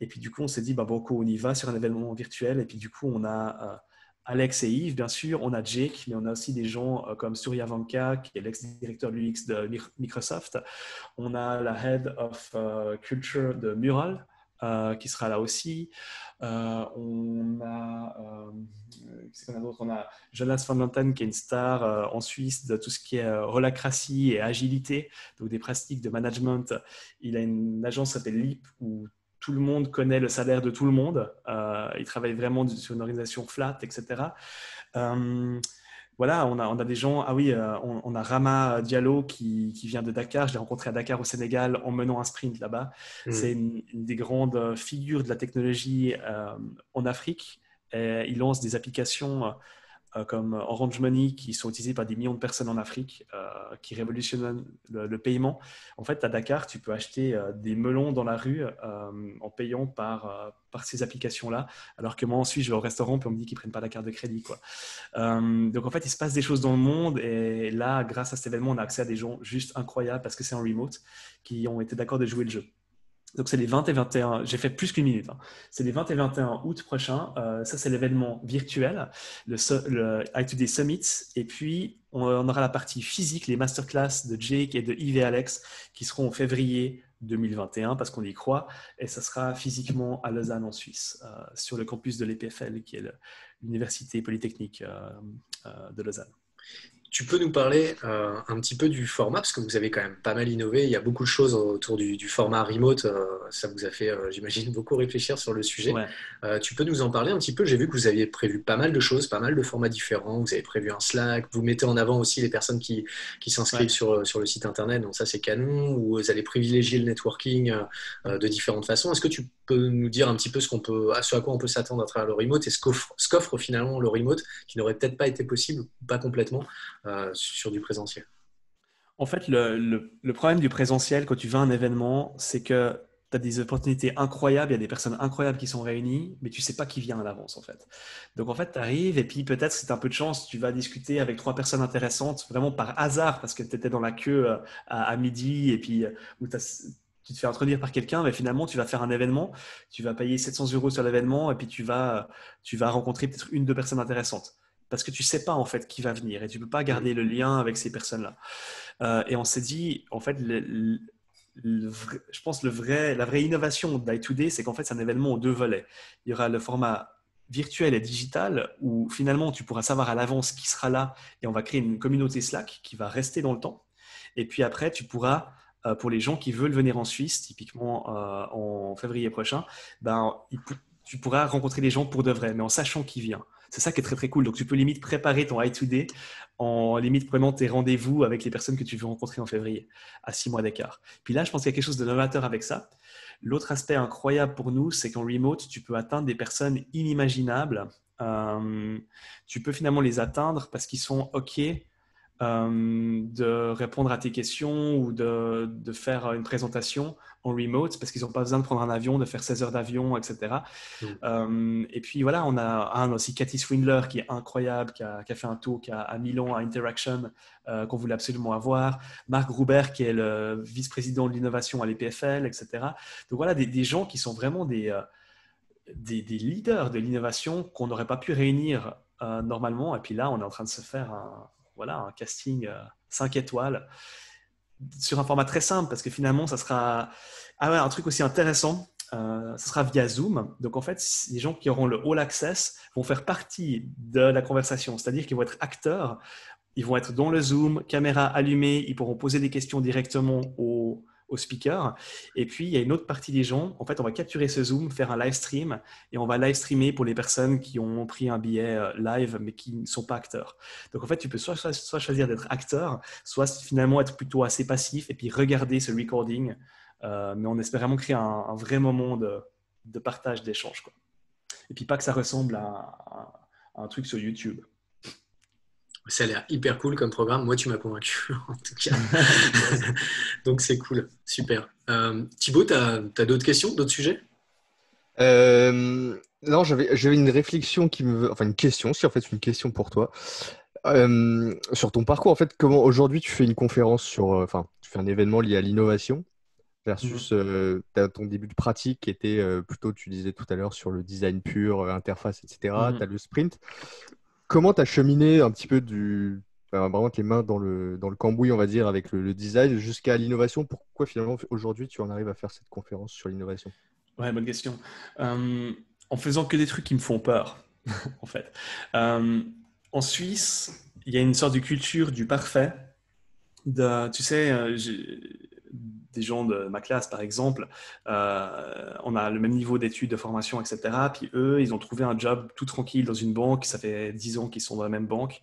Et puis, du coup, on s'est dit, bah, bon, on y va sur un événement virtuel. Et puis, du coup, on a euh, Alex et Yves, bien sûr, on a Jake, mais on a aussi des gens euh, comme Surya Vanka, qui est l'ex-directeur de l'UX de Microsoft. On a la Head of Culture de Mural, euh, qui sera là aussi. Euh, on a, euh, a On a Jonas Van Lanten, qui est une star en Suisse de tout ce qui est relacratie et agilité, donc des pratiques de management. Il a une agence qui s'appelle LEAP où tout le monde connaît le salaire de tout le monde. il travaille vraiment sur une organisation flat, etc voilà, on a, on a, des gens, ah oui, euh, on, a Rama Diallo qui, qui vient de Dakar, je l'ai rencontré à Dakar au Sénégal en menant un sprint là-bas. Mm. C'est une, des grandes figures de la technologie euh, en Afrique. il lance des applications euh, comme Orange Money qui sont utilisés par des millions de personnes en Afrique, euh, qui révolutionnent le, paiement. En fait, à Dakar, tu peux acheter euh, des melons dans la rue en payant par, par ces applications-là, alors que moi, ensuite, je vais au restaurant et on me dit qu'ils ne prennent pas la carte de crédit. Donc, en fait, il se passe des choses dans le monde et là, grâce à cet événement, on a accès à des gens juste incroyables parce que c'est en remote qui ont été d'accord de jouer le jeu. Donc, c'est les 20 et 21, j'ai fait plus qu'une minute. Hein. C'est les 20 et 21 août prochains. Euh, ça, c'est l'événement virtuel, le, le i2D Summit. Et puis, on, aura la partie physique, les masterclass de Jake et de Yves et Alex qui seront en février 2021 parce qu'on y croit. Et ça sera physiquement à Lausanne en Suisse, euh, sur le campus de l'EPFL, qui est l'Université Polytechnique euh, de Lausanne. Tu peux nous parler euh, un petit peu du format, parce que vous avez quand même pas mal innové. Il y a beaucoup de choses autour du, format remote. Euh, ça vous a fait, euh, j'imagine, beaucoup réfléchir sur le sujet. tu peux nous en parler un petit peu J'ai vu que vous aviez prévu pas mal de choses, pas mal de formats différents. Vous avez prévu un Slack. Vous mettez en avant aussi les personnes qui, qui s'inscrivent sur, sur le site internet. Donc ça, c'est canon. Ou vous allez privilégier le networking de différentes façons. Est-ce que tu peux nous dire un petit peu ce, qu'on peut, à ce à quoi on peut s'attendre à travers le remote et ce qu'offre finalement le remote, qui n'aurait peut-être pas été possible, pas complètement sur du présentiel En fait, le, problème du présentiel quand tu vas à un événement, c'est que tu as des opportunités incroyables, il y a des personnes incroyables qui sont réunies, mais tu sais pas qui vient à l'avance en fait. Donc en fait, tu arrives et puis peut-être c'est un peu de chance, tu vas discuter avec trois personnes intéressantes vraiment par hasard parce que tu étais dans la queue euh, à, midi et puis euh, tu te fais introduire par quelqu'un, mais finalement tu vas faire un événement, tu vas payer 700 euros sur l'événement et puis tu vas, tu vas rencontrer peut-être une, deux personnes intéressantes parce que tu sais pas en fait qui va venir et tu peux pas garder le lien avec ces personnes-là. Euh, et on s'est dit, en fait, je pense le vrai, la vraie innovation d'I2D, c'est qu'en fait, c'est un événement aux deux volets. Il y aura le format virtuel et digital où finalement tu pourras savoir à l'avance qui sera là et on va créer une communauté Slack qui va rester dans le temps. Et puis après, tu pourras, euh, pour les gens qui veulent venir en Suisse, typiquement euh, en février prochain, ben, tu pourras rencontrer les gens pour de vrai, mais en sachant qui vient. C'est ça qui est très très cool. Donc tu peux limite préparer ton I2D en limite prenant tes rendez-vous avec les personnes que tu veux rencontrer en février, à six mois d'écart. Puis là, je pense qu'il y a quelque chose de novateur avec ça. L'autre aspect incroyable pour nous, c'est qu'en remote, tu peux atteindre des personnes inimaginables. Euh, tu peux finalement les atteindre parce qu'ils sont OK euh, de répondre à tes questions ou de, de, faire une présentation en remote parce qu'ils n'ont pas besoin de prendre un avion, de faire 16 heures d'avion, etc. Mm. Euh, et puis voilà, on a un aussi, Cathy Swindler, qui est incroyable, qui a, qui a fait un tour à, à, Milan, à Interaction, euh, qu'on voulait absolument avoir. Marc Gruber, qui est le vice-président de l'innovation à l'EPFL, etc. Donc voilà, des, des, gens qui sont vraiment des, des, des leaders de l'innovation qu'on n'aurait pas pu réunir normalement. Et puis là, on est en train de se faire un voilà, un casting 5 euh, étoiles sur un format très simple parce que finalement, ça sera ah un truc aussi intéressant. Euh, ça sera via Zoom. Donc en fait, les gens qui auront le All Access vont faire partie de la conversation, c'est-à-dire qu'ils vont être acteurs, ils vont être dans le Zoom, caméra allumée, ils pourront poser des questions directement aux, au speaker. Et puis, il y a une autre partie des gens. En fait, on va capturer ce Zoom, faire un live stream et on va live streamer pour les personnes qui ont pris un billet euh, live mais qui ne sont pas acteurs. Donc, en fait, tu peux soit, choisir d'être acteur, soit finalement être plutôt assez passif et puis regarder ce recording. Euh, mais on espère vraiment créer un, vrai moment de, de partage, d'échange. Et puis, pas que ça ressemble à un truc sur YouTube. Ça a l'air hyper cool comme programme. Moi, tu m'as convaincu, en tout cas. Donc, c'est cool. Super. Euh, Thibaut, tu as, d'autres questions, d'autres sujets? Euh, Non, j'avais une réflexion qui me. Enfin, une question, si en fait, une question pour toi. Euh, sur ton parcours, en fait, comment aujourd'hui tu fais une conférence sur. Euh, enfin, tu fais un événement lié à l'innovation versus mhm. ton début de pratique qui était plutôt, tu disais tout à l'heure, sur le design pur, interface, etc. Tu as le sprint comment tu as cheminé un petit peu du. vraiment les mains dans le, dans cambouis, on va dire, avec le, design jusqu'à l'innovation? Pourquoi finalement aujourd'hui tu en arrives à faire cette conférence sur l'innovation? Ouais, bonne question. Euh, en faisant que des trucs qui me font peur, en fait. Euh, en Suisse, il y a une sorte de culture du parfait. Tu sais, euh, des gens de ma classe, par exemple, euh, on a le même niveau d'études, de formation, etc. Puis eux, ils ont trouvé un job tout tranquille dans une banque. Ça fait 10 ans qu'ils sont dans la même banque.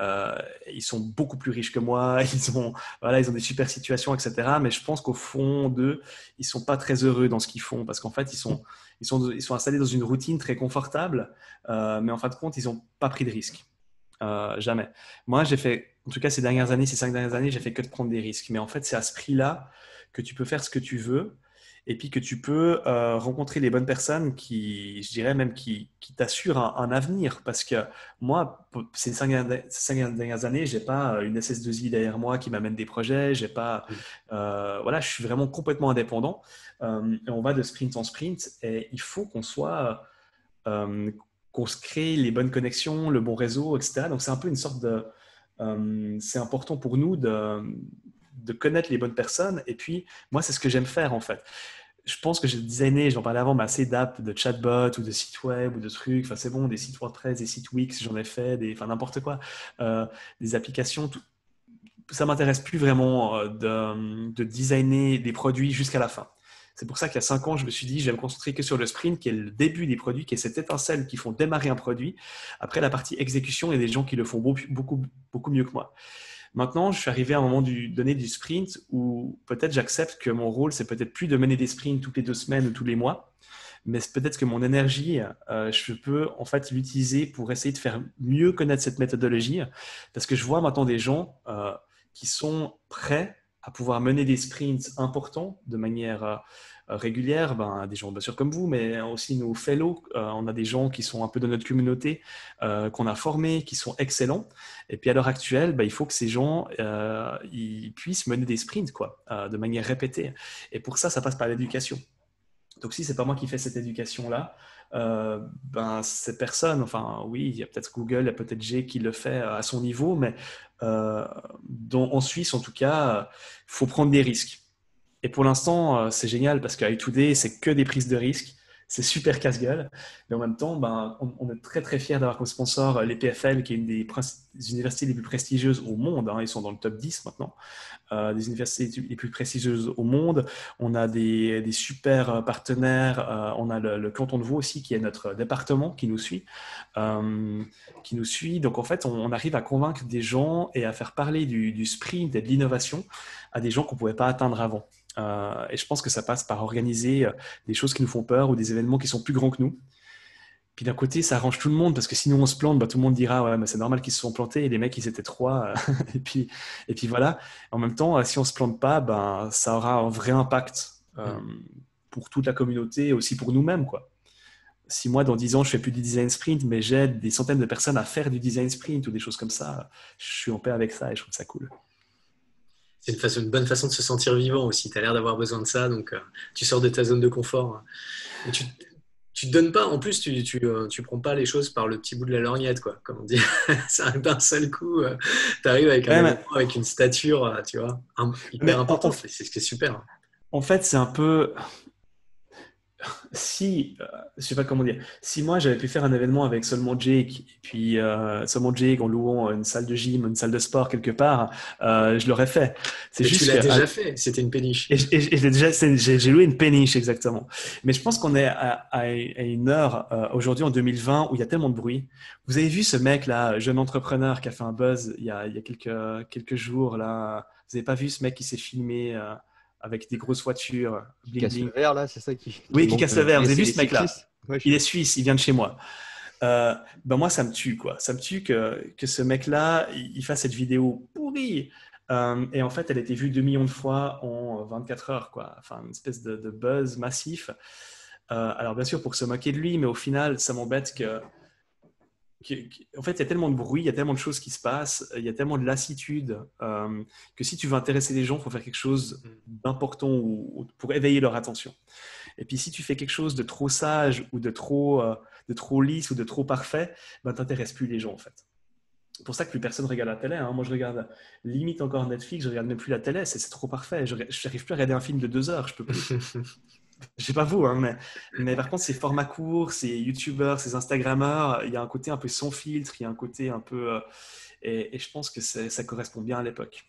Euh, ils sont beaucoup plus riches que moi. Ils ont, voilà, ils ont des super situations, etc. Mais je pense qu'au fond d'eux, ils sont pas très heureux dans ce qu'ils font parce qu'en fait, ils sont, ils sont, ils sont installés dans une routine très confortable. Euh, mais en fin de compte, ils n'ont pas pris de risques. Euh, jamais. Moi, j'ai fait, en tout cas ces dernières années, ces cinq dernières années, j'ai fait que de prendre des risques. Mais en fait, c'est à ce prix-là que tu peux faire ce que tu veux et puis que tu peux euh, rencontrer les bonnes personnes qui, je dirais même, qui, qui t'assurent un, avenir. Parce que moi, ces cinq, dernières années, j'ai pas une SS2I derrière moi qui m'amène des projets. J'ai pas, euh, voilà, je suis vraiment complètement indépendant. Euh, et on va de sprint en sprint et il faut qu'on soit, qu'on se crée les bonnes connexions, le bon réseau, etc. Donc c'est un peu une sorte de, c'est important pour nous de de connaître les bonnes personnes. Et puis, moi, c'est ce que j'aime faire en fait. Je pense que j'ai designé, j'en parlais avant, mais assez d'apps, de chatbots ou de sites web ou de trucs. Enfin, c'est bon, des sites WordPress, des sites Wix, j'en ai fait, des, enfin n'importe quoi, euh, des applications. Tout. Ça m'intéresse plus vraiment euh, de, de designer des produits jusqu'à la fin. C'est pour ça qu'il y a cinq ans, je me suis dit, je vais me concentrer que sur le sprint, qui est le début des produits, qui est cette étincelle qui font démarrer un produit. Après, la partie exécution, il y a des gens qui le font beaucoup, beaucoup mieux que moi. Maintenant, je suis arrivé à un moment du donné du sprint où peut-être j'accepte que mon rôle, c'est peut-être plus de mener des sprints toutes les deux semaines ou tous les mois, mais peut-être que mon énergie, euh, je peux en fait l'utiliser pour essayer de faire mieux connaître cette méthodologie, parce que je vois maintenant des gens euh, qui sont prêts à pouvoir mener des sprints importants de manière euh, euh, régulière, ben, des gens bien sûr comme vous, mais aussi nos fellows. Euh, on a des gens qui sont un peu de notre communauté, qu'on a formés, qui sont excellents. Et puis à l'heure actuelle, ben, il faut que ces gens puissent mener des sprints quoi, de manière répétée. Et pour ça, ça passe par l'éducation. Donc si c'est pas moi qui fais cette éducation là, ben ces personnes, enfin oui, il y a peut-être Google, il y a peut-être G qui le fait à son niveau, mais en Suisse en tout cas, il faut prendre des risques. Et pour l'instant, euh, c'est génial parce qu'à Today, c'est que des prises de risques. C'est super casse-gueule. Mais en même temps, ben, on, est très très fiers d'avoir comme sponsor euh, l'EPFL, qui est une des, universités les plus prestigieuses au monde. Hein. Ils sont dans le top 10 maintenant. Euh, des universités les plus prestigieuses au monde. On a des, super partenaires. on a le, canton de Vaud aussi, qui est notre département, qui nous suit. qui nous suit. Donc en fait, on, arrive à convaincre des gens et à faire parler du, du sprint et de l'innovation à des gens qu'on ne pouvait pas atteindre avant. Euh, et je pense que ça passe par organiser euh, des choses qui nous font peur ou des événements qui sont plus grands que nous. Puis d'un côté, ça arrange tout le monde parce que sinon on se plante, bah, tout le monde dira ouais, mais c'est normal qu'ils se sont plantés et les mecs ils étaient trois. et puis et puis voilà. En même temps, si on se plante pas, ben ça aura un vrai impact euh, pour toute la communauté et aussi pour nous-mêmes quoi. Si moi dans 10 ans je fais plus du design sprint, mais j'aide des centaines de personnes à faire du design sprint ou des choses comme ça, je suis en paix avec ça et je trouve ça cool c'est une, façon, une bonne façon de se sentir vivant aussi. Tu as l'air d'avoir besoin de ça, donc euh, tu sors de ta zone de confort. tu, tu te donnes pas, en plus, tu, tu, euh, tu, prends pas les choses par le petit bout de la lorgnette, quoi, comme on dit. c'est d'un seul coup, euh, tu arrives avec, avec une stature, tu vois, hyper importante. C'est ce qui est super. En fait, c'est un peu si, euh, je sais pas comment dire, si moi j'avais pu faire un événement avec seulement Jake, et puis euh, seulement Jake en louant une salle de gym, une salle de sport quelque part, euh, je l'aurais fait. C'est juste tu l'as déjà fait, c'était une péniche. Et, j'ai déjà, j'ai loué une péniche exactement. Mais je pense qu'on est à, une heure aujourd'hui en 2020 où il y a tellement de bruit. Vous avez vu ce mec là, jeune entrepreneur qui a fait un buzz il y a, il y a quelques quelques jours là? Vous avez pas vu ce mec qui s'est filmé? Avec des grosses voitures. Qui casse le verre, là, c'est ça qui. Oui, qui casse le verre. Vous avez vu ce mec-là Il est suisse, il vient de chez moi. Euh, ben moi, ça me tue, quoi. Ça me tue que, que ce mec-là, il fasse cette vidéo pourrie. Euh, et en fait, elle a été vue 2 millions de fois en 24 heures, quoi. Enfin, une espèce de, buzz massif. Euh, alors, bien sûr, pour se moquer de lui, mais au final, ça m'embête que en fait, il y a tellement de bruit, il y a tellement de choses qui se passent, il y a tellement de lassitude euh, que si tu veux intéresser les gens, il faut faire quelque chose d'important ou, pour éveiller leur attention. Et puis, si tu fais quelque chose de trop sage ou de trop, euh, de trop lisse ou de trop parfait, ben, tu n'intéresses plus les gens, en fait. C'est pour ça que plus personne regarde la télé. Hein. Moi, je regarde limite encore Netflix, je regarde même plus la télé, c'est trop parfait. Je n'arrive plus à regarder un film de deux heures, je peux plus. je sais pas vous, hein, mais, mais, par contre, ces formats courts, ces youtubeurs, ces instagrammeurs, il y a un côté un peu sans filtre, il y a un côté un peu. Euh, et, je pense que ça correspond bien à l'époque.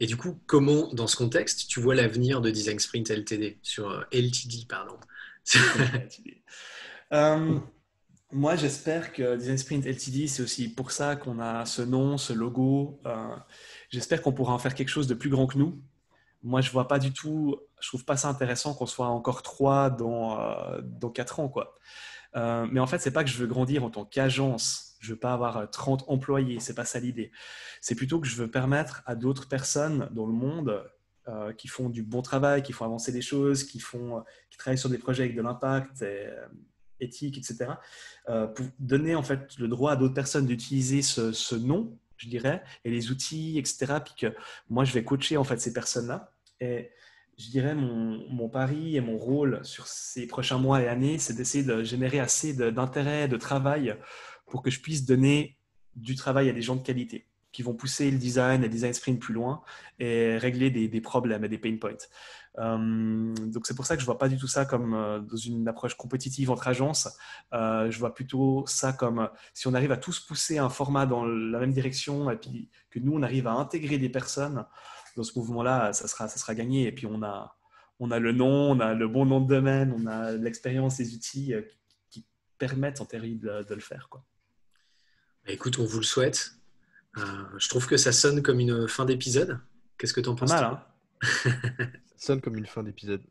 Et du coup, comment, dans ce contexte, tu vois l'avenir de Design Sprint LTD sur euh, LTD, pardon euh, Moi, j'espère que Design Sprint LTD, c'est aussi pour ça qu'on a ce nom, ce logo. j'espère qu'on pourra en faire quelque chose de plus grand que nous moi, je vois pas du tout, je trouve pas ça intéressant qu'on soit encore trois dans, euh, dans quatre ans. Quoi. Euh, mais en fait, c'est pas que je veux grandir en tant qu'agence. Je veux pas avoir 30 employés, c'est pas ça l'idée. C'est plutôt que je veux permettre à d'autres personnes dans le monde qui font du bon travail, qui font avancer les choses, qui, font, qui travaillent sur des projets avec de l'impact, éthique, etc., pour donner en fait le droit à d'autres personnes d'utiliser ce, ce nom je dirais, et les outils, etc. Puis que moi, je vais coacher en fait ces personnes-là. Et je dirais, mon, mon, pari et mon rôle sur ces prochains mois et années, c'est d'essayer de générer assez d'intérêt, de, travail pour que je puisse donner du travail à des gens de qualité qui vont pousser le design et le design sprint plus loin et régler des, des problèmes et des pain points. Euh, donc c'est pour ça que je vois pas du tout ça comme euh, dans une approche compétitive entre agences. Euh, je vois plutôt ça comme si on arrive à tous pousser un format dans la même direction et puis que nous on arrive à intégrer des personnes dans ce mouvement-là, ça sera, ça sera gagné. Et puis on a, on a le nom, on a le bon nom de domaine, on a l'expérience, les outils qui permettent en théorie de, le faire. Quoi. Bah, écoute, on vous le souhaite. je trouve que ça sonne comme une fin d'épisode. Qu'est-ce que tu en penses Pas mal, hein sonne comme une fin d'épisode.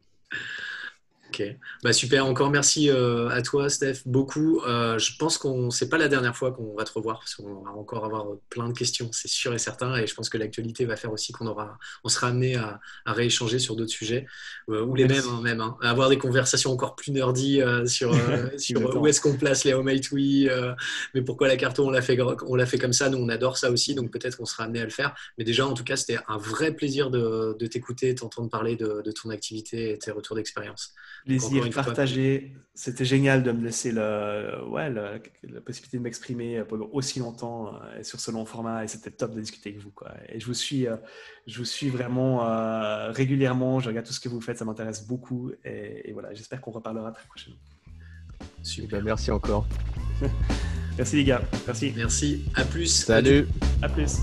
Ok, bah super. Encore merci euh, à toi, Steph, beaucoup. Euh, je pense qu'on c'est pas la dernière fois qu'on va te revoir parce qu'on va encore avoir plein de questions, c'est sûr et certain. Et je pense que l'actualité va faire aussi qu'on aura, on sera amené à, rééchanger sur d'autres sujets euh, ou les mêmes, hein, même, hein. avoir des conversations encore plus nerdy sur, sur où est-ce qu'on place les home oui, mais pourquoi la carte on l'a fait, on l'a fait comme ça. Nous, on adore ça aussi, donc peut-être qu'on sera amené à le faire. Mais déjà, en tout cas, c'était un vrai plaisir de, de t'écouter, t'entendre parler de, de ton activité et tes retours d'expérience plaisir partagé. C'était génial de me laisser le, ouais, la possibilité de m'exprimer pendant aussi longtemps euh, et sur ce long format. Et c'était top de discuter avec vous. Quoi. Et je vous suis, euh, je vous suis vraiment euh, régulièrement. Je regarde tout ce que vous faites. Ça m'intéresse beaucoup. Et, voilà, j'espère qu'on reparlera très prochainement. Super, merci encore. merci les gars. Merci. Merci. À plus. Salut. À plus.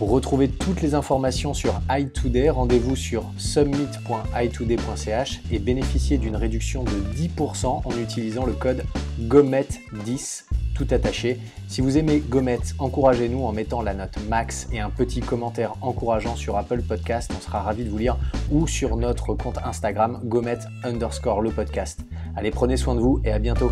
Pour retrouver toutes les informations sur iToday, rendez-vous sur summit.itoday.ch et bénéficiez d'une réduction de 10% en utilisant le code GOMET10 tout attaché. Si vous aimez Gomet, encouragez-nous en mettant la note max et un petit commentaire encourageant sur Apple Podcast. On sera ravi de vous lire ou sur notre compte Instagram Gomet underscore le podcast. Allez, prenez soin de vous et à bientôt.